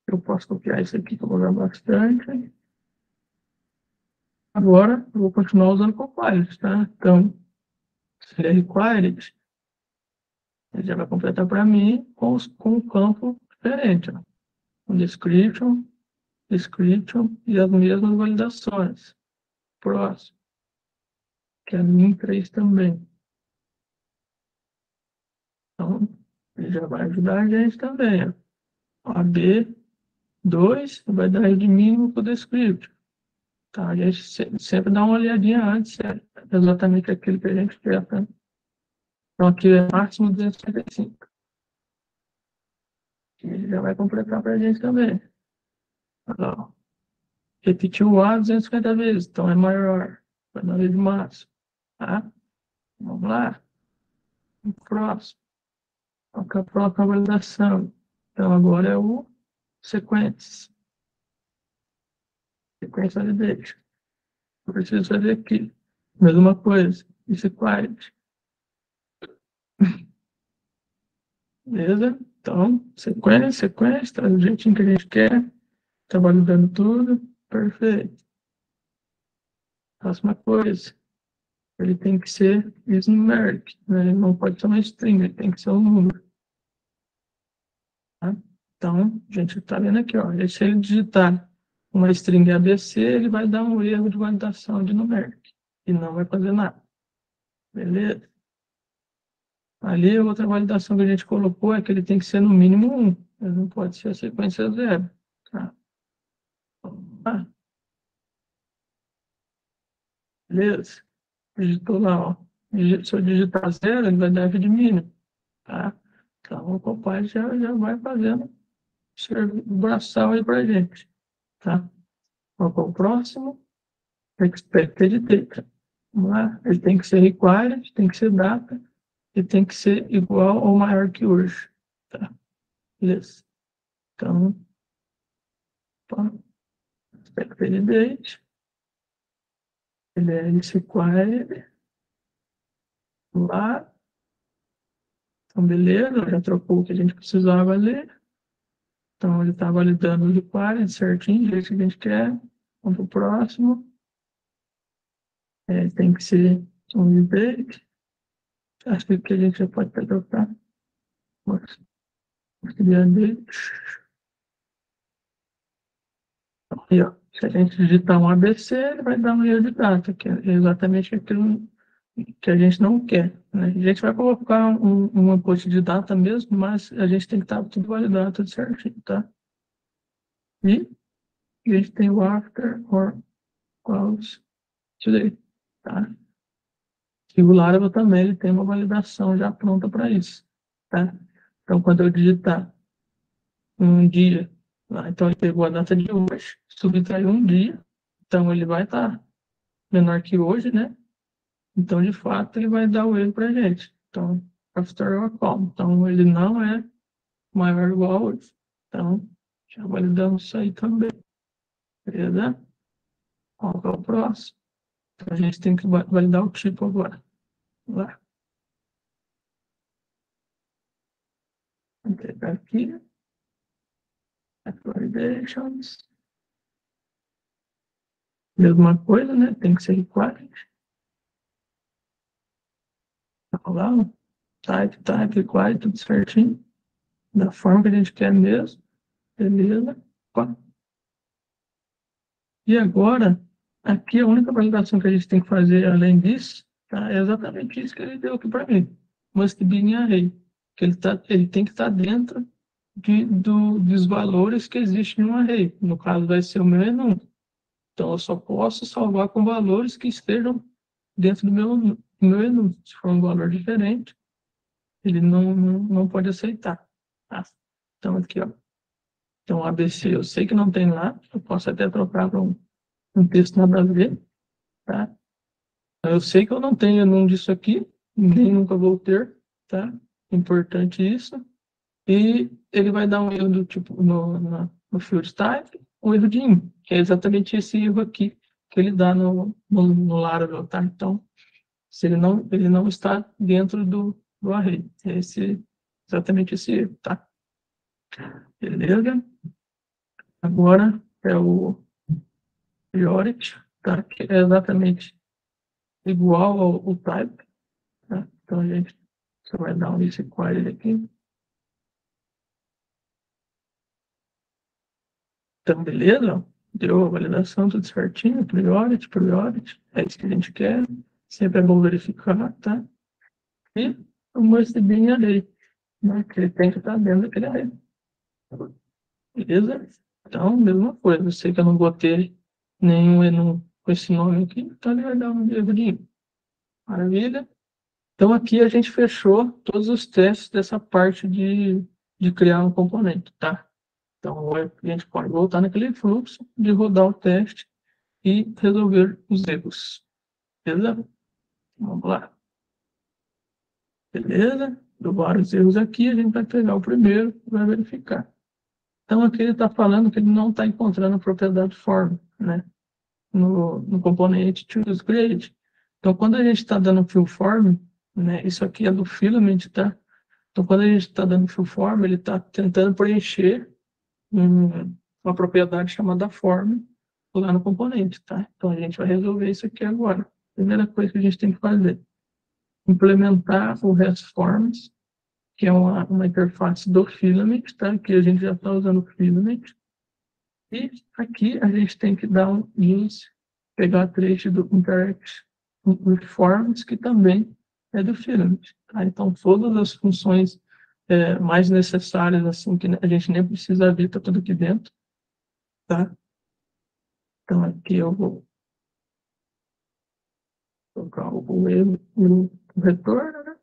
Eu posso copiar isso aqui, usar bastante. Agora, eu vou continuar usando Copilot, tá? Então, se ele é required, ele já vai completar para mim com, os, com um campo diferente, ó. Um description, description e as mesmas validações. Próximo. Que é a min 3 também. Então, ele já vai ajudar a gente também. Ó. A B2 vai dar de mínimo para o description. Tá? A gente sempre dá uma olhadinha antes, é exatamente aquilo que a gente quer. Tá? Então, aqui é máximo 255. E ele já vai completar para a gente também. Ó, repetiu o A 250 vezes, então é maior. Vai dar de máximo. Tá? Vamos lá. O próximo. É a validação? Então agora é o sequências. Sequência de deixa. Preciso fazer aqui. Mesma coisa. Isso é quiet. Beleza? Então, sequência, sequência, traz o jeitinho que a gente quer. Está validando tudo. Perfeito. Próxima coisa. Ele tem que ser numeric. Né? Ele não pode ser uma string, ele tem que ser um número. Então, a gente está vendo aqui, ó, se ele digitar uma string ABC, ele vai dar um erro de validação de numeric. E não vai fazer nada. Beleza? Ali, outra validação que a gente colocou é que ele tem que ser no mínimo 1. Ele não pode ser a sequência zero. Tá? Beleza? Digitou lá, ó. Se eu digitar zero, ele vai dar de mínimo. Tá? Então, o Copilot já, já vai fazendo o braçal aí pra gente. Tá? Qual é o próximo? Expected data. Vamos lá. Ele tem que ser required, tem que ser data, e tem que ser igual ou maior que hoje. Tá? Beleza. Então, opa expected date, ele é required, lá, então beleza, já trocou o que a gente precisava ler, então ele está validando o required certinho, do jeito que a gente quer, vamos para o próximo, é, tem que ser um date, acho que a gente já pode mas, date, Aí, ó, se a gente digitar um ABC, ele vai dar um erro de data, que é exatamente aquilo que a gente não quer. Né? A gente vai colocar um, um input de data mesmo, mas a gente tem que estar tudo validado, tudo certinho, tá? E a gente tem o after or close today, tá? E o Laravel também ele tem uma validação já pronta para isso, tá? Então, quando eu digitar um dia, lá, então ele pegou a data de hoje, subtraiu um dia, então ele vai estar tá menor que hoje, né? Então, de fato, ele vai dar o erro para a gente. Então, after or call. Então, ele não é maior ou igual a hoje. Então, já validamos isso aí também. Beleza? Qual é o próximo? Então, a gente tem que validar o tipo agora. Vamos lá. Vou pegar aqui. Validations. Mesma coisa, né? Tem que ser required. Tá lá, type, type, required, tudo certinho. Da forma que a gente quer mesmo. Beleza. E agora, aqui a única validação que a gente tem que fazer além disso, tá? é exatamente isso que ele deu aqui para mim. Must be in array. Que ele, tá, ele tem que estar tá dentro de, do, dos valores que existem no array. No caso, vai ser o meu enum. Então, eu só posso salvar com valores que estejam dentro do meu, meu enum. Se for um valor diferente, ele não, não, não pode aceitar. Tá? Então, aqui, ó. Então, ABC eu sei que não tem lá, eu posso até trocar para um, um texto nada a ver, tá? Eu sei que eu não tenho nenhum disso aqui, nem nunca vou ter, tá? Importante isso. E ele vai dar um erro do tipo, no, no, no field type, um erro de in, que é exatamente esse erro aqui que ele dá no, no, no Laravel, tá? Então, se ele não, ele não está dentro do, do array, é esse, exatamente esse erro, tá? Beleza? Agora é o priority, tá? que é exatamente igual ao, ao type. Tá? Então a gente só vai dar um query aqui. Então, beleza? Deu a validação, tudo certinho, priority, priority, é isso que a gente quer. Sempre é bom verificar, tá? E be in array, né? que ele tem que estar dentro daquele array. Beleza? Então, mesma coisa. Eu sei que eu não botei nenhum enum com esse nome aqui, então ele vai dar um erro Maravilha. Então, aqui a gente fechou todos os testes dessa parte de, de criar um componente, tá? Então, a gente pode voltar naquele fluxo de rodar o teste e resolver os erros. Beleza? Vamos lá. Beleza? Deu vários erros aqui, a gente vai pegar o primeiro e vai verificar. Então, aqui ele está falando que ele não está encontrando a propriedade form, né? No, no componente choose Então, quando a gente está dando fill form, né? Isso aqui é do filament, tá? Então, quando a gente está dando fill form, ele está tentando preencher um, uma propriedade chamada form lá no componente, tá? Então, a gente vai resolver isso aqui agora. Primeira coisa que a gente tem que fazer, implementar o REST que é uma, uma interface do Filament, tá? que a gente já está usando o Filament. E aqui a gente tem que dar um use, pegar a trecho do Interact with Forms, que também é do Filament. Tá? Então, todas as funções é, mais necessárias, assim, que a gente nem precisa ver, está tudo aqui dentro. Tá? Então, aqui eu vou colocar o erro no retorno, né?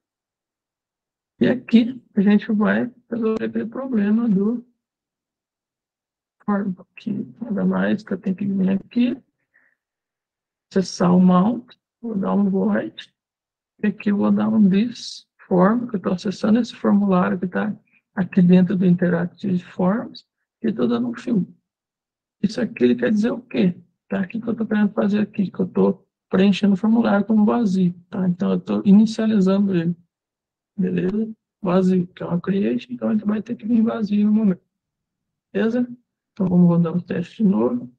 E aqui a gente vai resolver aquele problema do form, que nada mais que eu tenho que vir aqui, acessar o mount, vou dar um void, e aqui eu vou dar um this form, que eu estou acessando esse formulário que está aqui dentro do Interactive Forms, e estou dando um fio. Isso aqui ele quer dizer o quê? Tá? O que eu estou querendo fazer aqui? Que eu estou preenchendo o formulário como vazio, tá? Então, eu estou inicializando ele. Beleza? Vazio, que é uma create, então ele vai ter que vir vazio no momento. Beleza? Então vamos rodar o teste de novo.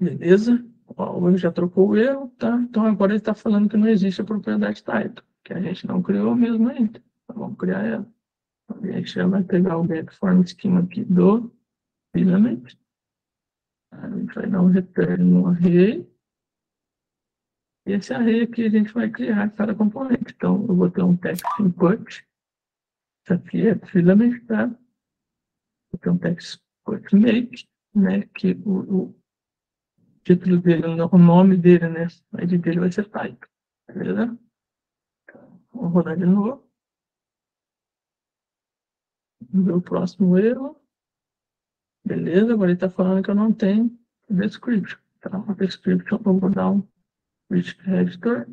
Beleza? Ó, já trocou o erro, tá? Então agora ele está falando que não existe a propriedade title, que a gente não criou mesmo ainda. Então vamos criar ela. A gente já vai pegar o get form schema aqui do filament. A gente vai dar um return no array. E esse array aqui a gente vai criar cada componente. Então, eu vou ter um text input. Isso aqui é filament, tá? Tem um text make, né? Que o, o título dele, o nome dele, né? A ID dele vai ser type. Beleza? Vamos rodar de novo. Ver o próximo erro. Beleza, agora ele está falando que eu não tenho description. Tá? Description, vou dar um rich editor.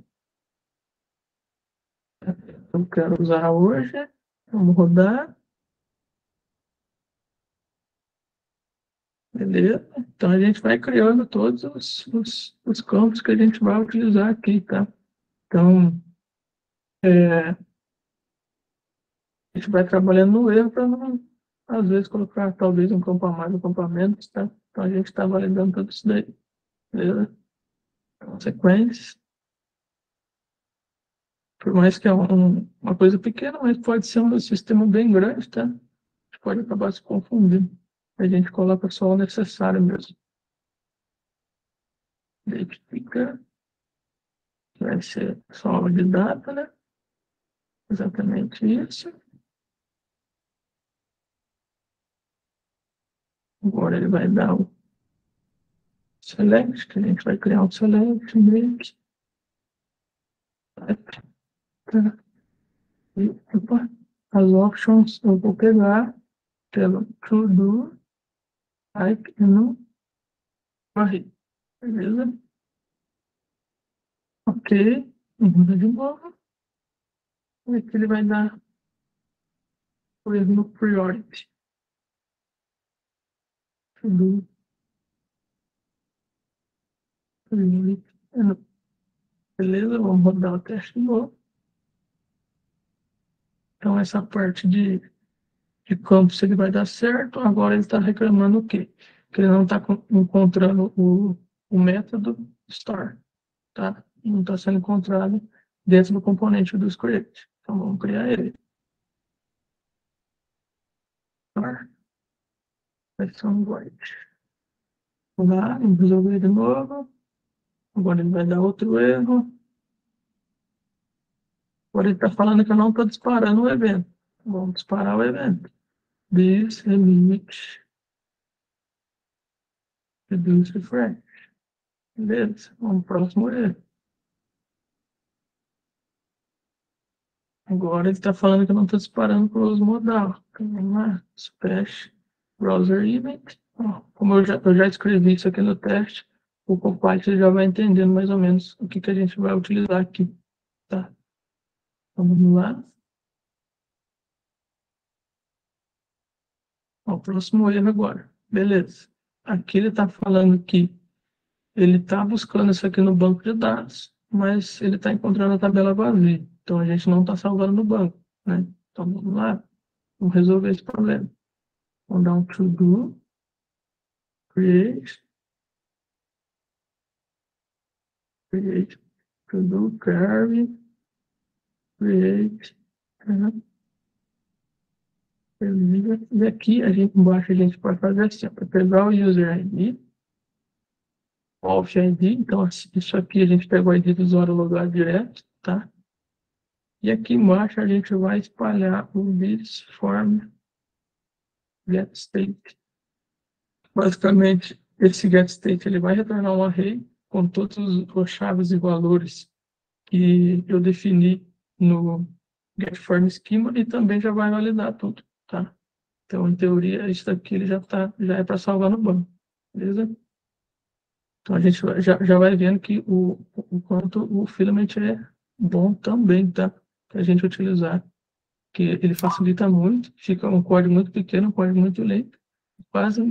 Eu quero usar hoje. Vamos rodar. Beleza? Então a gente vai criando todos os, os, os campos que a gente vai utilizar aqui, tá? Então, é, a gente vai trabalhando no erro para não, às vezes, colocar talvez um campo a mais, um campo a menos, tá? Então a gente está validando tudo isso daí. Beleza? Consequências. Por mais que é um, uma coisa pequena, mas pode ser um sistema bem grande, tá? A gente pode acabar se confundindo a gente coloca só o necessário mesmo. Identifica. Vai ser só de data, né? Exatamente isso. Agora ele vai dar o select, que a gente vai criar um select, make. Tá. E, opa, as options eu vou pegar pelo to do type e no barreiro. Beleza? Ok. Muda de novo. E aqui ele vai dar o no priority. Do Beleza, vamos rodar o teste novo. Então, essa parte de de campos ele vai dar certo, agora ele está reclamando o quê? Que ele não está encontrando o, o método store, tá? Não está sendo encontrado dentro do componente do script. Então vamos criar ele. Store. Versão void. Vamos lá, vamos resolver de novo. Agora ele vai dar outro erro. Agora ele está falando que eu não estou disparando o evento. Vamos disparar o evento. This limite reduce refresh. Beleza, vamos pro próximo erro. Agora ele está falando que eu não estou disparando para os modal. Então, vamos lá, splash browser event. como eu já, eu já escrevi isso aqui no teste, o compiler já vai entendendo mais ou menos o que, que a gente vai utilizar aqui. Tá? Então, vamos lá. o próximo erro agora. Beleza. Aqui ele está falando que ele está buscando isso aqui no banco de dados, mas ele está encontrando a tabela vazia. Então a gente não está salvando no banco. Né? Então vamos lá, vamos resolver esse problema. Vamos dar um to do, create, create, to do, carry, create? E aqui, a gente, embaixo, a gente pode fazer assim, para pegar o user ID, auth ID, então assim, isso aqui a gente pegou o ID do usuário logado direto, tá? E aqui embaixo a gente vai espalhar o this form get state. Basicamente, esse get state ele vai retornar um array com todos os chaves e valores que eu defini no get form schema e também já vai validar tudo tá? Então, em teoria, isso daqui ele já, tá, já é para salvar no banco, beleza? Então, a gente já, já vai vendo que o, o quanto o filament é bom também, tá? Para a gente utilizar, que ele facilita muito, fica um código muito pequeno, um código muito lento, quase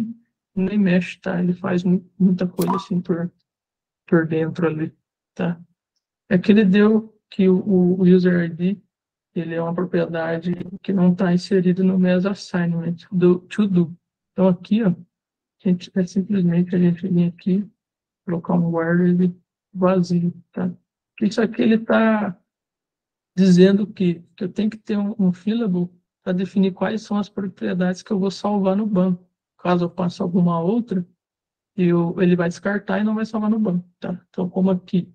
nem mexe, tá? Ele faz muita coisa assim por, por dentro ali, tá? É que ele deu que o, o user ID ele é uma propriedade que não está inserida no MES assignment do to do. Então aqui, ó, a gente, é simplesmente a gente vir aqui, colocar um where vazio, tá? Isso aqui ele está dizendo que, eu tenho que ter um, um fillable para definir quais são as propriedades que eu vou salvar no banco. Caso eu passe alguma outra, eu, ele vai descartar e não vai salvar no banco, tá? Então, como aqui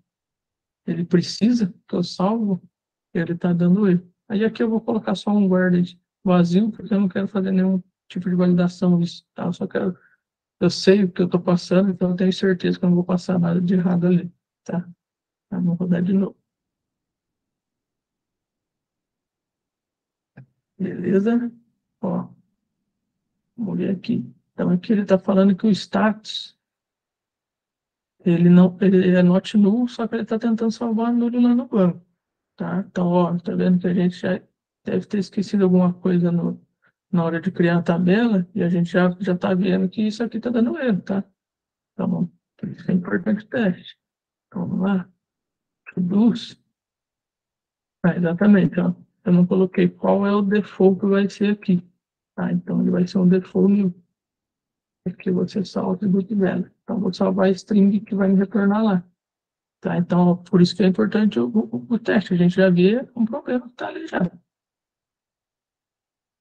ele precisa que eu salvo, ele está dando erro. Aí aqui eu vou colocar só um guarded vazio, porque eu não quero fazer nenhum tipo de validação isso, tá? Eu só quero, eu sei o que eu estou passando, então eu tenho certeza que eu não vou passar nada de errado ali, tá? Vamos rodar de novo. Beleza? Ó, vamos ver aqui. Então aqui ele está falando que o status ele não ele é not null, só que ele está tentando salvar nulo lá no banco, tá? Então, ó, tá vendo que a gente já deve ter esquecido alguma coisa no, na hora de criar a tabela e a gente já já está vendo que isso aqui está dando erro, tá? Então, isso é importante o teste. Então, vamos lá. Produz. Ah, exatamente, ó eu não coloquei qual é o default que vai ser aqui. Tá? Então, ele vai ser um default new. Aqui você salva o atributo. Então, vou salvar a string que vai me retornar lá. Tá? Então, por isso que é importante o, o, o teste. A gente já vê um problema que está ali já.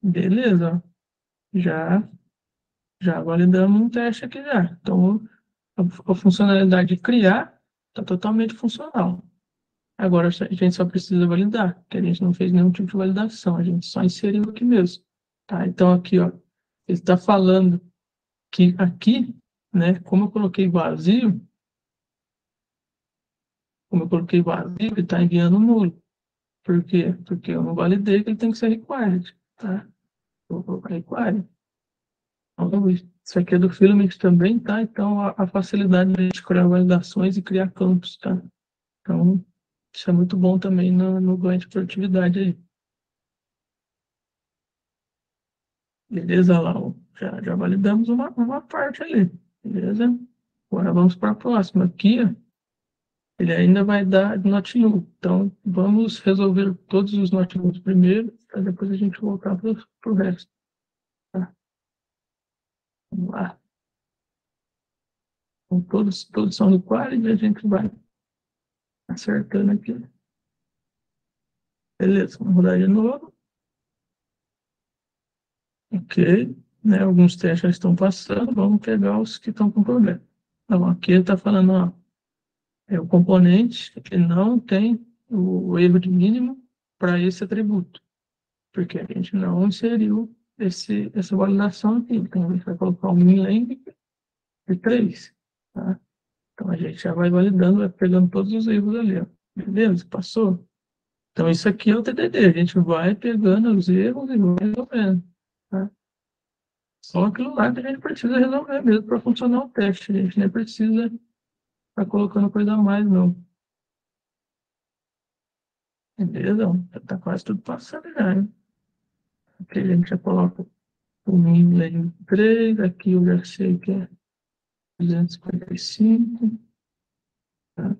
Beleza. Já, já validamos um teste aqui já. Então, a, a funcionalidade de criar está totalmente funcional. Agora a gente só precisa validar, porque a gente não fez nenhum tipo de validação, a gente só inseriu aqui mesmo. Tá? Então aqui, ó, ele está falando que aqui, né, como eu coloquei vazio, como eu coloquei vazio, ele está enviando nulo. Por quê? Porque eu não validei que ele tem que ser required. Tá? Vou colocar required. Então, isso aqui é do Filament também, tá? Então, a, facilidade de criar validações e criar campos, tá? Então, isso é muito bom também no, no ganho de produtividade aí. Beleza, lá, já, já validamos uma, uma parte ali, beleza? Agora vamos para a próxima. Aqui, ele ainda vai dar not null. Então, vamos resolver todos os not nulls primeiro, para depois a gente voltar para o resto. Tá? Vamos lá. Então, todos, todos são required e a gente vai acertando aqui. Beleza, vamos rodar de novo. Ok, né, alguns testes já estão passando, vamos pegar os que estão com problema. Então, aqui está falando, ó, é o componente que não tem o, erro de mínimo para esse atributo, porque a gente não inseriu esse, essa validação aqui. Então, a gente vai colocar o min length de 3, tá? Então a gente já vai validando, vai pegando todos os erros ali, ó. Beleza? Passou? Então isso aqui é o TDD, a gente vai pegando os erros e vai resolvendo. Tá? Só aquilo lá que a gente precisa resolver mesmo para funcionar o teste. A gente nem precisa estar tá colocando coisa a mais, não. Beleza? Já está quase tudo passando já, hein? Aqui a gente já coloca o min 3, aqui eu já sei que é 255. Tá?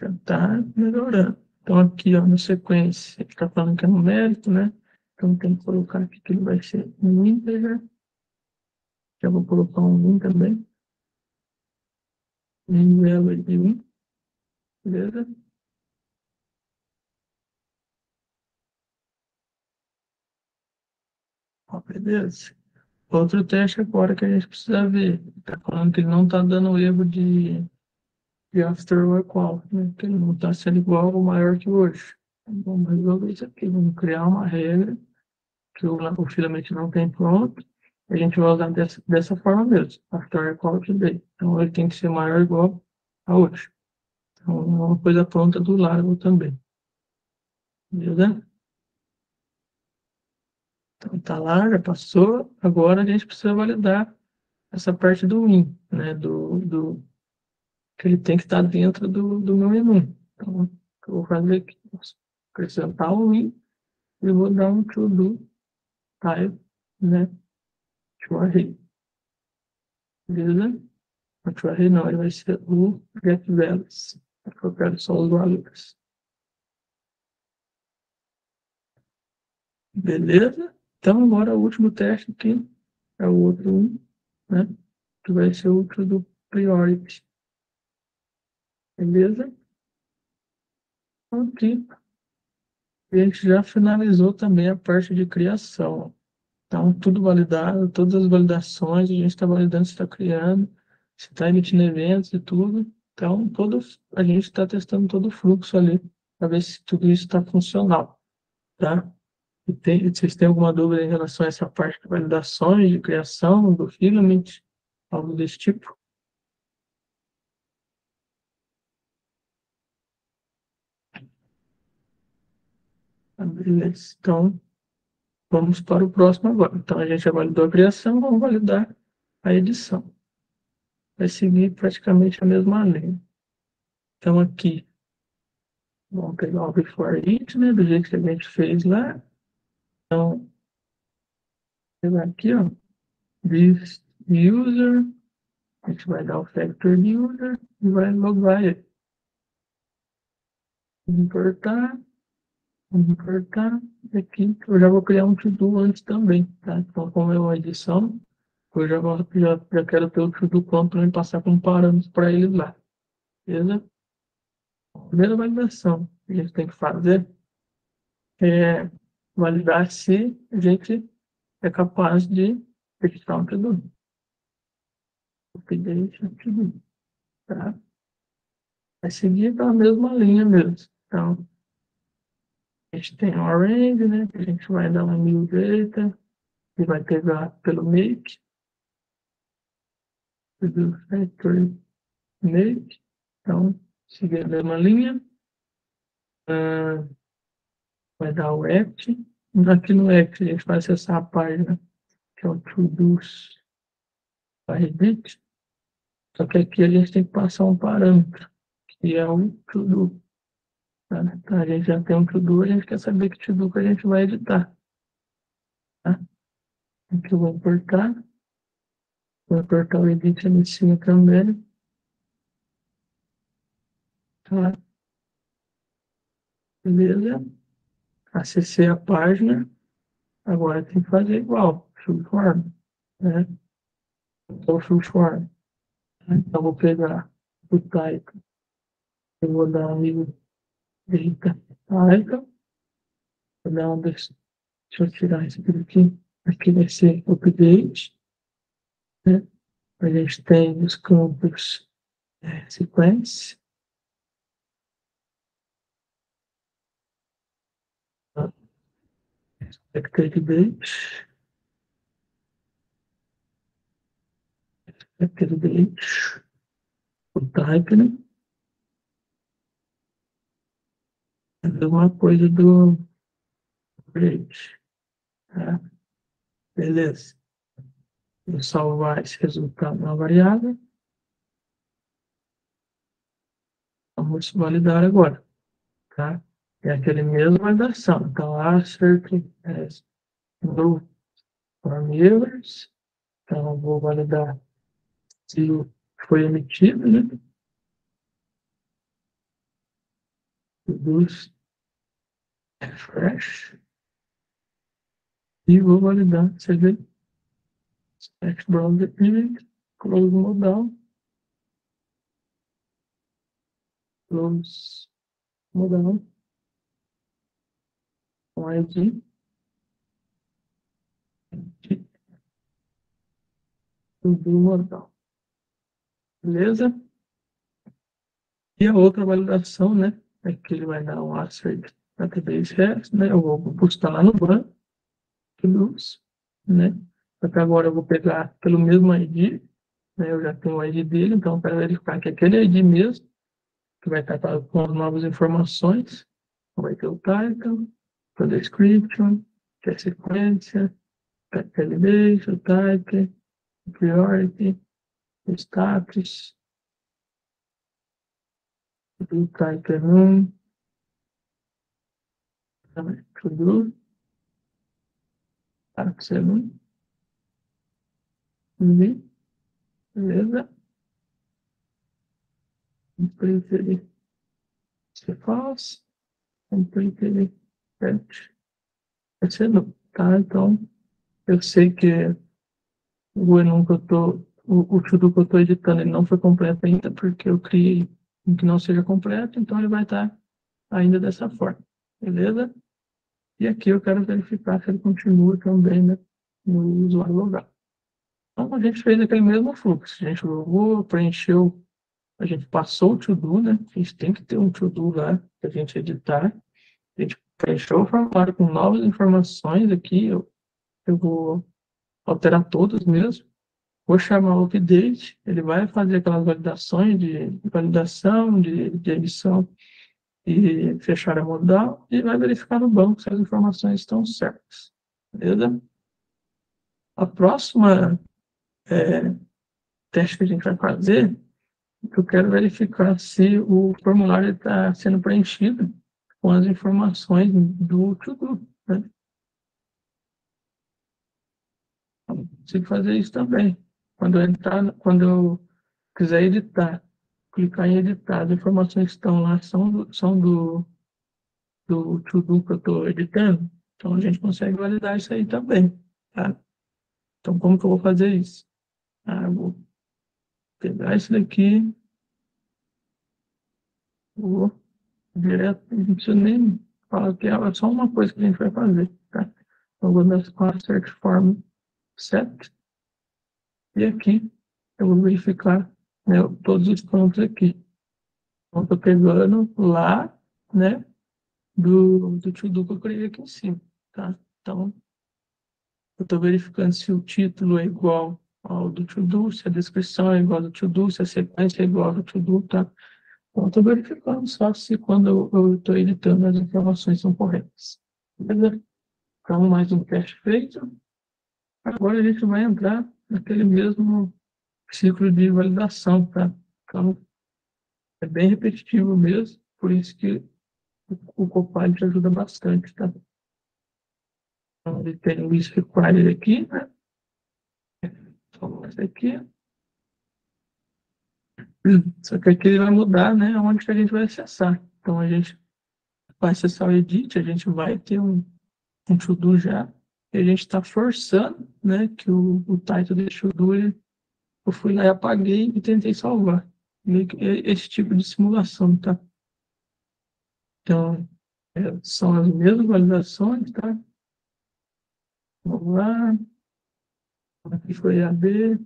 Já está melhorando. Então, aqui, ó, na sequência, ele está falando que é numérico, né? Então, tem que colocar aqui que ele vai ser um integer. Já vou colocar um 1 também. Nível de 1. Beleza? Ó, beleza. Outro teste agora que a gente precisa ver. Está falando que ele não está dando erro de, de after or equal, né? que ele não está sendo igual ou maior que hoje. Vamos resolver isso aqui. Vamos criar uma regra que o, o filament não tem pronto. A gente vai usar dessa, dessa forma mesmo. After equal today. Então ele tem que ser maior ou igual a hoje. Então é uma coisa pronta do Laravel também. Beleza? Está lá, já passou. Agora a gente precisa validar essa parte do win, né? Do, do que ele tem que estar dentro do, do meu menu. Então, eu vou fazer aqui, acrescentar o win e vou dar um to do type, né? To array. Beleza? O to array não, ele vai ser o get values. Eu quero só os valores. Beleza? Então, agora o último teste aqui é o outro 1, né? Que vai ser outro do priority. Beleza? Aqui. A gente já finalizou também a parte de criação. Então, tudo validado, todas as validações, a gente está validando se está criando, se está emitindo eventos e tudo. Então, todo, a gente está testando todo o fluxo ali, para ver se tudo isso está funcional. Tá? Tem, vocês têm alguma dúvida em relação a essa parte de validações, de criação do filament, algo desse tipo? Ah, beleza. Então, vamos para o próximo agora. Então, a gente já validou a criação, vamos validar a edição. Vai seguir praticamente a mesma linha. Então, aqui, vamos pegar o before it, né, do jeito que a gente fez lá. Então, pegar aqui, ó, this user, a gente vai dar o factor user e vai logar ele. Importar, importar, aqui eu já vou criar um to-do antes também, tá? Então, como é uma edição, eu já, vou, já, já quero ter o to-do pronto para passar com parâmetros para ele lá, beleza? A primeira validação que a gente tem que fazer é validar se a gente é capaz de fixar um to-do. Update to-do, tá? Vai seguir pela mesma linha mesmo. Então, a gente tem o range, né? Que a gente vai dar uma new data e vai pegar pelo make. Do factory make. Então, seguir a mesma linha. Uh, vai dar o act. Aqui no act a gente vai acessar a página que é o todos edit. Só que aqui a gente tem que passar um parâmetro, que é o to Tá? Então a gente já tem um to-do, a gente quer saber que to-do que a gente vai editar. Tá? Aqui eu vou importar. Vou importar o edit ali em cima também. Tá? Beleza? Acessei a página. Agora tem que fazer igual. Full form. Né? Então, full form. Então, vou pegar o type. Eu vou dar um Eita, alta. Vou dar uma deixa eu tirar isso aqui. Aqui vai ser update. Né? A gente tem os campos é, sequência. Date. O type, né? uma coisa do rate. Tá? Beleza. Vou salvar esse resultado na variável. Vamos validar agora. Tá? É aquele mesmo validação. Então, assert as no formulas. Então, vou validar se foi emitido, né? Produz refresh e vou validar. Você vê? Select browser image, close modal, close modal, com ID, tudo modal. Beleza? E a outra validação, né? É que ele vai dar um assert database resto, né? Eu vou buscar lá no banco, todos, né? Que agora eu vou pegar pelo mesmo ID, né? Eu já tenho o ID dele, então para verificar que é aquele ID mesmo, que vai estar com as novas informações, vai ter o title, o description, que é a sequência, validation, type, priority, status, o type 1, tudo Arcelo. E beleza. Complete ele. Se faz. Complete ele. Pet. Arcelo. Tá, então. Eu sei que o enum que eu tô. O, o que eu tô editando ele não foi completo ainda, porque eu criei um que não seja completo, então ele vai estar ainda dessa forma. Beleza? E aqui eu quero verificar se ele continua também né, no usuário logado. Então, a gente fez aquele mesmo fluxo. A gente logou, preencheu, a gente passou o to-do, né? A gente tem que ter um to-do lá para a gente editar. A gente fechou o formulário com novas informações aqui, eu, eu vou alterar todas mesmo. Vou chamar o update, ele vai fazer aquelas validações de, validação, de, de emissão e fechar a modal e vai verificar no banco se as informações estão certas. Beleza? A próxima é, teste que a gente vai fazer, eu quero verificar se o formulário está sendo preenchido com as informações do to-do. Né? Consigo fazer isso também. Quando eu entrar, quando eu quiser editar, clicar em editar, as informações que estão lá são do, são do, do to-do que eu estou editando. Então a gente consegue validar isso aí também. Tá? Então como que eu vou fazer isso? Ah, vou pegar isso daqui, vou direto, não preciso nem falar que é só uma coisa que a gente vai fazer. Tá? Então, eu vou nessa classe search form set, e aqui eu vou verificar né, todos os pontos aqui. Então, estou pegando lá, né, do, do to-do que eu criei aqui em cima, tá? Então, eu estou verificando se o título é igual ao do to-do, se a descrição é igual ao do to-do, se a sequência é igual ao do to-do, tá? Então, estou verificando só se quando eu estou editando as informações são corretas. Beleza? Então, mais um teste feito. Agora a gente vai entrar naquele mesmo ciclo de validação, tá? Então, é bem repetitivo mesmo, por isso que o Copilot ajuda bastante, tá? Então, ele tem o list required aqui, né? Só esse aqui. Só que aqui ele vai mudar, né? Onde que a gente vai acessar. Então, a gente vai acessar o edit, a gente vai ter um, um to-do já, e a gente está forçando, né? Que o, o title desse to-do, eu fui lá e apaguei e tentei salvar. Esse tipo de simulação, tá? Então, é, são as mesmas validações, tá? Vamos lá. Aqui foi a B.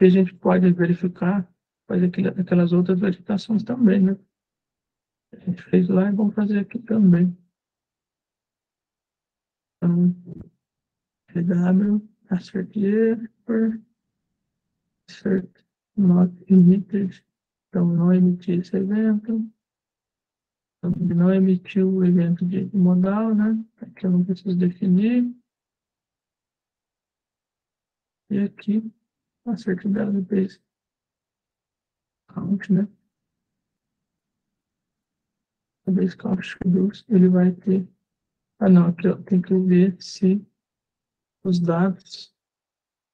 E a gente pode verificar fazer aquelas outras verificações também, né? A gente fez lá e vamos fazer aqui também. Então, CW, assert error, assert not emitted. Então, não emitir esse evento. Então, não emitiu o evento de modal, né? Aqui eu não preciso definir. E aqui, assert database count, né? Count schedules, ele vai ter... Ah, não, aqui tem que ver se os dados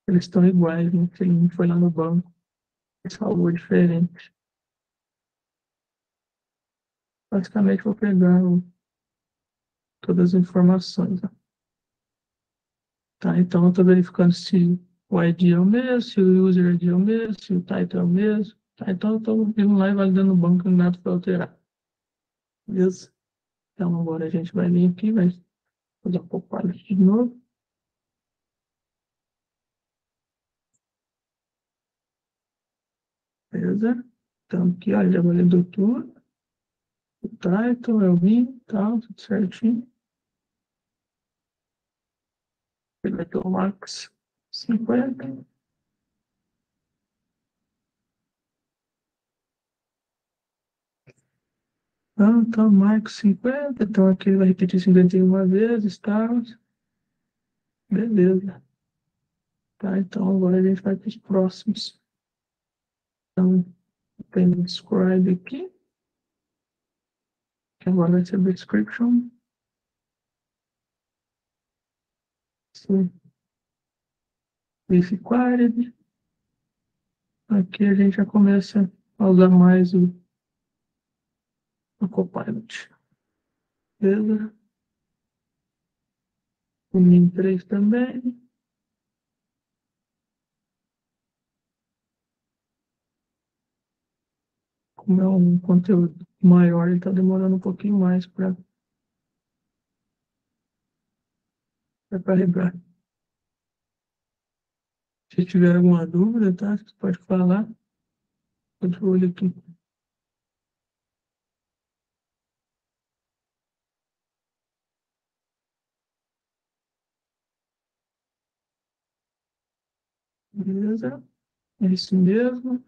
eles estão iguais, né? Se ele não foi lá no banco e salvou diferente. Basicamente, vou pegar o, todas as informações. Tá, então eu estou verificando se o ID é o mesmo, se o user ID é o mesmo, se o title é o mesmo. Tá, então eu estou indo lá e validando o banco, não nada para alterar. Beleza? Então agora a gente vai vir aqui, vai fazer um pouco de novo. Beleza? Então aqui, olha, já validou tudo. O title, eu vim, tal, tudo certinho. Ele vai ter o max 50. Então, marco 50, então aqui ele vai repetir 51 vezes, tá? Beleza. Tá, então agora a gente vai para os próximos. Então, tem o describe aqui. Agora vai ser description. Sim. If. Aqui a gente já começa a usar mais o no Copilot. Beleza? O Min 3 também. Como é um conteúdo maior, ele está demorando um pouquinho mais para carregar. Se tiver alguma dúvida, tá? Você pode falar. Olho aqui. Beleza? É isso mesmo.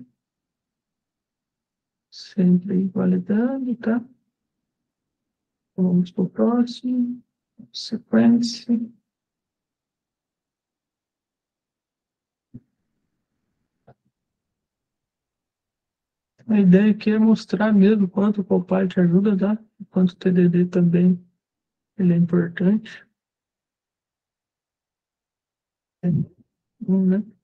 Sempre validando, tá? Vamos para o próximo. Sequência. A ideia aqui é mostrar mesmo quanto o Copilot ajuda, tá? Quanto o TDD também ele é importante. É, né?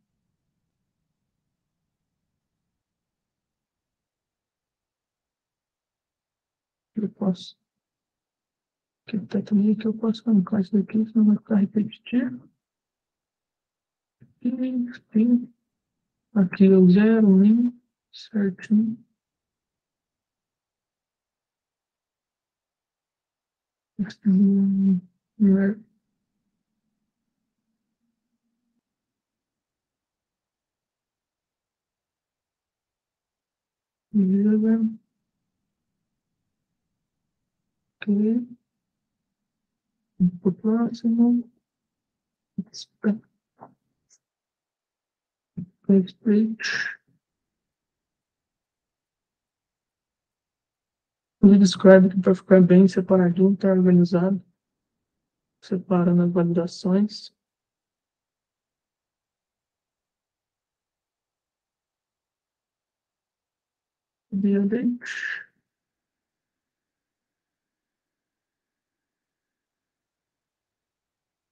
Eu posso. Que também que eu posso colocar isso daqui, senão vai ficar repetitivo. E, aqui é o zero, um, certinho. Hum, Beleza. Para o próximo. Expect. Ele descreve que para ficar bem separadinho, está organizado, separando as validações. Building.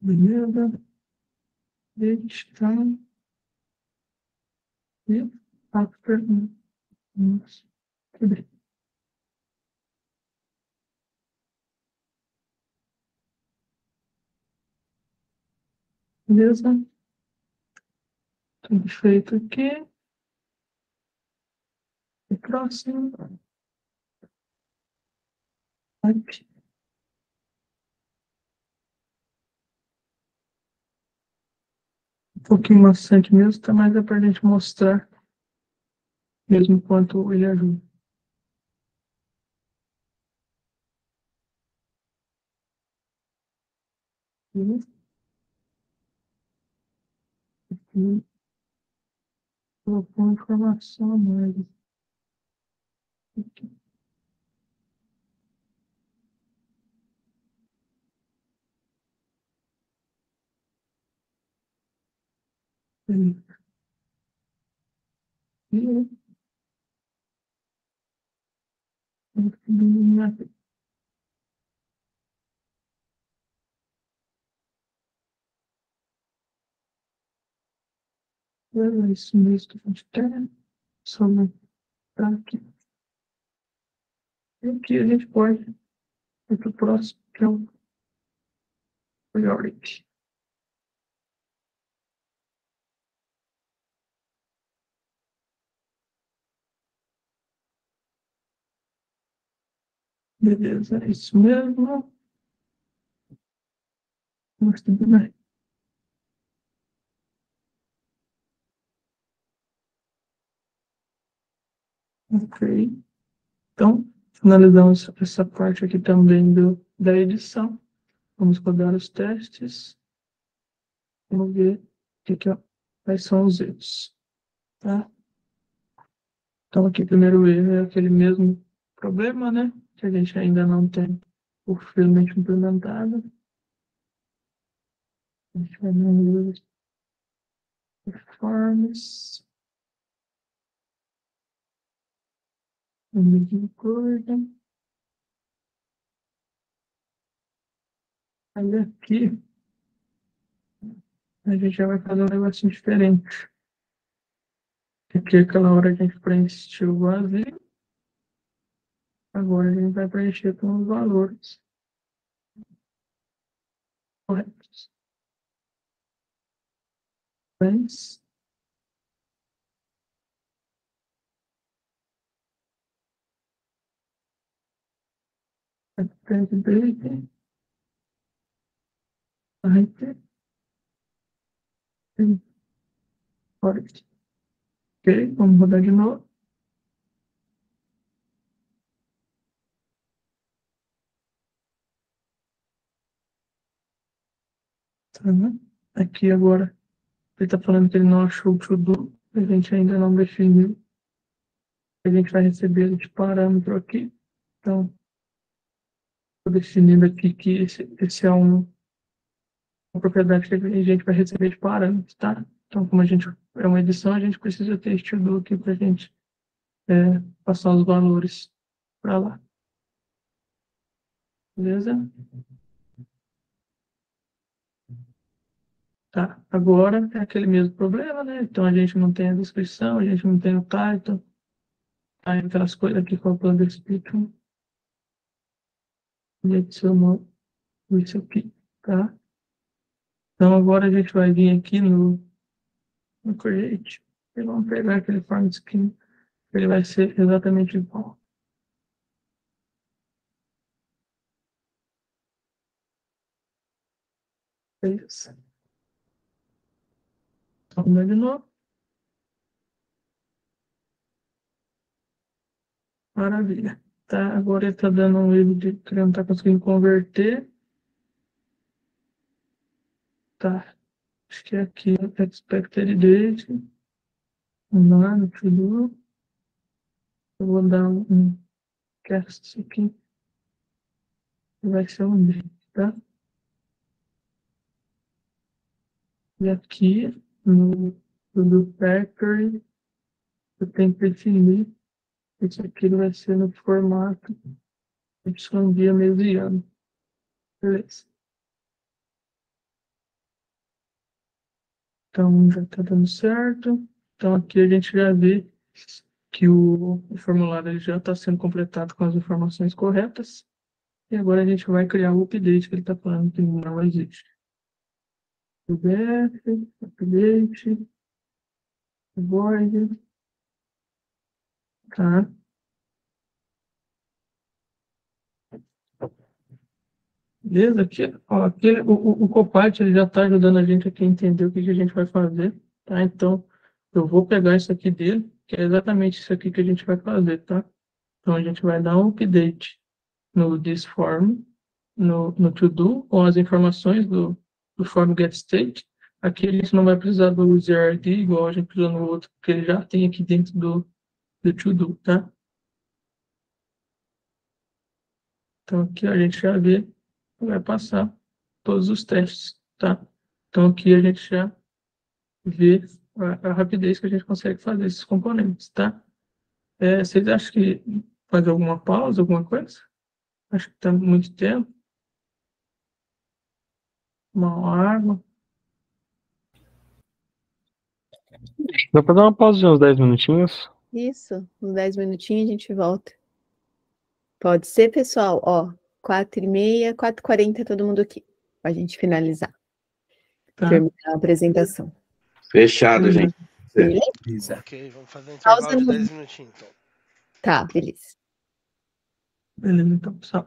Beleza. Editar. E after. Nossa. Tudo bem. Beleza? Tudo feito aqui. O próximo. Aqui. Um pouquinho maçante mesmo, tá mais é para a gente mostrar mesmo quanto ele ajuda. Beleza? aqui, colocou informação a mais. Aqui. E aqui. É isso mesmo que a gente quer. Só aumentar aqui. E aqui a gente pode ir para o próximo, que é o priority. Beleza, é isso mesmo. Mas tudo bem. Ok. Então, finalizamos essa parte aqui também do, da edição. Vamos rodar os testes. Vamos ver que que, quais são os erros. Tá? Então, aqui, primeiro erro é aquele mesmo problema, né? Que a gente ainda não tem o filament implementado. A gente vai no performance. Mesma coisa. Aí aqui a gente já vai fazer um negocinho diferente. Aqui aquela hora a gente preencheu o vazio. Agora a gente vai preencher com os valores corretos. Mas Accessibility. Height. Forest. Ok, vamos rodar de novo. Aqui agora Ele está falando que ele não achou o to-do, a gente ainda não definiu. A gente vai receber de parâmetro aqui. Então, estou definindo aqui que esse, esse é um, uma propriedade que a gente vai receber de parâmetros, tá? Então, como a gente é uma edição, a gente precisa ter este to-do aqui para a gente é, passar os valores para lá. Beleza? Tá, agora é aquele mesmo problema, né? Então a gente não tem a descrição, a gente não tem o title, aí aquelas coisas aqui faltando description. E adicionou isso aqui, tá? Então agora a gente vai vir aqui no, no create e vamos pegar aquele form skin, ele vai ser exatamente igual. É isso. Vamos novo. Maravilha. Tá, agora ele está dando um erro de que ele não está conseguindo converter. Tá. Acho que é aqui, expected date. Lá no tudo. Eu vou dar um cast aqui. Vai ser um date, tá? E aqui, no, no Factory, eu tenho que definir isso aqui vai ser no formato Y dia mediano. Beleza. Então, já está dando certo. Então, aqui a gente já vê que o, o formulário já está sendo completado com as informações corretas. E agora a gente vai criar o update que ele está falando que não existe. PDF, update, void, tá? Beleza? Aqui, ó, aqui, o, o, o Copilot ele já está ajudando a gente aqui a entender o que, que a gente vai fazer, tá? Então, eu vou pegar isso aqui dele, que é exatamente isso aqui que a gente vai fazer, tá? Então, a gente vai dar um update no ThisForm, no, no to-do, com as informações do, do form getState. Aqui a gente não vai precisar do user ID, igual a gente precisou no outro, porque ele já tem aqui dentro do, do to-do, tá? Então, aqui a gente já vê, vai passar todos os testes, tá? Então, aqui a gente já vê a, a rapidez que a gente consegue fazer esses componentes, tá? É, vocês acham que fazer alguma pausa, alguma coisa? Acho que está muito tempo. Uma água. Dá pra dar uma pausa de uns 10 minutinhos? Isso, uns 10 minutinhos a gente volta. Pode ser, pessoal? Ó, 4 e meia, 4 e 40 todo mundo aqui. Pra gente finalizar. Tá. Terminar a apresentação. Fechado, Uhum. gente. Beleza. Ok, vamos fazer um Pausa intervalo de no- 10 minutinhos, então. Tá, beleza. Beleza, então, pessoal.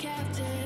Captive.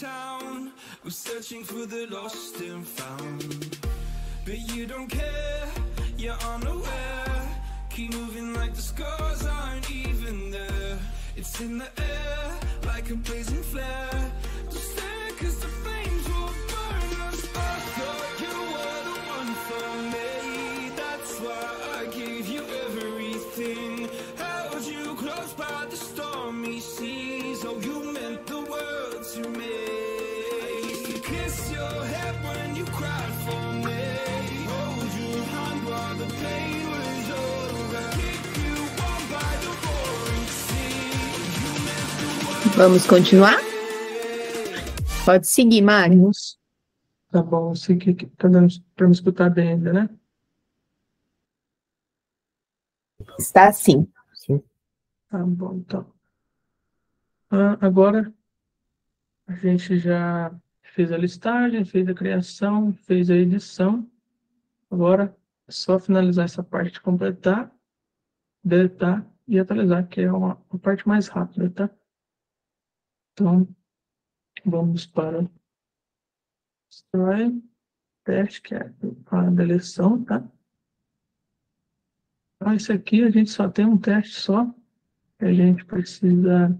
Town. Vamos continuar? Pode seguir, Mário. Vamos. Tá bom, eu sei que tá dando para me escutar bem ainda, né? Está sim. Tá bom, então. Ah, agora a gente já fez a listagem, fez a criação, fez a edição. Agora é só finalizar essa parte de completar, deletar e atualizar, que é uma, uma parte mais rápida, tá? Então, vamos para Destroy, teste, que é a deleção, tá? Então, esse aqui a gente só tem um teste só, que a gente precisa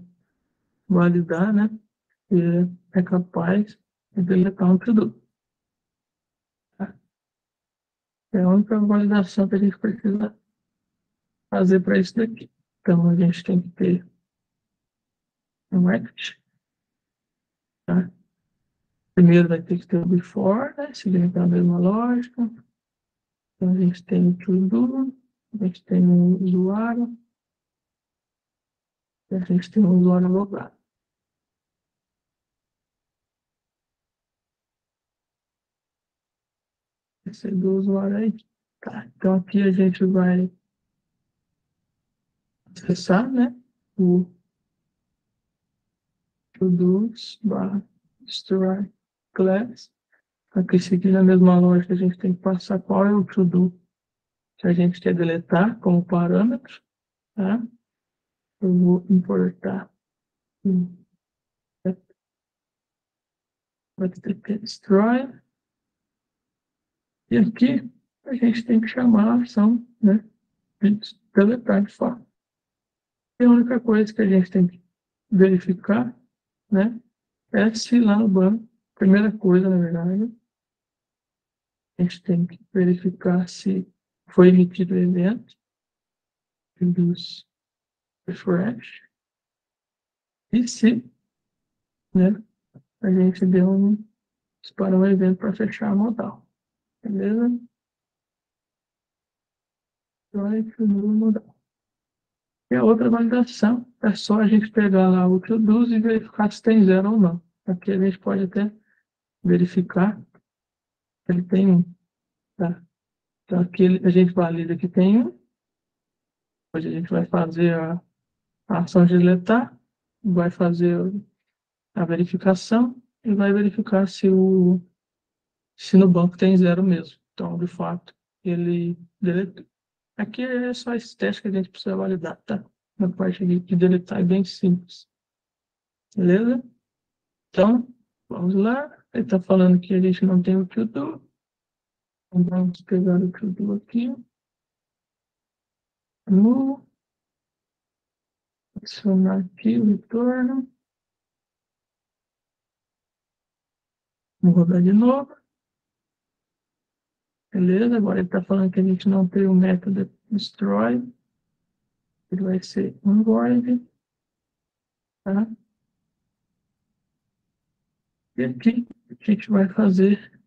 validar, né? Que é capaz de deletar um produto. Tá? É a única validação que a gente precisa fazer para isso daqui. Então, a gente tem que ter um act. Tá? Primeiro vai ter que ter o before, né? Seguindo a mesma lógica. Então, a gente tem o to do, a gente tem o usuário, e a gente tem o usuário logado. Esse é do usuário aí. Tá, então aqui a gente vai acessar, né? O todos barra destroy class. Aqui seguindo a mesma lógica, a gente tem que passar qual é o to-do que a gente quer deletar como parâmetro, tá? Eu vou importar destroy. E aqui a gente tem que chamar a ação, né? De deletar de fato. E a única coisa que a gente tem que verificar, né? É se lá no banco, primeira coisa, na verdade, a gente tem que verificar se foi emitido o evento, dos refresh, e se né, a gente deu um, disparou um evento para fechar a modal. Beleza? Vai primeiro modal. A outra validação é só a gente pegar lá o produz e verificar se tem zero ou não. Aqui a gente pode até verificar se ele tem um. Tá? Então aqui a gente valida que tem um. Depois a gente vai fazer a, a ação de deletar, vai fazer a verificação e vai verificar se o se no banco tem zero mesmo. Então, de fato, ele deletou. Aqui é só esse teste que a gente precisa validar, tá? Na parte aqui de deletar é bem simples. Beleza? Então, vamos lá. Ele está falando que a gente não tem o to do. Então, vamos pegar o to do aqui. No. Adicionar aqui o retorno. Vamos rodar de novo. Beleza? Agora ele está falando que a gente não tem o método destroy. Ele vai ser um void. Tá? E aqui a gente vai fazer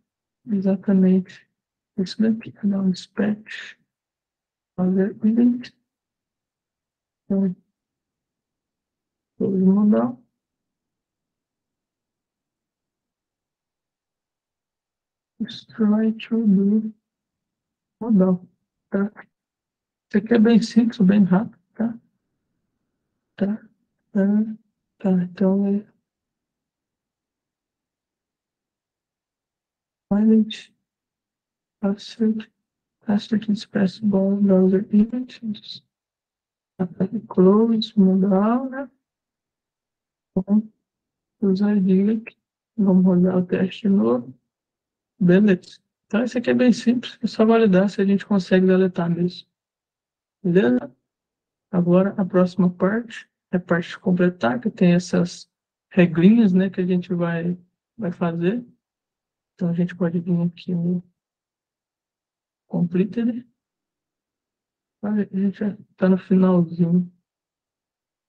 exatamente isso daqui. Dar um dispatch. Fazer event. Então, vamos mudar. Destroy to do modal, tá? Isso aqui é bem simples, bem rápido, tá? Tá, tá, tá. Então é. Pilot, password, password express ball browser images. Close, modal, né? Bom, usar aqui. Vamos rodar o teste de novo. Beleza. Então, isso aqui é bem simples. É só validar se a gente consegue deletar mesmo. Beleza? Agora, a próxima parte é a parte de completar, que tem essas regrinhas, né, que a gente vai, vai fazer. Então, a gente pode vir aqui no completed. A gente está no finalzinho.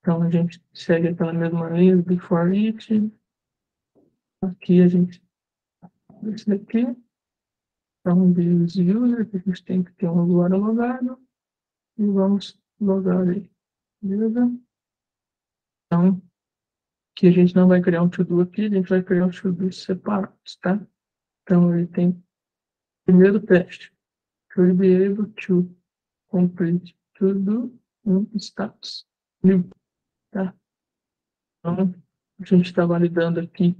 Então, a gente segue aquela mesma linha, before it. Aqui a gente, esse daqui. Então, diz user, que a gente tem que ter um usuário logado. E vamos logar aí. Beleza? Então, que a gente não vai criar um to-do aqui, a gente vai criar um to-do separados, tá? Então, ele tem primeiro teste. Should be able to complete to-do in status. New, tá? Então, a gente está validando aqui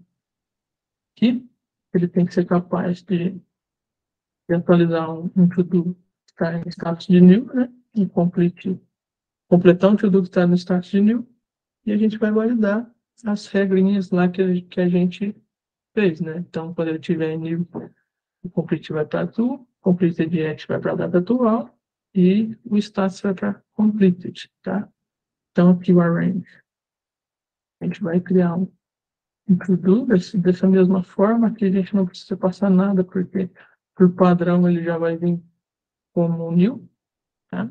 que ele tem que ser capaz de, de atualizar um, um to-do que está em status de new, né? E complete, completar um to-do que está no status de new. E a gente vai validar as regrinhas lá que, a- que a gente fez, né? Então, quando ele tiver new, o complete vai para true, completed yet vai para a data atual e o status vai para completed, tá? Então, aqui o arrange. A gente vai criar um, desse- dessa mesma forma, aqui a gente não precisa passar nada, porque por padrão ele já vai vir como new, tá?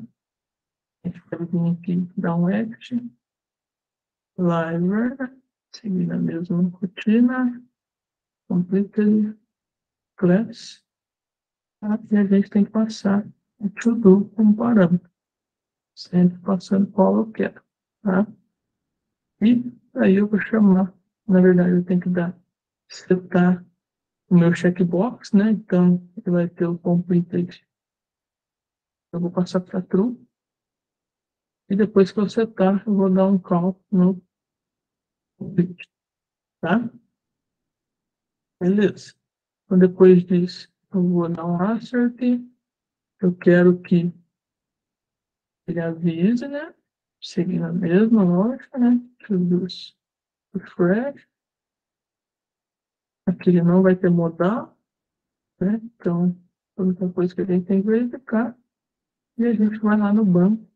A gente vai vir aqui, dar um action, library, seguindo a mesma rotina, completed class, tá? e a gente tem que passar o to-do como parâmetro, sempre passando qual eu quero, tá? E aí eu vou chamar, na verdade eu tenho que dar, setar o meu checkbox, né? Então ele vai ter o completed. Eu vou passar para true. E depois que eu setar, eu vou dar um call no complete, tá? Beleza. Então depois disso, eu vou dar um assert. Eu quero que ele avise, né? Seguindo a mesma lógica, né? Produz refresh. Aqui ele não vai ter modal, né? Então, a única coisa que a gente tem que verificar. E a gente vai lá no banco.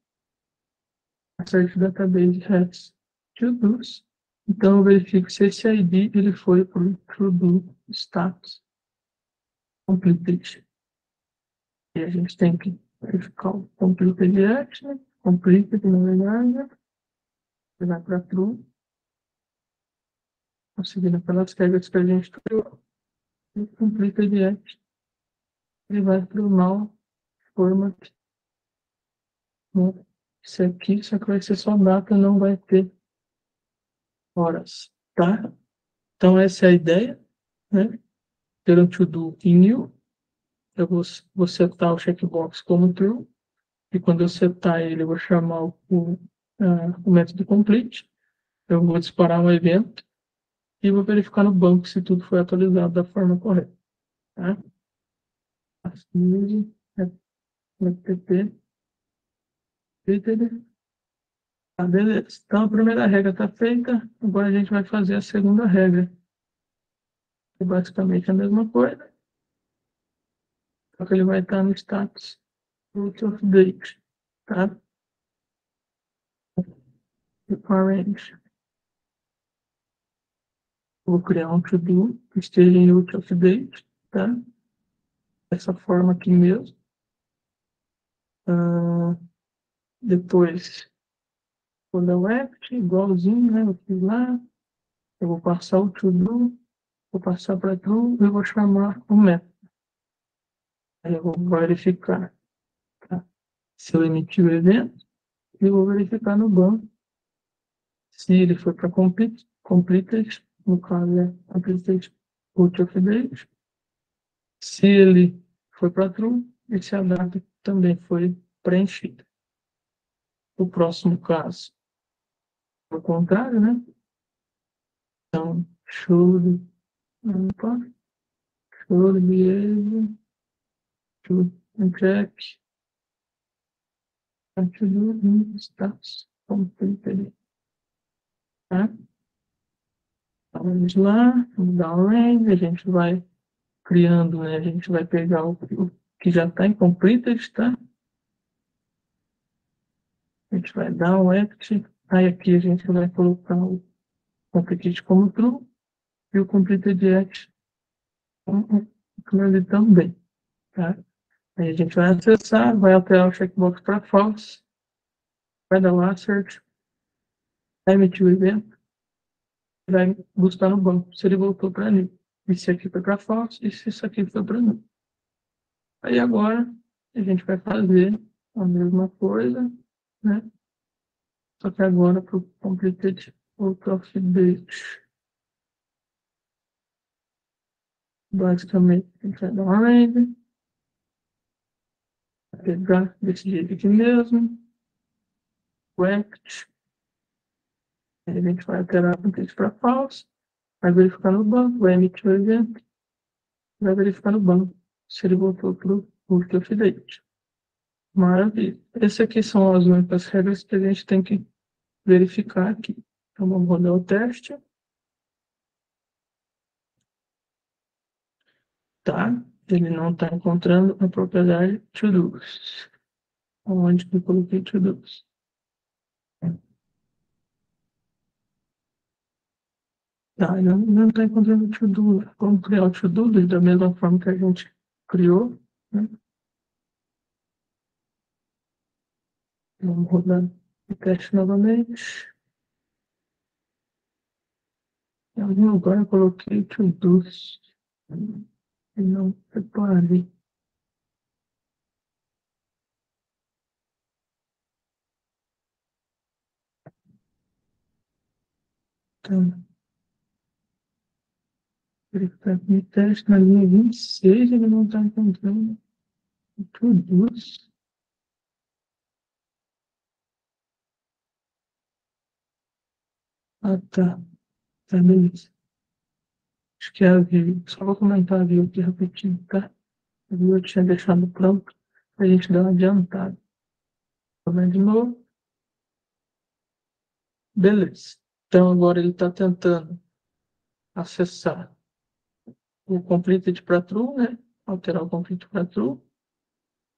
Assert database has to-dos. Então, eu verifico se esse ID ele foi para o to-do status completed. E a gente tem que verificar o completed action, completed, na verdade, vai para true, seguindo pelas regras que a gente criou, e completed action, ele vai para o null format. Né? Isso aqui, só que vai ser só data, não vai ter horas, tá? Então, essa é a ideia, né? Ter um to-do em new, eu vou, vou setar o checkbox como true, e quando eu setar ele, eu vou chamar o, o, ah, o método complete, eu vou disparar um evento, e vou verificar no banco se tudo foi atualizado da forma correta, tá? Assim, é, FTP, Twitter, Tá, beleza. Então, a primeira regra está feita. Agora a gente vai fazer a segunda regra. É basicamente a mesma coisa. Só que ele vai estar no status root of date. Tá? Arrange. Vou criar um to-do que esteja em root of date. Tá? Dessa forma aqui mesmo. Ah, depois quando eu act, igualzinho, né? Eu fiz lá. Eu vou passar o to-do, vou passar para true e vou chamar o método. Aí eu vou verificar tá? se eu emiti o evento e vou verificar no banco se ele foi para complete, completed, no caso é completed root of date, se ele foi para true e se a data também foi preenchida. O próximo caso ao contrário, né? Então, should, opa, should be able to check in status completed. Tá? Vamos lá, vamos dar um range, a gente vai criando, né? A gente vai pegar o, o que já está em completed, tá? A gente vai dar um act, aí aqui a gente vai colocar o completed como true e o completed act como ele também, tá? Aí a gente vai acessar, vai alterar o checkbox para false, vai dar assert, vai emitir o evento, vai buscar no banco se ele voltou para ali. E se aqui foi para false, e se isso aqui foi para não. Aí agora a gente vai fazer a mesma coisa, né? Só que agora para o completed out of date. Basicamente, a gente vai dar uma range. Pegar desse jeito aqui mesmo. Aí a gente vai alterar o completed para false. Vai verificar no banco, vai emitir o evento. Vai verificar no banco se ele voltou para o root of date. Maravilha. Essas aqui são as únicas regras que a gente tem que verificar aqui. Então vamos rodar o teste. Tá? Ele não está encontrando a propriedade to-dos. Onde que eu coloquei to-dos? Tá, ele não está encontrando o to-do. Vamos criar o to-do da mesma forma que a gente criou. Né? Vamos rodar o teste novamente. Em algum lugar eu coloquei to-dos. E não separei. Então, verificar aqui o teste na linha 26, ele não está encontrando o to-dos. Ah, tá. Tá, beleza. Acho que é a view. Só vou comentar a view aqui rapidinho, tá? A view eu tinha deixado pronto pra gente dar uma adiantada. Vou de novo. Beleza. Então agora ele está tentando acessar o completed para true, né? Alterar o completed para true.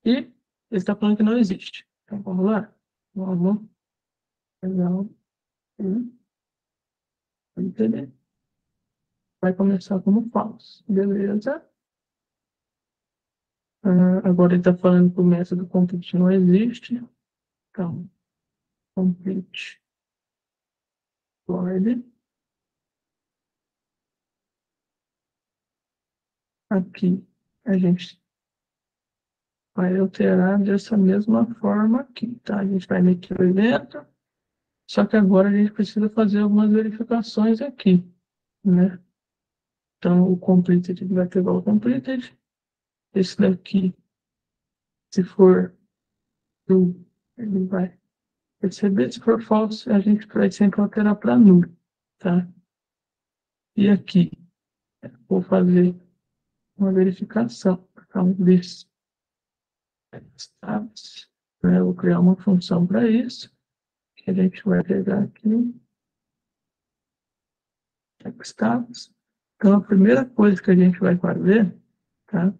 E ele está falando que não existe. Então vamos lá. Vamos pegar um. Entender? Vai começar como false. Beleza? Ah, agora ele está falando que o método complete não existe. Então, complete void. Aqui a gente vai alterar dessa mesma forma aqui, tá? A gente vai emitir o evento. Só que agora a gente precisa fazer algumas verificações aqui, né? Então, o completed vai pegar o completed. Esse daqui, se for true, ele vai receber. Se for false, a gente vai sempre alterar para null, tá? E aqui, vou fazer uma verificação. Então, this status, né? Eu vou criar uma função para isso que a gente vai pegar aqui. Status. Então, a primeira coisa que a gente vai fazer, tá?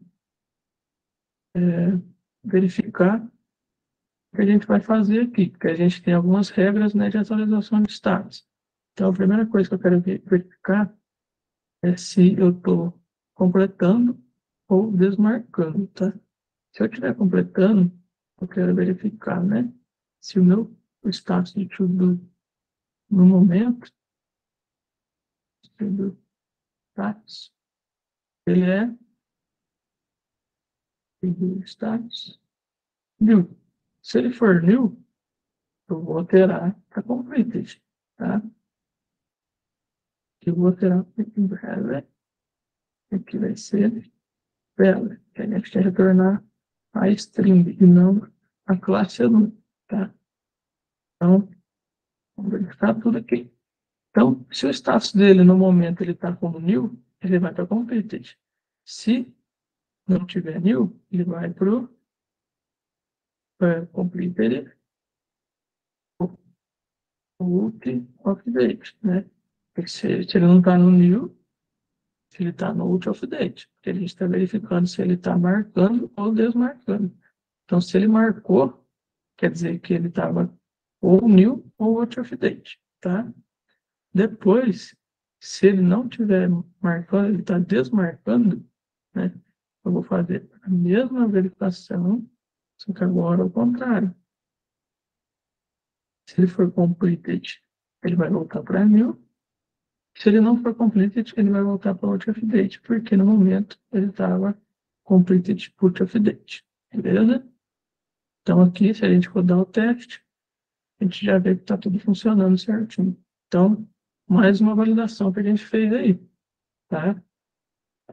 É verificar o que a gente vai fazer aqui, porque a gente tem algumas regras né, de atualização de status. Então, a primeira coisa que eu quero verificar é se eu estou completando ou desmarcando, tá? Se eu estiver completando, eu quero verificar, né? Se o meu status de tudo no momento, tudo status, ele é tudo status new. Se ele for new, eu vou alterar para completed, tá? Eu vou alterar para aqui vai ser bela, que a gente quer retornar a string e não a classe aluno, tá? Então, vamos verificar tudo aqui. Então, se o status dele no momento ele está como new, ele vai para completed. Se não tiver new, ele vai para o é, completed out of date, né? Porque se, se ele não está no new, se ele está no out of date. Porque a gente está verificando se ele está marcando ou desmarcando. Então, se ele marcou, quer dizer que ele estava ou new ou out of date, tá? Depois, se ele não estiver marcando, ele está desmarcando, né? Eu vou fazer a mesma verificação, só que agora ao contrário. Se ele for completed, ele vai voltar para new. Se ele não for completed, ele vai voltar para out of date, porque no momento ele estava completed put of date. Beleza? Então aqui, se a gente rodar o teste, a gente já vê que está tudo funcionando certinho. Então, mais uma validação que a gente fez aí. Tá?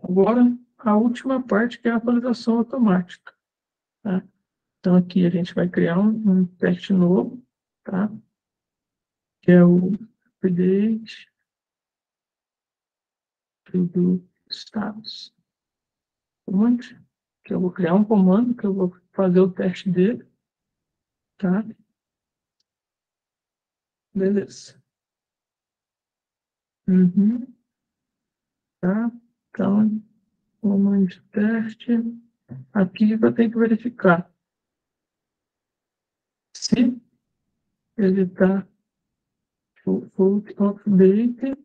Agora, a última parte que é a atualização automática. Tá? Então aqui a gente vai criar um, um teste novo, tá? que é o update do status. Onde? Que eu vou criar um comando que eu vou fazer o teste dele. Tá? Beleza. Uhum. Tá? Então, comando de teste. Aqui eu tenho que verificar se ele está full of date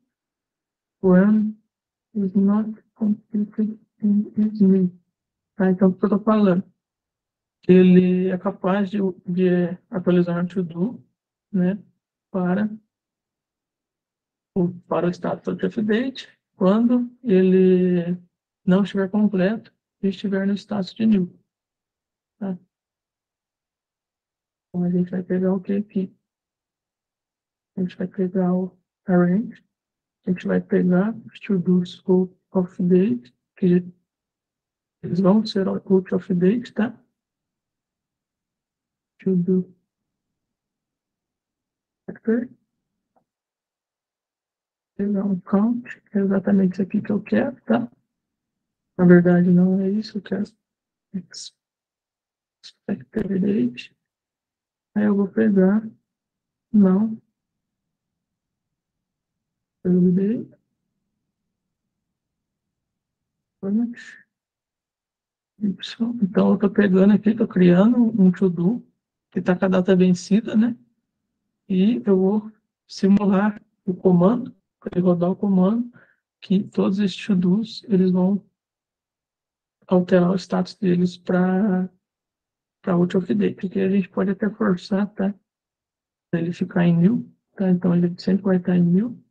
when is not completed in its me. Tá? Então, o que eu estou falando? Ele é capaz de, de atualizar um to-do né, para, o, para o status update quando ele não estiver completo e estiver no status de new. Tá? Então, a gente vai pegar o que aqui? A gente vai pegar o arrange, a gente vai pegar os to-do scope of date, que eles vão ser out of date, tá? To-do factor. Pegar um count, que é exatamente isso aqui que eu quero, tá? Na verdade, não é isso, eu quero expected date. Aí eu vou pegar, não, Então, eu estou pegando aqui, estou criando um to-do que está com a data vencida, né? E eu vou simular o comando, rodar o comando, que todos esses to-dos, eles vão alterar o status deles para para outro update, porque a gente pode até forçar, tá? Ele ficar em mil, tá? Então ele sempre vai estar em mil.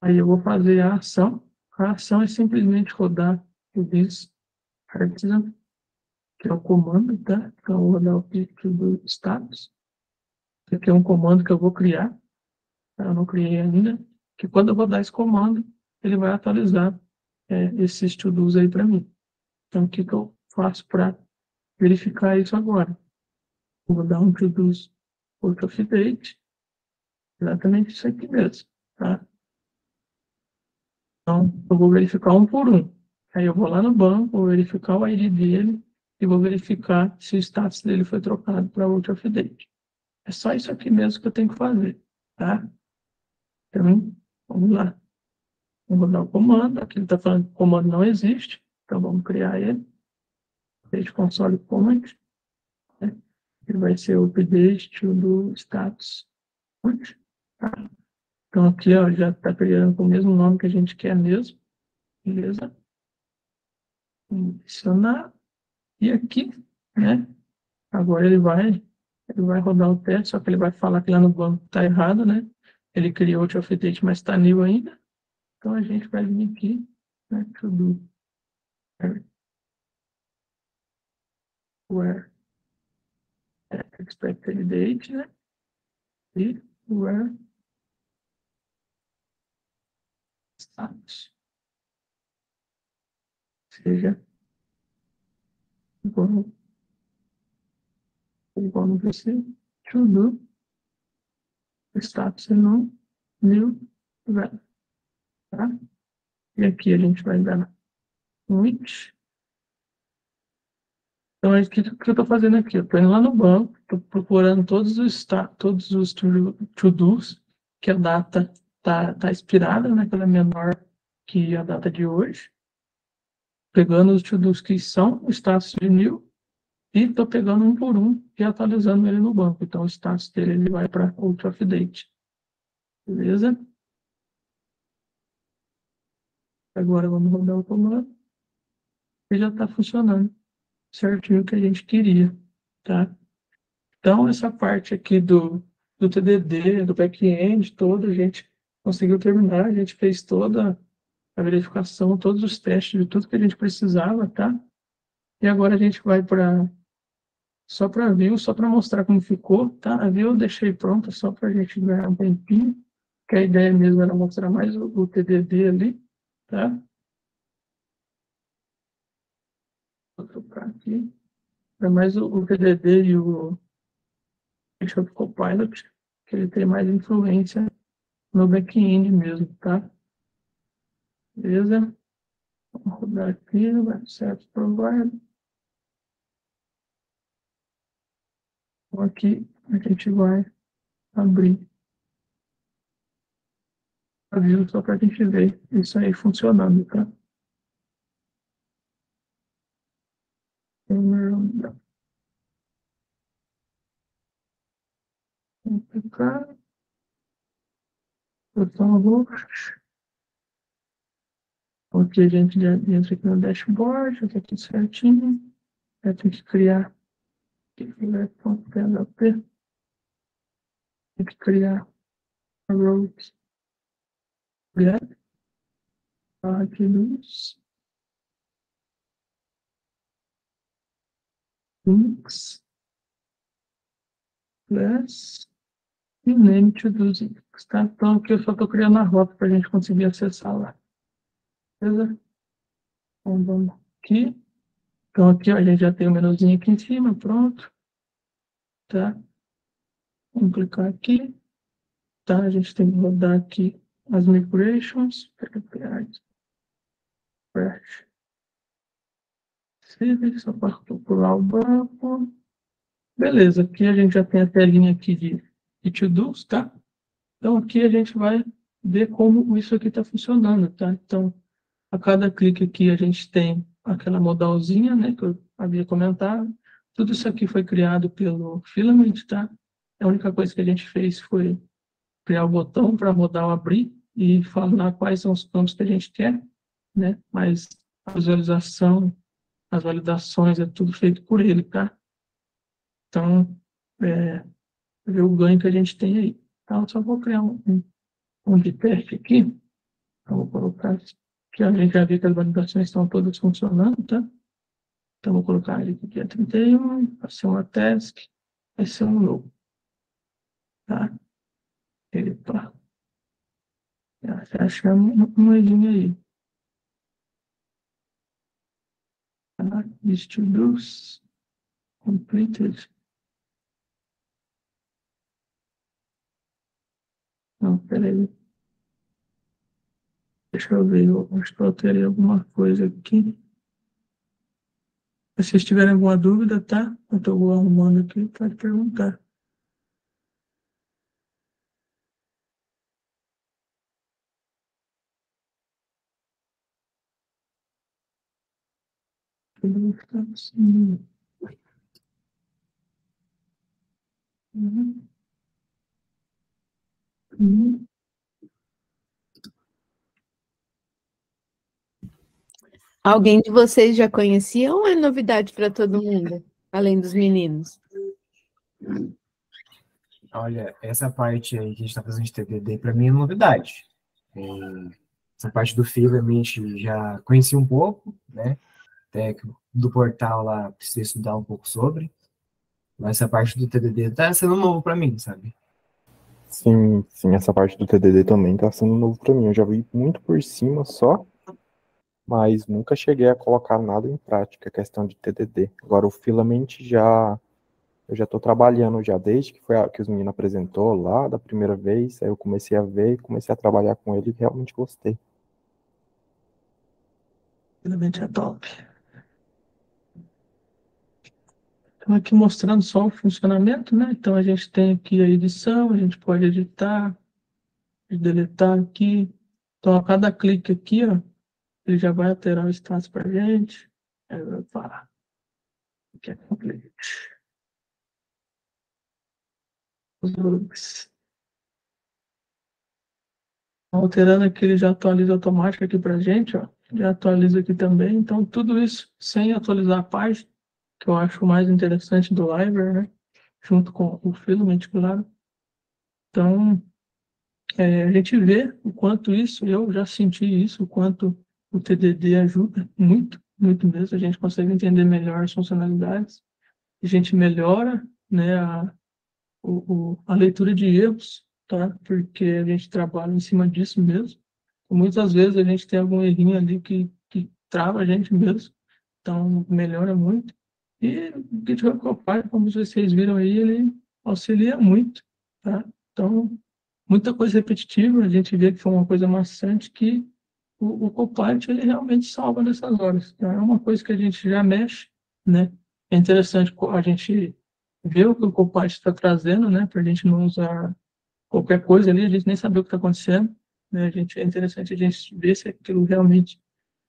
Aí eu vou fazer a ação. A ação é simplesmente rodar o this artisan, que é o comando, tá? Então eu vou rodar o pico do status. Esse aqui é um comando que eu vou criar. Tá? Eu não criei ainda. Que quando eu rodar esse comando, ele vai atualizar é, esses to-dos aí para mim. Então o que, que eu faço para verificar isso agora? Vou dar um to-dos out of date. Exatamente isso aqui mesmo, tá? Então, eu vou verificar um por um. Aí eu vou lá no banco, vou verificar o ID dele e vou verificar se o status dele foi trocado para outro update. É só isso aqui mesmo que eu tenho que fazer, tá? Então, vamos lá. Vamos dar o comando. Aqui ele está falando que o comando não existe, então vamos criar ele. Update console comment. Né? Ele vai ser o update do status. Tá? Então aqui ó, já está criando com o mesmo nome que a gente quer mesmo. Beleza? Adicionar. E aqui, né? Agora ele vai, ele vai rodar o teste, só que ele vai falar que lá no banco está errado, né? Ele criou o update, mas está new ainda. Então a gente vai vir aqui, né? To do where expected date, né? E where Seja igual, igual no VC, to do, status não new value. Tá? E aqui a gente vai dar which. Então, é o que, que eu estou fazendo aqui? Eu estou indo lá no banco, estou procurando todos os, todos os to-dos, que a data tá, tá expirada, né? Que ela é menor que a data de hoje. Pegando os to-dos que são o status de new e estou pegando um por um e atualizando ele no banco. Então, o status dele ele vai para outro update. Beleza? Agora vamos rodar o comando. E já está funcionando certinho o que a gente queria, tá? Então, essa parte aqui do, do TDD, do back-end todo, a gente conseguiu terminar, a gente fez toda a verificação, todos os testes de tudo que a gente precisava, tá? E agora a gente vai para só para view, só para mostrar como ficou, tá? A view eu deixei pronta só para a gente ganhar um tempinho, que a ideia mesmo era mostrar mais o, o TDD ali, tá? Vou trocar aqui. É mais o, o TDD e o GitHub Copilot, que ele tem mais influência no back-end mesmo, tá? Beleza? Vamos rodar aqui, vai certo provider. Então aqui a gente vai abrir a view só para a gente ver isso aí funcionando, tá? Vamos clicar. Botão roxo. Ok, a gente já entra aqui no dashboard, está tudo certinho. Já tem que criar PHP. Tem que criar a route. Get. Aqui nos links. Plus. E name to dos links, tá? Então aqui eu só estou criando a rota para a gente conseguir acessar lá. Beleza? Então vamos aqui. Então aqui ó, a gente já tem o menuzinho aqui em cima, pronto. Tá? Vamos clicar aqui. Tá? A gente tem que rodar aqui as migrations. Crash. Civic, só para calcular o banco. Beleza, aqui a gente já tem a telinha aqui de, de to-dos, tá? Então aqui a gente vai ver como isso aqui está funcionando, tá? Então, a cada clique aqui a gente tem aquela modalzinha, né, que eu havia comentado. Tudo isso aqui foi criado pelo Filament, tá? A única coisa que a gente fez foi criar o botão para modal abrir e falar quais são os campos que a gente quer, né? Mas a visualização, as validações, é tudo feito por ele, tá? Então, é, ver o ganho que a gente tem aí. Então, só vou criar um, um, de teste aqui. Então, vou colocar que a gente já viu que as validações estão todas funcionando, tá? Então, vou colocar ele aqui é 31, vai ser uma task, vai ser um novo. Tá? Epa. Já achamos uma linha aí. Tá? Distributes completed. Não, peraí. Deixa eu ver, eu acho que eu alterei alguma coisa aqui. Se vocês tiverem alguma dúvida, tá? Eu estou arrumando aqui, pode perguntar. Uhum. Alguém de vocês já conhecia ou é novidade para todo mundo, além dos meninos? Olha, essa parte aí que a gente está fazendo de TDD, para mim é novidade. É, essa parte do Filament já conheci um pouco, né? Até do portal lá precisei estudar um pouco sobre. Mas essa parte do TDD tá sendo novo para mim, sabe? Sim, sim, essa parte do TDD também tá sendo novo para mim. Eu já vi muito por cima só, mas nunca cheguei a colocar nada em prática, questão de TDD. Agora o Filament já eu já estou trabalhando já desde que foi a, que os meninos apresentou lá da primeira vez, aí eu comecei a ver, comecei a trabalhar com ele e realmente gostei. Filament é top. Então, aqui mostrando só o funcionamento, né? Então, a gente tem aqui a edição, a gente pode editar, de deletar aqui. Então, a cada clique aqui, ó, ele já vai alterar o status para a gente. Aí vai parar. Aqui é complete. Os bugs. Alterando aqui, ele já atualiza automático aqui para a gente, ó. Já atualiza aqui também. Então, tudo isso sem atualizar a página, que eu acho mais interessante do Liver, né? Junto com o Filament, claro. Então, é, a gente vê o quanto isso, eu já senti isso, o quanto o TDD ajuda muito, muito mesmo. A gente consegue entender melhor as funcionalidades. A gente melhora né, a, o, o, a leitura de erros, tá? porque a gente trabalha em cima disso mesmo. Muitas vezes a gente tem algum errinho ali que, que trava a gente mesmo, então melhora muito. E o GitHub Copilot, como vocês viram aí, ele auxilia muito. Tá? Então, muita coisa repetitiva, a gente vê que foi uma coisa maçante que o, o Copilot ele realmente salva nessas horas. Então, é uma coisa que a gente já mexe, né? É interessante a gente ver o que o Copilot está trazendo, né? Para a gente não usar qualquer coisa ali, a gente nem saber o que está acontecendo. Né? A gente, é interessante a gente ver se aquilo realmente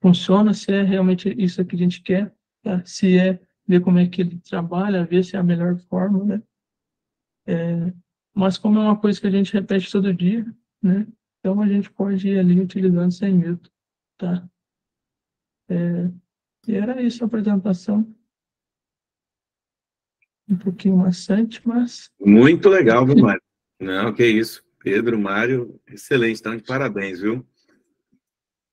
funciona, se é realmente isso que a gente quer, tá? se é ver como é que ele trabalha, ver se é a melhor forma, né? É, mas como é uma coisa que a gente repete todo dia, né? Então a gente pode ir ali utilizando sem medo, tá? É, e era isso a apresentação. Um pouquinho maçante, mas... Muito legal, viu, Mário? Não, que isso. Pedro, Mário, excelente, estão de parabéns, viu?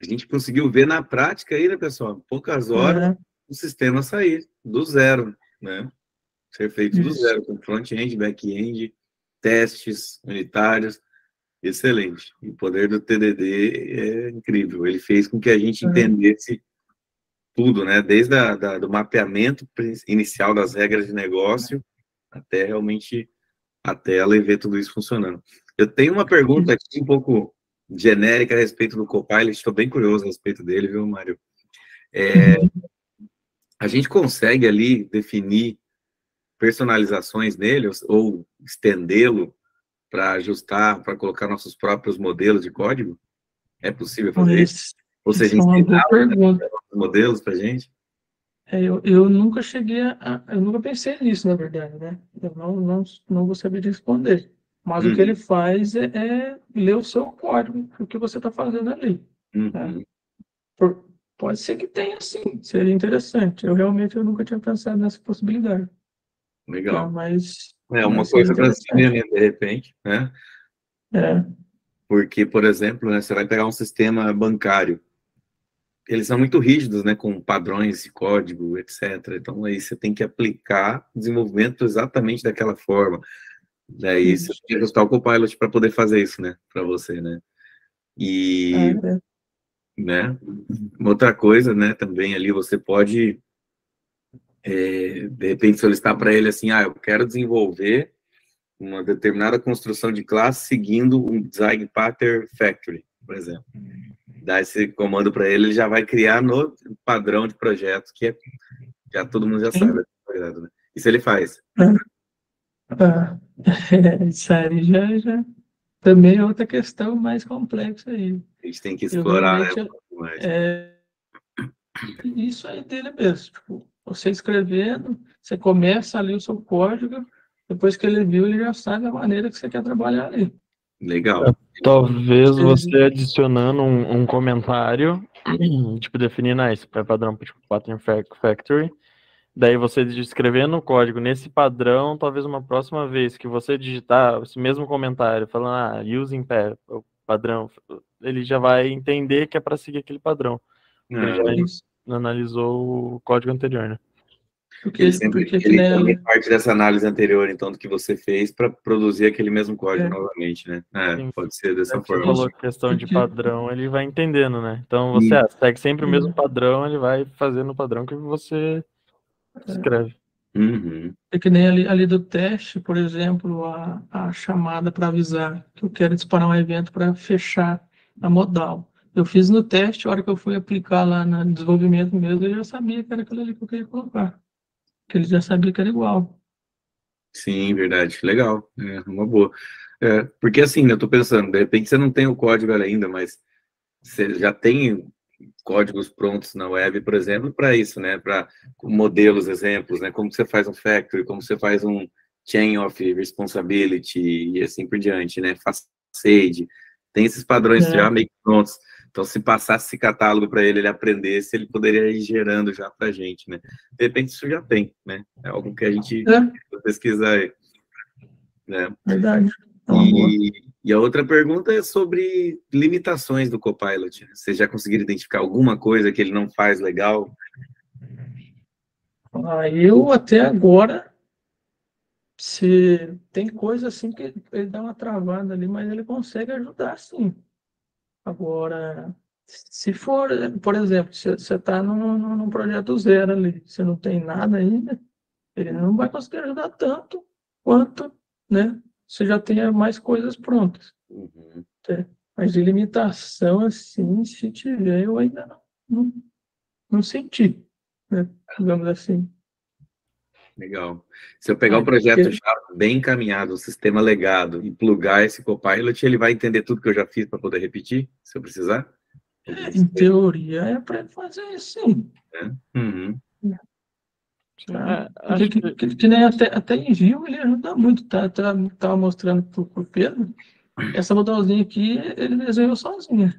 A gente conseguiu ver na prática aí, né, pessoal? Poucas horas, É. o sistema sair do zero, né? Ser feito do zero, com front-end, back-end, testes unitários. Excelente. E o poder do TDD é incrível. Ele fez com que a gente É. entendesse tudo, né? Desde a, da, do mapeamento inicial das regras de negócio até realmente a tela e ver tudo isso funcionando. Eu tenho uma pergunta aqui um pouco genérica a respeito do Copilot, estou bem curioso a respeito dele, viu, Mário? É, a gente consegue ali definir personalizações nele ou, estendê-lo para ajustar, para colocar nossos próprios modelos de código? É possível fazer isso? Ou seja, é ensinar modelos para gente? É, eu, eu nunca cheguei a, eu nunca pensei nisso, na verdade, né? Eu não, não, não vou saber responder. Mas o que Uhum. ele faz é, é ler o seu código, o que você está fazendo ali. Uhum. Por- pode ser que tenha, sim, seria interessante. Eu realmente eu nunca tinha pensado nessa possibilidade. Tá? Legal. Mas É uma coisa né, de repente, né? É, Porque, por exemplo, né, você vai pegar um sistema bancário. Eles são muito rígidos, né, com padrões de código, etc. Então, aí você tem que aplicar desenvolvimento exatamente daquela forma. Daí você Isso. tem que ajustar o Copilot para poder fazer isso, né, para você, né? E, é, é. Né, uma outra coisa, né, também ali você pode, é, de repente, solicitar para ele assim, ah, eu quero desenvolver uma determinada construção de classe seguindo um design pattern factory, por exemplo. Dá esse comando para ele, ele já vai criar no padrão de projeto que é, já todo mundo já sabe. né? Isso ele faz. Ah, isso aí já, já também é outra questão mais complexa aí. A gente tem que Eu explorar, né? mais. É, isso aí dele mesmo. Tipo, você escrevendo, você começa ali o seu código, depois que ele viu, ele já sabe a maneira que você quer trabalhar ali. Legal. Talvez Sim. você adicionando um, um comentário, tipo, definindo, ah, esse é padrão tipo Pattern Fac- Factory. Daí você escrevendo o código nesse padrão, talvez uma próxima vez que você digitar esse mesmo comentário, falando, ah, using padrão, ele já vai entender que é para seguir aquele padrão. Ele Ah, já Isso. analisou o código anterior, né? Porque, ele sempre porque que ele nem também parte dessa análise anterior, então, do que você fez para produzir aquele mesmo código É. novamente, né? É, Sim. pode ser dessa Você forma. falou questão de padrão, ele vai entendendo, né? Então você ah, segue sempre o mesmo padrão, ele vai fazendo o padrão que você escreve. Uhum. É que nem ali, ali do teste, por exemplo, a, a chamada para avisar que eu quero disparar um evento para fechar a modal. Eu fiz no teste, a hora que eu fui aplicar lá no desenvolvimento mesmo, eu já sabia que era aquilo ali que eu queria colocar. Que ele já sabia que era igual. Sim, verdade. Legal. É uma boa. É, porque assim, eu tô pensando, de repente você não tem o código ainda, mas você já tem códigos prontos na web, por exemplo, para isso, né? Para modelos, exemplos, né? Como você faz um factory, como você faz um chain of responsibility e assim por diante, né? Facade. Tem esses padrões É. já meio que prontos. Então, se passasse esse catálogo para ele, ele aprendesse, ele poderia ir gerando já para a gente, né? De repente, isso já tem, né? É algo que a gente É, pesquisa aí. Né? verdade. Uma boa. E, e a outra pergunta é sobre limitações do Copilot. né? Vocês já conseguiram identificar alguma coisa que ele não faz legal? Ah, eu até agora, se tem coisa assim que ele, ele dá uma travada ali, mas ele consegue ajudar sim. Agora, se for, por exemplo, se você está num, num projeto zero ali, você não tem nada ainda, ele não vai conseguir ajudar tanto quanto, né? Você já tenha mais coisas prontas. Uhum. Mas de limitação, assim, se tiver, eu ainda não, não, não senti, né? Digamos assim. Legal. Se eu pegar Ah, o projeto porque- já bem encaminhado, o sistema legado, e plugar esse Copilot, ele vai entender tudo que eu já fiz para poder repetir, se eu precisar? É, em teoria é para ele fazer isso, sim. Uhum. Tá? É, acho que, que- que, nem até, até envio ele ajuda muito, tá? tá tava mostrando pro, pro Pedro. Essa modelzinha aqui, ele desenhou sozinho.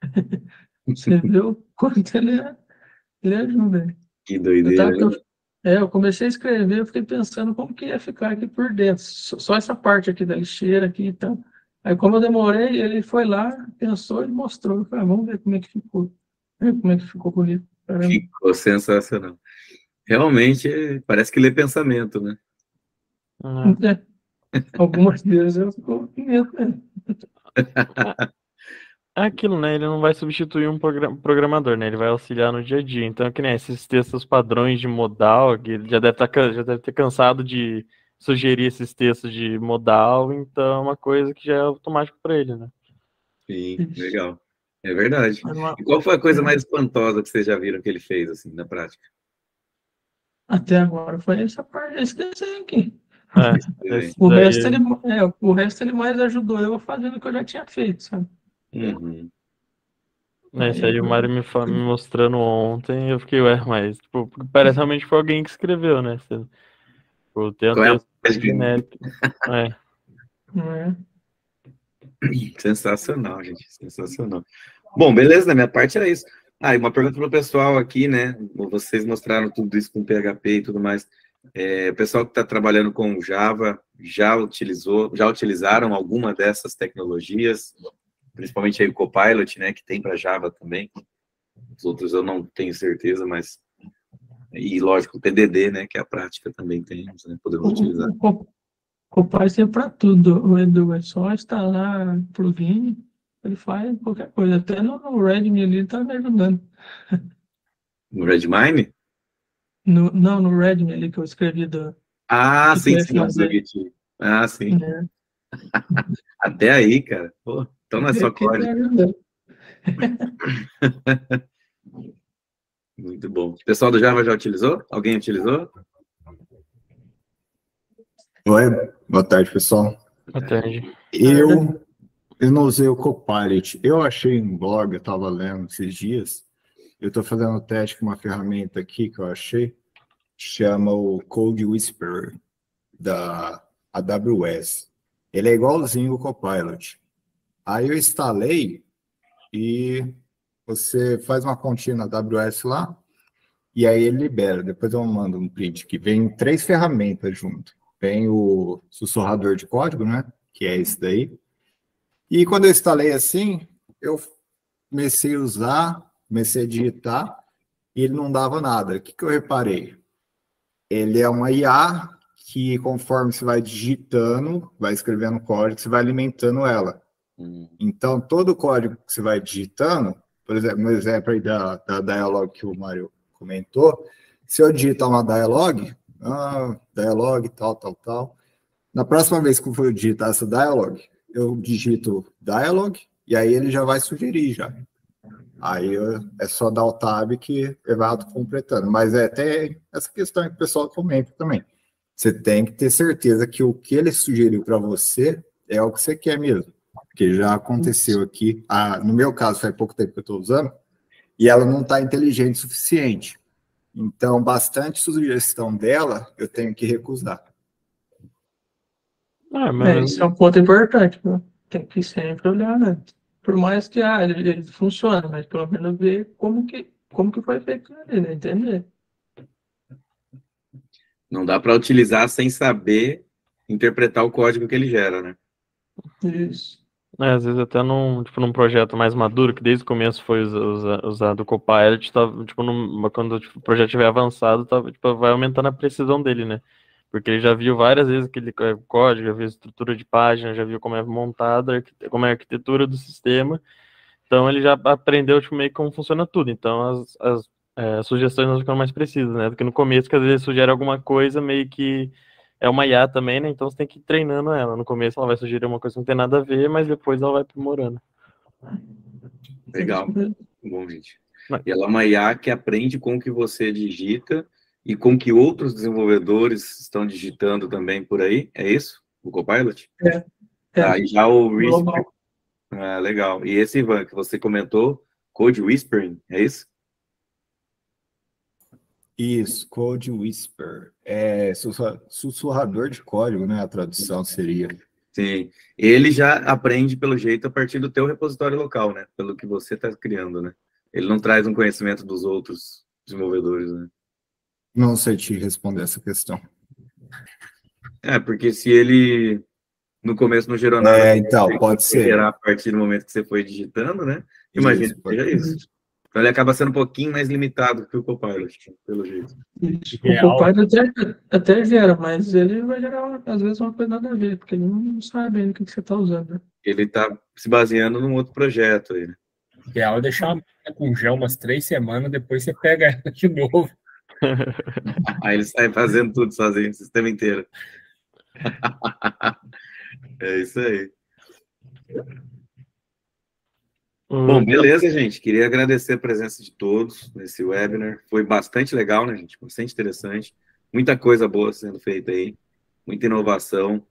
Você viu o quanto ele, ele ajuda. Que Eu, doideira. tava, eu, é, eu comecei a escrever, eu fiquei pensando como que ia ficar aqui por dentro. Só, essa parte aqui da lixeira aqui e tal. Aí como eu demorei, ele foi lá, pensou e mostrou. Eu falei, ah, vamos ver como é que ficou. Ver como é que ficou bonito. Caramba. Ficou sensacional. Realmente, parece que lê pensamento, né? É. É. Algumas vezes eu fico com medo mesmo. É aquilo, né? Ele não vai substituir um progra- programador, né? Ele vai auxiliar no dia a dia. Então, que nem esses textos padrões de modal, que ele já deve, tá, já deve ter cansado de sugerir esses textos de modal, então é uma coisa que já é automático para ele, né? Sim, legal. É verdade. E qual foi a coisa mais espantosa que vocês já viram que ele fez, assim, na prática? Até agora foi essa parte, esse desenho aqui. É, esse O resto, ele, é, o resto ele mais ajudou eu fazendo o que eu já tinha feito, sabe? Uhum. né, Esse aí o Mário me, me mostrando ontem, eu fiquei, ué, mas tipo, parece realmente que foi alguém que escreveu, né? Você, tipo, tem um é texto genérico. É. É? Sensacional, gente, sensacional. Bom, beleza, da minha parte era isso. Ah, e uma pergunta para o pessoal aqui, né? Vocês mostraram tudo isso com PHP e tudo mais. É, o pessoal que está trabalhando com Java já utilizou, já utilizaram alguma dessas tecnologias, principalmente aí o Copilot, né? Que tem para Java também. Os outros eu não tenho certeza, mas e lógico o TDD, né? Que é a prática também temos, né? Podemos utilizar. O, o, o Copilot serve para tudo, o Edu. É só instalar plugin, ele faz qualquer coisa. Até no, no Redmi ali ele tá me ajudando. No Redmine? No, não, no Redmi ali que eu escrevi do. Ah, sim, sim. Ah, sim. né? Até aí, cara. Pô, então não é só ajudando. Muito bom. O pessoal do Java já utilizou? Alguém utilizou? Oi, boa tarde, pessoal. Boa tarde. Eu, eu não usei o Copilot. Eu achei um blog, eu estava lendo esses dias. Eu estou fazendo um teste com uma ferramenta aqui que eu achei, chama o Code Whisperer, da AWS. Ele é igualzinho o Copilot. Aí eu instalei e você faz uma continha na AWS lá, e aí ele libera. Depois eu mando um print que vem três ferramentas junto. Vem o sussurrador de código, né? Que é esse daí. E quando eu instalei assim, eu comecei a usar, comecei a digitar, e ele não dava nada. O que, que eu reparei? Ele é uma IA que, conforme você vai digitando, vai escrevendo código, você vai alimentando ela. Então, todo o código que você vai digitando, por exemplo, um exemplo aí da, da dialog que o Mário comentou, se eu digitar uma dialog, ah, dialog, tal, tal, tal, na próxima vez que eu for digitar essa dialog, eu digito dialog, e aí ele já vai sugerir já. Aí é só dar o tab que ele vai completando. Mas é até essa questão que o pessoal comenta também. Você tem que ter certeza que o que ele sugeriu para você é o que você quer mesmo. Porque já aconteceu aqui, ah, no meu caso, faz pouco tempo que eu estou usando, e ela não está inteligente o suficiente. Então, bastante sugestão dela, eu tenho que recusar. É, É, mas isso é um ponto importante, né? Tem que sempre olhar, né? Por mais que ah, ele, ele funcione, mas pelo menos ver como que, como que foi feito ali, né? Entender. Não dá para utilizar sem saber interpretar o código que ele gera, né? Isso. É, às vezes até num, tipo, num projeto mais maduro, que desde o começo foi usa- usa- usado o Copilot, tá, tipo, num- quando tipo, o projeto estiver avançado, tá, tipo, vai aumentando a precisão dele, né? Porque ele já viu várias vezes aquele co- código, já viu a estrutura de página, já viu como é montada, como é a arquitetura do sistema. Então ele já aprendeu tipo, meio que como funciona tudo. Então as, as é, sugestões não ficam mais precisas, né? Do que no começo, que às vezes sugere alguma coisa meio que é uma IA também, né? Então você tem que ir treinando ela. No começo ela vai sugerir uma coisa que não tem nada a ver, mas depois ela vai aprimorando. Legal. Bom, gente. E ela é uma IA que aprende com o que você digita e com que outros desenvolvedores estão digitando também por aí. É isso? O Copilot? É. Tá, e já o Whisper. Ah, legal. E esse, Ivan, que você comentou, Code Whispering, é isso? Isso, Code Whisper. É sussurra- sussurrador de código, né? A tradução seria. Sim. Ele já aprende, pelo jeito, a partir do teu repositório local, né? Pelo que você está criando, né? Ele não traz um conhecimento dos outros desenvolvedores, né? Não sei te responder essa questão. É, porque se ele no começo não gerou nada, É, então, pode ser. gerar a partir do momento que você foi digitando, né? Imagina Isso, que seja isso. Então ele acaba sendo um pouquinho mais limitado que o Copilot, pelo jeito. Real. O Copilot até, até gera, mas ele vai gerar, às vezes, uma coisa nada a ver, porque ele não sabe ainda o que, que você está usando. né? Ele está se baseando num outro projeto aí, né? O ideal é deixar a máquina com gel umas três semanas, depois você pega ela de novo. Aí ele sai fazendo tudo sozinho, o sistema inteiro. é isso aí. Bom, beleza, gente. Queria agradecer a presença de todos nesse webinar. Foi bastante legal, né, gente? Bastante interessante. Muita coisa boa sendo feita aí. Muita inovação.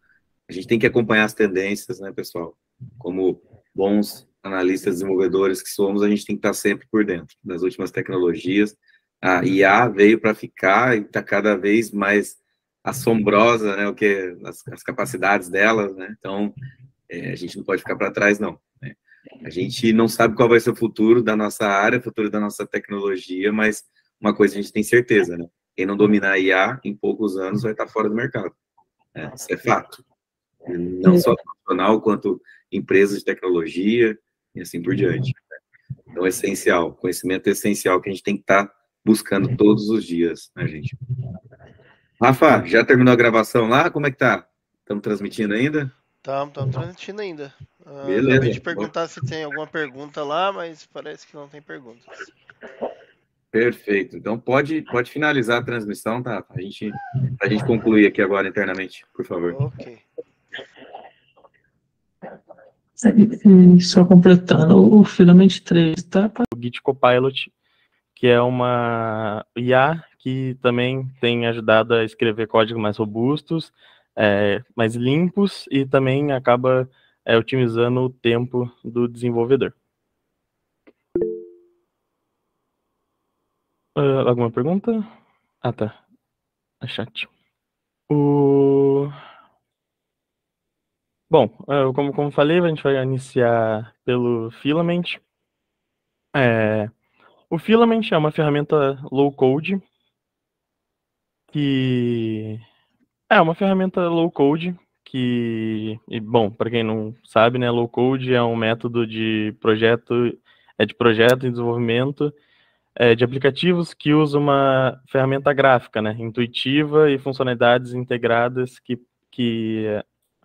A gente tem que acompanhar as tendências, né, pessoal? Como bons analistas, desenvolvedores que somos, a gente tem que estar sempre por dentro das últimas tecnologias. A IA veio para ficar e está cada vez mais assombrosa, né? O que as, as capacidades delas, né? Então, é, a gente não pode ficar para trás, não. né? A gente não sabe qual vai ser o futuro da nossa área, o futuro da nossa tecnologia, mas uma coisa a gente tem certeza, né? Quem não dominar a IA, em poucos anos vai estar fora do mercado. né? Isso é fato. Não só profissional, quanto empresas de tecnologia e assim por diante. né? Então, é essencial. Conhecimento é essencial que a gente tem que estar buscando todos os dias, né, gente? Rafa, já terminou a gravação lá? Como é que tá? Estamos transmitindo ainda? Estamos transmitindo ainda. Ah, Beleza. acabei de perguntar se tem alguma pergunta lá, mas parece que não tem perguntas. Perfeito. Então pode, pode finalizar a transmissão, tá? A gente, a gente concluir aqui agora internamente, por favor. Ok. E, e só completando, o Filament 3 tá o Git Copilot, que é uma IA que também tem ajudado a escrever códigos mais robustos, é, mais limpos e também acaba é, otimizando o tempo do desenvolvedor. Ah, alguma pergunta? Ah, tá. A chat. O... Bom, eh, como, como falei, a gente vai iniciar pelo Filament. É, o Filament é uma ferramenta low code que é uma ferramenta low code que, e, bom, para quem não sabe, né, low code é um método de projeto, é de projeto e desenvolvimento é, de aplicativos que usa uma ferramenta gráfica, né, intuitiva e funcionalidades integradas que, que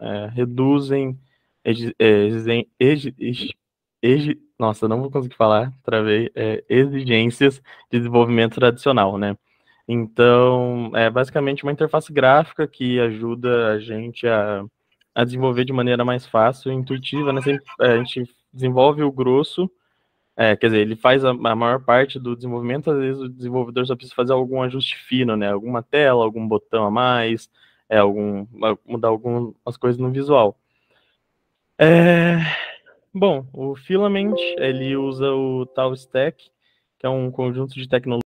é, reduzem exi- é, nossa, não vou conseguir falar, travei, é, exigências de desenvolvimento tradicional, né? Então, é basicamente uma interface gráfica que ajuda a gente a, a desenvolver de maneira mais fácil e intuitiva, né? É, a gente desenvolve o grosso, é, quer dizer, ele faz a, a maior parte do desenvolvimento, às vezes o desenvolvedor só precisa fazer algum ajuste fino, né? Alguma tela, algum botão a mais, é, algum, mudar algumas coisas no visual. É, Bom, o Filament, ele usa o Tal Stack, que é um conjunto de tecnologias